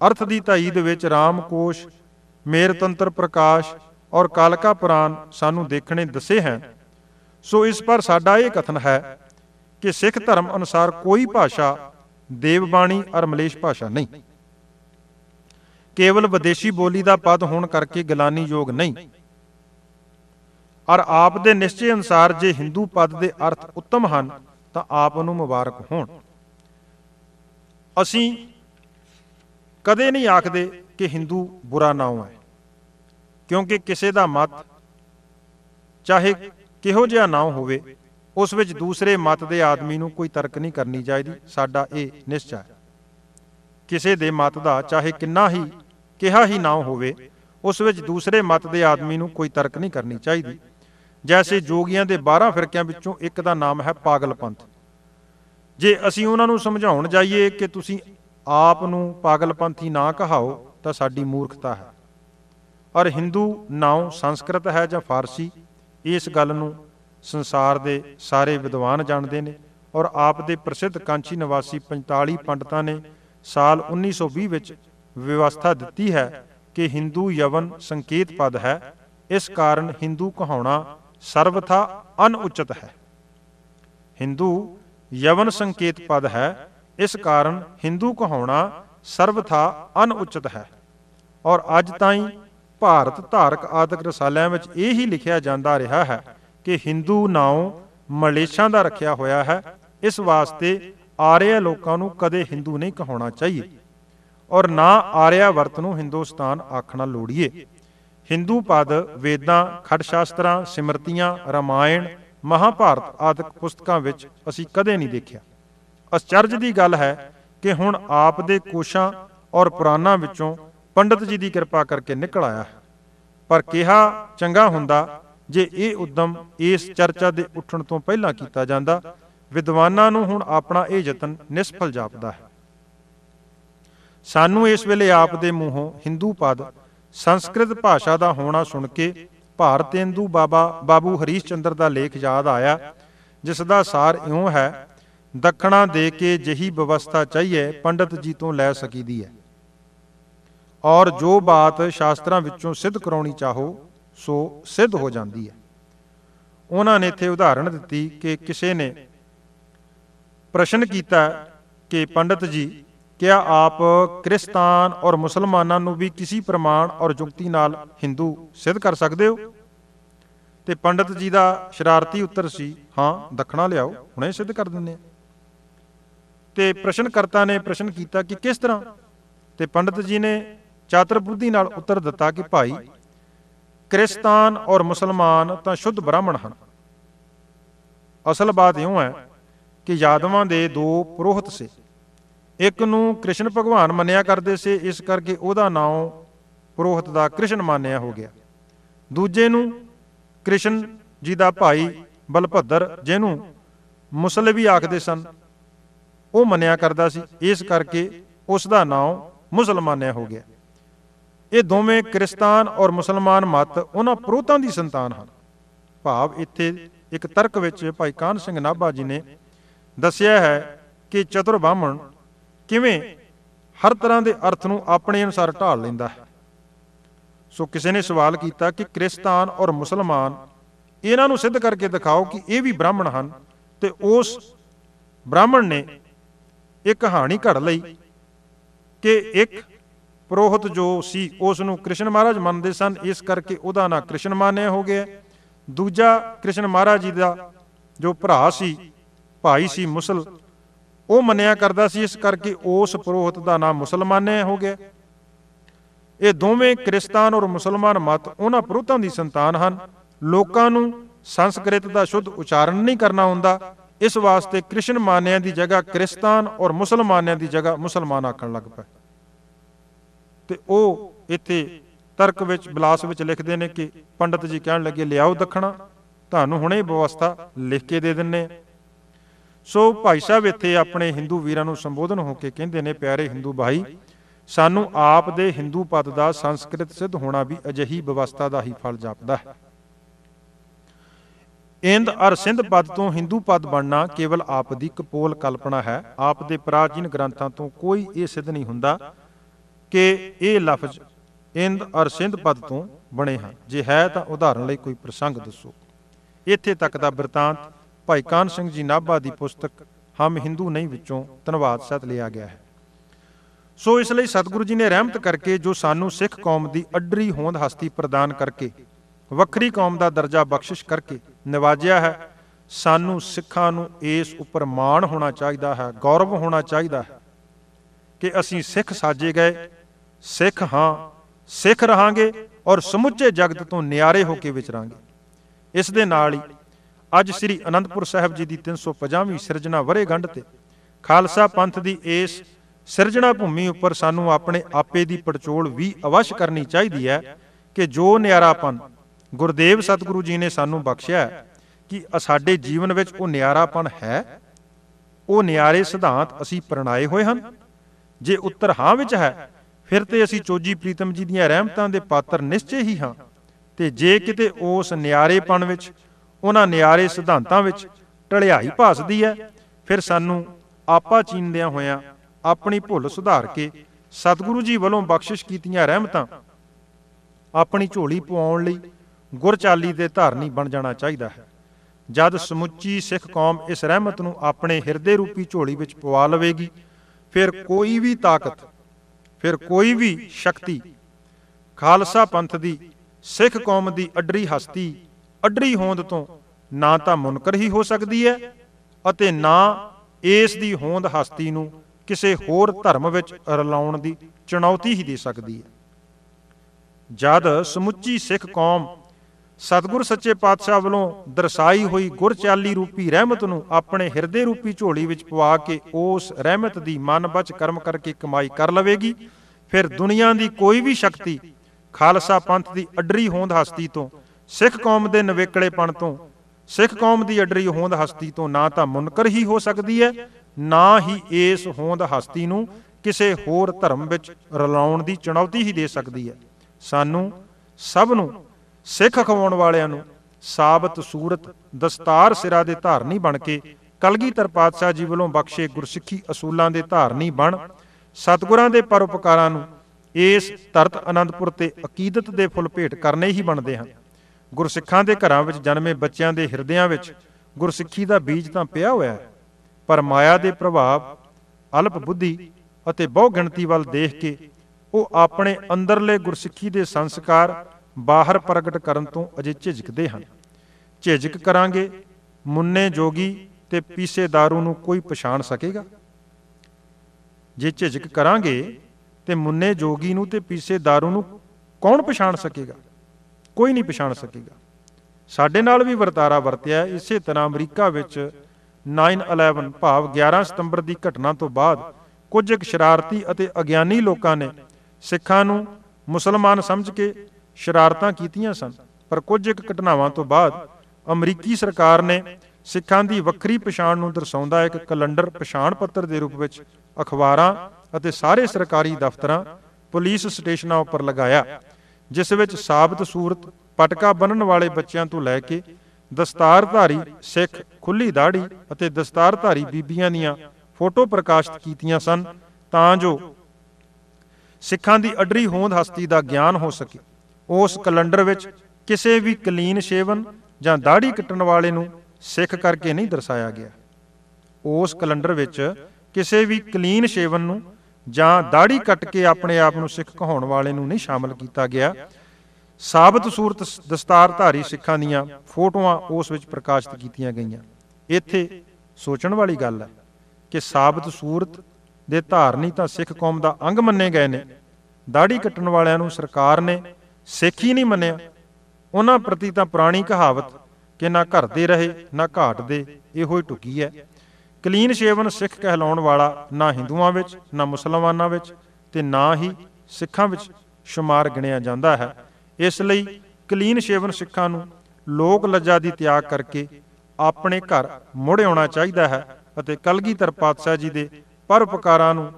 ਅਰਥ ਦੀ ਤਾਈਦ ਵਿੱਚ ਰਾਮਕੋਸ਼, ਮੇਰਤੰਤਰ ਪ੍ਰਕਾਸ਼ ਔਰ ਕਾਲਕਾ ਪੁਰਾਣ ਸਾਨੂੰ ਦੇਖਣੇ ਦੱਸੇ ਹਨ ਸੋ ਇਸ ਪਰ ਸਾਡਾ ਇਹ ਕਥਨ ਹੈ ਕਿ ਸਿੱਖ ਧਰਮ ਅਨੁਸਾਰ ਕੋਈ ਭਾਸ਼ਾ ਦੇਵਬਾਣੀ ਔਰ ਮਲੇਸ਼ ਭਾਸ਼ਾ ਨਹੀਂ। ਕੇਵਲ ਵਿਦੇਸ਼ੀ ਬੋਲੀ ਦਾ ਪਦ ਹੋਣ ਕਰਕੇ ਗਲਾਨੀ ਯੋਗ ਨਹੀਂ। ਔਰ ਆਪ ਦੇ ਨਿਸ਼ਚੇ ਅਨੁਸਾਰ ਜੇ ਹਿੰਦੂ ਪਦ ਦੇ ਅਰਥ ਉੱਤਮ ਹਨ, ਤਾਂ ਆਪ ਨੂੰ ਮੁਬਾਰਕ ਹੋਣ। ਅਸੀਂ ਕਦੇ ਨਹੀਂ ਆਖਦੇ ਕਿ ਹਿੰਦੂ ਬੁਰਾ ਨਾਮ ਹੈ ਕਿਉਂਕਿ ਕਿਸੇ ਦਾ ਮਤ ਚਾਹੇ ਕਿਹੋ ਜਿਹਾ ਨਾਮ ਹੋਵੇ, ਉਸ ਵਿੱਚ ਦੂਸਰੇ ਮਤ ਦੇ ਆਦਮੀ ਨੂੰ ਕੋਈ ਤਰਕ ਨਹੀਂ ਕਰਨੀ ਚਾਹੀਦੀ, ਸਾਡਾ ਇਹ ਨਿਸ਼ਚਾ ਹੈ। ਕਿਸੇ ਦੇ ਮਤ ਦਾ ਚਾਹੇ ਕਿੰਨਾ ਹੀ ਕਿਹਾ ਹੀ ਨਾ ਹੋਵੇ, ਉਸ ਵਿੱਚ ਦੂਸਰੇ ਮਤ ਦੇ ਆਦਮੀ ਨੂੰ ਕੋਈ ਤਰਕ ਨਹੀਂ ਕਰਨੀ ਚਾਹੀਦੀ। ਜੈਸੇ ਜੋਗੀਆਂ ਦੇ 12 ਫਿਰਕਿਆਂ ਵਿੱਚੋਂ ਇੱਕ ਦਾ ਨਾਮ ਹੈ ਪਾਗਲਪੰਥ। ਜੇ ਅਸੀਂ ਉਹਨਾਂ ਨੂੰ ਸਮਝਾਉਣ ਜਾਈਏ ਕਿ ਤੁਸੀਂ ਆਪ ਨੂੰ ਪਾਗਲਪੰਥੀ ਨਾ ਕਹਾਓ, ਤਾਂ ਸਾਡੀ ਮੂਰਖਤਾ ਹੈ। ਔਰ ਹਿੰਦੂ ਨਾਉ ਸੰਸਕ੍ਰਿਤ ਹੈ ਜਾਂ ਫਾਰਸੀ, ਇਸ ਗੱਲ ਨੂੰ ਸੰਸਾਰ ਦੇ ਸਾਰੇ ਵਿਦਵਾਨ ਜਾਣਦੇ ਨੇ ਔਰ ਆਪ ਦੇ ਪ੍ਰਸਿੱਧ ਕਾਂਚੀ ਨਿਵਾਸੀ 45 ਪੰਡਤਾਂ ਨੇ ਸਾਲ 1920 ਵਿੱਚ ਵਿਵਸਥਾ ਦਿੱਤੀ ਹੈ ਕਿ ਹਿੰਦੂ ਯਵਨ ਸੰਕੇਤ ਪਦ ਹੈ। ਇਸ ਕਾਰਨ ਹਿੰਦੂ ਕਹਾਉਣਾ ਸਰਵਥਾ ਅਨਉਚਿਤ ਹੈ। ਹਿੰਦੂ ਯਵਨ ਸੰਕੇਤ ਪਦ ਹੈ। ਇਸ ਕਾਰਨ ਹਿੰਦੂ ਕਹਾਉਣਾ ਸਰਵਥਾ ਅਨਉਚਿਤ ਹੈ। ਔਰ ਅੱਜ ਤਾਈਂ ਭਾਰਤ ਧਾਰਕ ਆਦਿਕ ਰਸਾਲਿਆਂ ਵਿੱਚ ਇਹ ਹੀ ਲਿਖਿਆ ਜਾਂਦਾ ਰਿਹਾ ਹੈ ਕਿ ਹਿੰਦੂ ਨਾਉ ਮਲੇਸ਼ਾਂ ਦਾ ਰੱਖਿਆ ਹੋਇਆ ਹੈ। ਇਸ ਵਾਸਤੇ ਆਰਿਆ ਲੋਕਾਂ ਨੂੰ ਕਦੇ ਹਿੰਦੂ ਨਹੀਂ ਕਹਾਉਣਾ ਚਾਹੀਏ। ਔਰ ਨਾ ਆਰਿਆ ਵਰਤ ਨੂੰ ਹਿੰਦੁਸਤਾਨ ਆਖਣਾ ਲੋੜੀਏ। ਹਿੰਦੂ ਪਦ, ਵੇਦਾਂ ਖੜ ਸ਼ਾਸਤਰਾਂ ਸਿਮਰਤੀਆਂ, ਰਾਮਾਇਣ, ਮਹਾਭਾਰਤ ਆਦਿਕ ਪੁਸਤਕਾਂ ਵਿੱਚ ਅਸੀਂ ਕਦੇ ਨਹੀਂ ਦੇਖਿਆ। ਅਚਰਜ ਦੀ ਗੱਲ ਹੈ ਕਿ ਹੁਣ ਆਪ ਦੇ ਕੋਸ਼ਾਂ ਔਰ ਪੁਰਾਣਾਂ ਵਿੱਚੋਂ ਪੰਡਤ ਜੀ ਦੀ ਕਿਰਪਾ ਕਰਕੇ ਨਿਕਲ ਆਇਆ ਹੈ। ਪਰ ਕਿਹਾ ਚੰਗਾ ਹੁੰਦਾ ਜੇ ਇਹ ਉਦਮ ਇਸ ਚਰਚਾ ਦੇ ਉੱਠਣ ਤੋਂ ਪਹਿਲਾਂ ਕੀਤਾ ਜਾਂਦਾ, ਵਿਦਵਾਨਾਂ ਨੂੰ ਹੁਣ ਆਪਣਾ ਇਹ ਯਤਨ ਨਿਸਫਲ ਜਾਪਦਾ ਹੈ। ਸਾਨੂੰ ਇਸ ਵੇਲੇ ਆਪ ਦੇ ਮੂੰਹੋਂ ਹਿੰਦੂ ਪਦ, ਸੰਸਕ੍ਰਿਤ ਭਾਸ਼ਾ ਦਾ ਹੋਣਾ ਸੁਣ ਕੇ ਭਾਰਤੇਂਦੂ ਬਾਬਾ ਬਾਬੂ ਹਰੀਸ਼ ਚੰਦਰ ਦਾ ਲੇਖ ਯਾਦ ਆਇਆ, ਜਿਸ ਦਾ ਸਾਰ ਇਉਂ ਹੈ, ਦੱਖਣਾ ਦੇ ਕੇ ਜਹੀ ਵਿਵਸਥਾ ਚਾਹੀਏ, ਪੰਡਤ ਜੀ ਤੋਂ ਲੈ ਸਕੀਦੀ ਹੈ ਔਰ ਜੋ ਬਾਤ ਸ਼ਾਸਤਰਾਂ ਵਿੱਚੋਂ ਸਿੱਧ ਕਰਾਉਣੀ ਚਾਹੋ, ਸੋ ਸਿੱਧ ਹੋ ਜਾਂਦੀ ਹੈ ਉਹਨਾਂ ਨੇ ਇੱਥੇ ਉਦਾਹਰਣ ਦਿੱਤੀ ਕਿ ਕਿਸੇ ਨੇ ਪ੍ਰਸ਼ਨ ਕੀਤਾ ਕਿ ਪੰਡਤ ਜੀ ਕਿਆ ਆਪ ਕ੍ਰਿਸਤਾਨ ਔਰ ਮੁਸਲਮਾਨਾਂ ਨੂੰ ਵੀ ਕਿਸੇ ਪ੍ਰਮਾਣ ਔਰ ਯੁਕਤੀ ਨਾਲ ਹਿੰਦੂ ਸਿੱਧ ਕਰ ਸਕਦੇ ਹੋ? ਤੇ ਪੰਡਤ ਜੀ ਦਾ ਸ਼ਰਾਰਤੀ ਉੱਤਰ ਸੀ, ਹਾਂ, ਦੱਖਣਾ ਲਿਆਓ, ਹੁਣੇ ਸਿੱਧ ਕਰ ਦਿੰਦੇ ਆ ਤੇ ਪ੍ਰਸ਼ਨਕਰਤਾ ਨੇ ਪ੍ਰਸ਼ਨ ਕੀਤਾ ਕਿ ਕਿਸ ਤਰ੍ਹਾਂ? ਤੇ ਪੰਡਤ ਜੀ ਨੇ ਚਾਤਰ ਬੁੱਧੀ ਨਾਲ ਉੱਤਰ ਦਿੱਤਾ ਕਿ ਭਾਈ, ਕ੍ਰਿਸਤਾਨ ਔਰ ਮੁਸਲਮਾਨ ਤਾਂ ਸ਼ੁੱਧ ਬ੍ਰਾਹਮਣ ਹਨ। ਅਸਲ ਬਾਤ ਇਉਂ ਹੈ ਕਿ ਯਾਦਵਾਂ ਦੇ ਦੋ ਪੁਰੋਹਿਤ ਸੀ। ਇੱਕ ਨੂੰ ਕ੍ਰਿਸ਼ਨ ਭਗਵਾਨ ਮੰਨਿਆ ਕਰਦੇ ਸੀ, ਇਸ ਕਰਕੇ ਉਹਦਾ ਨਾਮ ਪ੍ਰੋਹਤ ਦਾ ਕ੍ਰਿਸ਼ਨ ਮੰਨਿਆ ਹੋ ਗਿਆ। ਦੂਜੇ ਨੂੰ ਕ੍ਰਿਸ਼ਨ ਜੀ ਦਾ ਭਾਈ ਬਲਭੱਦਰ, ਜਿਹਨੂੰ ਮੁਸਲੇ ਵੀ ਆਖਦੇ ਸਨ, ਉਹ ਮੰਨਿਆ ਕਰਦਾ ਸੀ, ਇਸ ਕਰਕੇ ਉਸ ਦਾ ਨਾਮ ਮੁਸਲਮਾਨਿਆ ਹੋ ਗਿਆ। ਇਹ ਦੋਵੇਂ ਕ੍ਰਿਸਤਾਨ ਔਰ ਮੁਸਲਮਾਨ ਮਤ ਉਹਨਾਂ ਪੁਰੋਤਾਂ ਦੀ ਸੰਤਾਨ ਹਨ। ਭਾਵ ਇੱਥੇ ਇੱਕ ਤਰਕ ਵਿੱਚ ਭਾਈ ਕਾਨ ਸਿੰਘ ਨਾਭਾ ਜੀ ਨੇ ਦੱਸਿਆ ਹੈ ਕਿ ਚਤੁਰ ਬਾਹਮਣ ਕਿਵੇਂ? ਹਰ ਤਰ੍ਹਾਂ ਦੇ ਅਰਥ ਨੂੰ ਆਪਣੇ ਅਨੁਸਾਰ ਢਾਲ ਲੈਂਦਾ ਹੈ। ਸੋ ਕਿਸੇ ਨੇ ਸਵਾਲ ਕੀਤਾ ਕਿ ਕ੍ਰਿਸਤਾਨ ਔਰ ਮੁਸਲਮਾਨ ਇਹਨਾਂ ਨੂੰ ਸਿੱਧ ਕਰਕੇ ਦਿਖਾਓ ਕਿ ਇਹ ਵੀ ਬ੍ਰਾਹਮਣ ਹਨ ਤੇ ਉਸ ਬ੍ਰਾਹਮਣ ਨੇ ਇੱਕ ਕਹਾਣੀ ਘੜ ਲਈ ਕਿ ਇੱਕ ਪੁਰੋਹਿਤ ਜੋ ਸੀ, ਉਸ ਨੂੰ ਕ੍ਰਿਸ਼ਨ ਮਹਾਰਾਜ ਮੰਨਦੇ ਸਨ, ਇਸ ਕਰਕੇ ਉਹਦਾ ਨਾਂ ਕ੍ਰਿਸ਼ਨ ਮਾਨਿਆ ਹੋ ਗਿਆ। ਦੂਜਾ ਕ੍ਰਿਸ਼ਨ ਮਹਾਰਾਜ ਜੀ ਦਾ ਜੋ ਭਰਾ ਸੀ, ਭਾਈ ਸੀ ਮੁਸਲ ਉਹ ਮੰਨਿਆ ਕਰਦਾ ਸੀ, ਇਸ ਕਰਕੇ ਉਸ ਪੁਰੋਹਿਤ ਦਾ ਨਾਮ ਮੁਸਲਮਾਨੇ ਹੋ ਗਿਆ। ਇਹ ਦੋਵੇਂ ਕ੍ਰਿਸਤਾਨ ਔਰ ਮੁਸਲਮਾਨ ਮਤ ਉਹਨਾਂ ਪ੍ਰੋਹਤਾਂ ਦੀ ਸੰਤਾਨ ਹਨ। ਲੋਕਾਂ ਨੂੰ ਸੰਸਕ੍ਰਿਤ ਦਾ ਸ਼ੁੱਧ ਉਚਾਰਨ ਨਹੀਂ ਕਰਨਾ ਹੁੰਦਾ। ਇਸ ਵਾਸਤੇ ਕ੍ਰਿਸ਼ਨ ਮਾਨਿਆਂ ਦੀ ਜਗ੍ਹਾ ਕ੍ਰਿਸਤਾਨ ਔਰ ਮੁਸਲਮਾਨਿਆਂ ਦੀ ਜਗ੍ਹਾ ਮੁਸਲਮਾਨ ਆਖਣ ਲੱਗ ਪਏ। ਤੇ ਉਹ ਇੱਥੇ ਤਰਕ ਵਿੱਚ, ਬਿਲਾਸ ਵਿੱਚ ਲਿਖਦੇ ਨੇ ਕਿ ਪੰਡਤ ਜੀ ਕਹਿਣ ਲੱਗੇ, ਲਿਆਓ ਦੱਖਣਾ, ਤੁਹਾਨੂੰ ਹੁਣੇ ਵਿਵਸਥਾ ਲਿਖ ਕੇ ਦੇ ਦਿੰਨੇ ਸੋ ਭਾਈ ਸਾਹਿਬ, ਇੱਥੇ ਆਪਣੇ ਹਿੰਦੂ ਵੀਰਾਂ ਨੂੰ ਸੰਬੋਧਨ ਹੋ ਕੇ ਕਹਿੰਦੇ ਨੇ, ਪਿਆਰੇ ਹਿੰਦੂ ਭਾਈ, ਸਾਨੂੰ ਆਪ ਦੇ ਹਿੰਦੂ ਪਦ ਦਾ ਸੰਸਕ੍ਰਿਤ ਸਿੱਧ ਹੋਣਾ ਵੀ ਅਜਿਹੀ ਵਿਵਸਥਾ ਦਾ ਹੀ ਫਲ ਜਾਪਦਾ ਹੈ। ਇੰਦ ਅਰ ਸਿੰਧ ਪਦ ਤੋਂ ਹਿੰਦੂ ਪਦ ਬਣਨਾ ਕੇਵਲ ਆਪ ਦੀ ਕਪੋਲ ਕਲਪਨਾ ਹੈ। ਆਪ ਦੇ ਪ੍ਰਾਚੀਨ ਗ੍ਰੰਥਾਂ ਤੋਂ ਕੋਈ ਇਹ ਸਿੱਧ ਨਹੀਂ ਹੁੰਦਾ ਕਿ ਇਹ ਲਫ਼ਜ਼ ਇੰਦ ਅਰ ਸਿੰਧ ਪਦ ਤੋਂ ਬਣੇ ਹਨ। ਜੇ ਹੈ ਤਾਂ ਉਦਾਹਰਣ ਲਈ ਕੋਈ ਪ੍ਰਸੰਗ ਦੱਸੋ। ਇੱਥੇ ਤੱਕ ਦਾ ਬਿਰਤਾਂਤ ਭਾਈ ਕਾਨ ਸਿੰਘ ਜੀ ਨਾਭਾ ਦੀ ਪੁਸਤਕ ਹਮ ਹਿੰਦੂ ਨਹੀਂ ਵਿੱਚੋਂ ਧੰਨਵਾਦ ਸਤ ਲਿਆ ਗਿਆ ਹੈ। ਸੋ ਇਸ ਲਈ ਸਤਿਗੁਰੂ ਜੀ ਨੇ ਰਹਿਮਤ ਕਰਕੇ ਜੋ ਸਾਨੂੰ ਸਿੱਖ ਕੌਮ ਦੀ ਅੱਡਰੀ ਹੋਂਦ ਹਸਤੀ ਪ੍ਰਦਾਨ ਕਰਕੇ, ਵੱਖਰੀ ਕੌਮ ਦਾ ਦਰਜਾ ਬਖਸ਼ਿਸ਼ ਕਰਕੇ ਨਿਵਾਜਿਆ ਹੈ, ਸਾਨੂੰ ਸਿੱਖਾਂ ਨੂੰ ਇਸ ਉੱਪਰ ਮਾਣ ਹੋਣਾ ਚਾਹੀਦਾ ਹੈ, ਗੌਰਵ ਹੋਣਾ ਚਾਹੀਦਾ ਹੈ ਕਿ ਅਸੀਂ ਸਿੱਖ ਸਾਜੇ ਗਏ, ਸਿੱਖ ਹਾਂ, ਸਿੱਖ ਰਹਾਂਗੇ ਔਰ ਸਮੁੱਚੇ ਜਗਤ ਤੋਂ ਨਿਆਰੇ ਹੋ ਕੇ ਵਿਚਰਾਂਗੇ। ਇਸ ਦੇ ਨਾਲ ਹੀ ਅੱਜ ਸ੍ਰੀ ਅਨੰਦਪੁਰ ਸਾਹਿਬ ਜੀ ਦੀ 350ਵੀਂ ਸਿਰਜਣਾ ਵਰੇਗੰਢ ਤੇ ਖਾਲਸਾ ਪੰਥ ਦੀ ਇਸ ਸਿਰਜਣਾ ਭੂਮੀ ਉੱਪਰ ਸਾਨੂੰ ਆਪਣੇ ਆਪੇ ਦੀ ਪੜਚੋਲ ਵੀ ਅਵਸ਼ ਕਰਨੀ ਚਾਹੀਦੀ ਹੈ ਕਿ ਜੋ ਨਿਆਰਾਪਨ ਗੁਰਦੇਵ ਸਤਿਗੁਰੂ ਜੀ ਨੇ ਸਾਨੂੰ ਬਖਸ਼ਿਆ ਕਿ ਸਾਡੇ ਜੀਵਨ ਵਿੱਚ ਉਹ ਨਿਆਰਾਪਨ ਹੈ, ਉਹ ਨਿਆਰੇ ਸਿਧਾਂਤ ਅਸੀਂ ਪ੍ਰਣਾਏ ਹੋਏ ਹਨ। ਜੇ ਉੱਤਰ ਹਾਂ ਵਿੱਚ ਹੈ, ਫਿਰ ਤੇ ਅਸੀਂ ਚੋਜੀ ਪ੍ਰੀਤਮ ਜੀ ਦੀਆਂ ਰਹਿਮਤਾਂ ਦੇ ਪਾਤਰ ਨਿਸ਼ਚੈ ਹੀ ਹਾਂ, ਤੇ ਜੇ ਕਿਤੇ ਉਸ ਨਿਆਰੇਪਣ ਵਿੱਚ ਉਹਨਾਂ ਨਿਆਰੇ ਸਿਧਾਂਤਾਂ ਵਿੱਚ ਟਲਿਆਈ ਭਾਸਦੀ ਹੈ। ਫਿਰ ਸਾਨੂੰ ਆਪਾ ਚੀਨਦਿਆਂ ਹੋਇਆਂ ਆਪਣੀ ਭੁੱਲ ਸੁਧਾਰ ਕੇ ਸਤਿਗੁਰੂ ਜੀ ਵੱਲੋਂ ਬਖਸ਼ਿਸ਼ ਕੀਤੀਆਂ ਰਹਿਮਤਾਂ ਆਪਣੀ ਝੋਲੀ ਪਵਾਉਣ ਲਈ ਗੁਰਚਾਲੀ ਦੇ ਧਾਰਨੀ ਬਣ ਜਾਣਾ ਚਾਹੀਦਾ ਹੈ। ਜਦ ਸਮੁੱਚੀ ਸਿੱਖ ਕੌਮ ਇਸ ਰਹਿਮਤ ਨੂੰ ਆਪਣੇ ਹਿਰਦੇ ਰੂਪੀ ਝੋਲੀ ਵਿੱਚ ਪਵਾ ਲਵੇਗੀ, ਫਿਰ ਕੋਈ ਵੀ ਤਾਕਤ, ਫਿਰ ਕੋਈ ਵੀ ਸ਼ਕਤੀ ਖਾਲਸਾ ਪੰਥ ਦੀ ਸਿੱਖ ਕੌਮ ਦੀ ਅਡਰੀ ਹਸਤੀ ਅਡਰੀ ਹੋਂਦ ਤੋਂ ਨਾ ਤਾਂ ਮੁਨਕਰ ਹੀ ਹੋ ਸਕਦੀ ਹੈ ਅਤੇ ਨਾ ਇਸ ਦੀ ਹੋਂਦ ਹਸਤੀ ਨੂੰ ਕਿਸੇ ਹੋਰ ਧਰਮ ਵਿੱਚ ਰਲਾਉਣ ਦੀ ਚੁਣੌਤੀ ਹੀ ਦੇ ਸਕਦੀ ਹੈ। ਜਦ ਸਮੁੱਚੀ ਸਿੱਖ ਕੌਮ ਸਤਿਗੁਰ ਸੱਚੇ ਪਾਤਸ਼ਾਹ ਵੱਲੋਂ ਦਰਸਾਈ ਹੋਈ ਗੁਰਚਾਲੀ ਰੂਪੀ ਰਹਿਮਤ ਨੂੰ ਆਪਣੇ ਹਿਰਦੇ ਰੂਪੀ ਝੋਲੀ ਵਿੱਚ ਪਵਾ ਕੇ ਉਸ ਰਹਿਮਤ ਦੀ ਮਨ ਬਚ ਕਰਮ ਕਰਕੇ ਕਮਾਈ ਕਰ ਲਵੇਗੀ, ਫਿਰ ਦੁਨੀਆ ਦੀ ਕੋਈ ਵੀ ਸ਼ਕਤੀ ਖਾਲਸਾ ਪੰਥ ਦੀ ਅਡਰੀ ਹੋਂਦ ਹਸਤੀ ਤੋਂ ਸਿੱਖ ਕੌਮ ਦੇ ਨਵੇਕਲੇਪਣ ਤੋਂ, ਸਿੱਖ ਕੌਮ ਦੀ ਅਡਰੀ ਹੋਂਦ ਹਸਤੀ ਤੋਂ ਨਾ ਤਾਂ ਮੁਨਕਰ ਹੀ ਹੋ ਸਕਦੀ ਹੈ, ਨਾ ਹੀ ਇਸ ਹੋਂਦ ਹਸਤੀ ਨੂੰ ਕਿਸੇ ਹੋਰ ਧਰਮ ਵਿੱਚ ਰਲਾਉਣ ਦੀ ਚੁਣੌਤੀ ਹੀ ਦੇ ਸਕਦੀ ਹੈ। ਸਾਨੂੰ ਸਭ ਨੂੰ ਸਿੱਖ ਖਵਾਉਣ ਵਾਲਿਆਂ ਨੂੰ ਸਾਬਤ ਸੂਰਤ ਦਸਤਾਰ ਸਿਰਾ ਦੇ ਧਾਰਨੀ ਬਣ ਕੇ, ਕਲਗੀਧਰ ਪਾਤਸ਼ਾਹ ਜੀ ਵੱਲੋਂ ਬਖਸ਼ੇ ਗੁਰਸਿੱਖੀ ਅਸੂਲਾਂ ਦੇ ਧਾਰਨੀ ਬਣ, ਸਤਿਗੁਰਾਂ ਦੇ ਪਰਉਪਕਾਰਾਂ ਨੂੰ ਇਸ ਧਰਤ ਅਨੰਦਪੁਰ ਤੇ ਅਕੀਦਤ ਦੇ ਫੁੱਲ ਭੇਟ ਕਰਨੇ ਹੀ ਬਣਦੇ ਹਨ। ਗੁਰਸਿੱਖਾਂ ਦੇ ਘਰਾਂ ਵਿੱਚ ਜਨਮੇ ਬੱਚਿਆਂ ਦੇ ਹਿਰਦਿਆਂ ਵਿੱਚ ਗੁਰਸਿੱਖੀ ਦਾ ਬੀਜ ਤਾਂ ਪਿਆ ਹੋਇਆ ਹੈ ਪਰ ਮਾਇਆ ਦੇ ਪ੍ਰਭਾਵ ਅਲਪ ਬੁੱਧੀ ਅਤੇ ਬਹੁ ਗਿਣਤੀ ਵੱਲ ਦੇਖ ਕੇ ਉਹ ਆਪਣੇ ਅੰਦਰਲੇ ਗੁਰਸਿੱਖੀ ਦੇ ਸੰਸਕਾਰ ਬਾਹਰ ਪ੍ਰਗਟ ਕਰਨ ਤੋਂ ਅਜੇ ਝਿਜਕਦੇ ਹਨ ਝਿਜਕ ਕਰਾਂਗੇ ਮੁੰਨੇ ਜੋਗੀ ਤੇ ਪੀਸੇ दारू ਨੂੰ ਕੋਈ ਪਛਾਣ ਸਕੇਗਾ ਜੇ ਝਿਜਕ ਕਰਾਂਗੇ ਤੇ ਮੁੰਨੇ ਜੋਗੀ ਨੂੰ ਤੇ ਪੀਸੇ दारू ਨੂੰ ਕੌਣ ਪਛਾਣ ਸਕੇਗਾ ਕੋਈ ਨਹੀਂ ਪਛਾਣ ਸਕੇਗਾ। ਸਾਡੇ ਨਾਲ ਵੀ ਵਰਤਾਰਾ ਵਰਤਿਆ ਇਸੇ ਤਰ੍ਹਾਂ ਅਮਰੀਕਾ ਵਿੱਚ 9/11 ਭਾਵ 11 ਸਤੰਬਰ ਦੀ ਘਟਨਾ ਤੋਂ ਬਾਅਦ ਕੁਝ ਇੱਕ ਸ਼ਰਾਰਤੀ ਅਤੇ ਅਗਿਆਨੀ ਲੋਕਾਂ ਨੇ ਸਿੱਖਾਂ ਨੂੰ ਮੁਸਲਮਾਨ ਸਮਝ ਕੇ ਸ਼ਰਾਰਤਾਂ ਕੀਤੀਆਂ ਸਨ। ਪਰ ਕੁਝ ਇੱਕ ਘਟਨਾਵਾਂ ਤੋਂ ਬਾਅਦ ਅਮਰੀਕੀ ਸਰਕਾਰ ਨੇ ਸਿੱਖਾਂ ਦੀ ਵੱਖਰੀ ਪਛਾਣ ਨੂੰ ਦਰਸਾਉਂਦਾ ਇੱਕ ਕੈਲੰਡਰ ਪਛਾਣ ਪੱਤਰ ਦੇ ਰੂਪ ਵਿੱਚ ਅਖਬਾਰਾਂ ਅਤੇ ਸਾਰੇ ਸਰਕਾਰੀ ਦਫ਼ਤਰਾਂ ਪੁਲਿਸ ਸਟੇਸ਼ਨਾਂ ਉੱਪਰ ਲਗਾਇਆ। ਜਿਸ ਵਿੱਚ ਸਾਬਤ ਸੂਰਤ, ਪਟਕਾ ਬੰਨਣ ਵਾਲੇ ਬੱਚਿਆਂ ਤੋਂ ਲੈ ਕੇ ਦਸਤਾਰਧਾਰੀ, ਸਿੱਖ, ਖੁੱਲੀ ਦਾੜੀ ਅਤੇ ਦਸਤਾਰਧਾਰੀ ਬੀਬੀਆਂ ਦੀਆਂ ਫੋਟੋ ਪ੍ਰਕਾਸ਼ਿਤ ਕੀਤੀਆਂ ਸਨ ਤਾਂ ਜੋ ਸਿੱਖਾਂ ਦੀ ਅਡਰੀ ਹੋਂਦ ਹਸਤੀ ਦਾ ਗਿਆਨ ਹੋ ਸਕੇ। ਉਸ ਕੈਲੰਡਰ ਵਿੱਚ ਕਿਸੇ ਵੀ ਕਲੀਨ ਸ਼ੇਵਨ ਜਾਂ ਦਾੜੀ ਕੱਟਣ ਵਾਲੇ ਨੂੰ ਸਿੱਖ ਕਰਕੇ ਨਹੀਂ ਦਰਸਾਇਆ ਗਿਆ। ਉਸ ਕੈਲੰਡਰ ਵਿੱਚ ਕਿਸੇ ਵੀ ਕਲੀਨ ਸ਼ੇਵਨ ਨੂੰ ਜਾਂ ਦਾੜੀ ਕੱਟ ਕੇ ਆਪਣੇ ਆਪ ਨੂੰ ਸਿੱਖ ਕਹਾਉਣ ਵਾਲੇ ਨੂੰ ਨਹੀਂ ਸ਼ਾਮਲ ਕੀਤਾ ਗਿਆ, ਸਾਬਤ ਸੂਰਤ ਦਸਤਾਰਧਾਰੀ ਸਿੱਖਾਂ ਦੀਆਂ ਫੋਟੋਆਂ ਉਸ ਵਿੱਚ ਪ੍ਰਕਾਸ਼ਿਤ ਕੀਤੀਆਂ ਗਈਆਂ। ਇੱਥੇ ਸੋਚਣ ਵਾਲੀ ਗੱਲ ਹੈ ਕਿ ਸਾਬਤ ਸੂਰਤ ਦੇ ਧਾਰਨੀ ਤਾਂ ਸਿੱਖ ਕੌਮ ਦਾ ਅੰਗ ਮੰਨੇ ਗਏ ਨੇ। ਦਾੜੀ ਕੱਟਣ ਵਾਲਿਆਂ ਨੂੰ ਸਰਕਾਰ ਨੇ ਸਿੱਖ ਹੀ ਨਹੀਂ ਮੰਨਿਆ। ਉਹਨਾਂ ਪ੍ਰਤੀ ਤਾਂ ਪੁਰਾਣੀ ਕਹਾਵਤ ਕਿ ਨਾ ਘਰ ਦੇ ਰਹੇ, ਨਾ ਘਾਟ ਦੇ ਇਹੋ ਹੀ ਟੁਕੀ ਹੈ। ਕਲੀਨ ਸ਼ੇਵਨ ਸਿੱਖ ਕਹਿਲਾਉਣ ਵਾਲਾ ਨਾ ਹਿੰਦੂਆਂ ਵਿੱਚ, ਨਾ ਮੁਸਲਮਾਨਾਂ ਵਿੱਚ ਤੇ ਨਾ ਹੀ ਸਿੱਖਾਂ ਵਿੱਚ ਸ਼ੁਮਾਰ ਗਿਣਿਆ ਜਾਂਦਾ ਹੈ। ਇਸ ਲਈ ਕਲੀਨ ਸ਼ੇਵਨ ਸਿੱਖਾਂ ਨੂੰ ਲੋਕ ਲੱਜਾ ਦੀ ਤਿਆਗ ਕਰਕੇ ਆਪਣੇ ਘਰ ਮੁੜ ਆਉਣਾ ਚਾਹੀਦਾ ਹੈ ਅਤੇ ਕਲਗੀਧਰ ਪਾਤਸ਼ਾਹ ਜੀ ਦੇ ਪਰਉਪਕਾਰਾਂ ਨੂੰ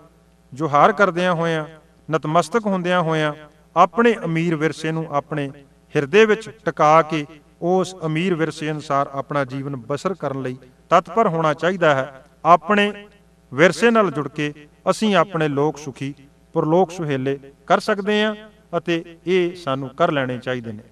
ਜੋਹਾਰ ਕਰਦਿਆਂ ਹੋਇਆਂ, ਨਤਮਸਤਕ ਹੁੰਦਿਆਂ ਹੋਇਆਂ ਆਪਣੇ ਅਮੀਰ ਵਿਰਸੇ ਨੂੰ ਆਪਣੇ ਹਿਰਦੇ ਵਿੱਚ ਟਿਕਾ ਕੇ ਉਸ ਅਮੀਰ ਵਿਰਸੇ ਅਨੁਸਾਰ ਆਪਣਾ ਜੀਵਨ ਬਸਰ ਕਰਨ ਲਈ ਤਤਪਰ ਹੋਣਾ ਚਾਹੀਦਾ ਹੈ। ਆਪਣੇ ਵਿਰਸੇ ਨਾਲ ਜੁੜ ਕੇ ਅਸੀਂ ਆਪਣੇ ਲੋਕ ਸੁਖੀ, ਪਰਲੋਕ ਸੁਹੇਲੇ ਕਰ ਸਕਦੇ ਹਾਂ ਅਤੇ ਇਹ ਸਾਨੂੰ ਕਰ ਲੈਣੇ ਚਾਹੀਦੇ ਨੇ।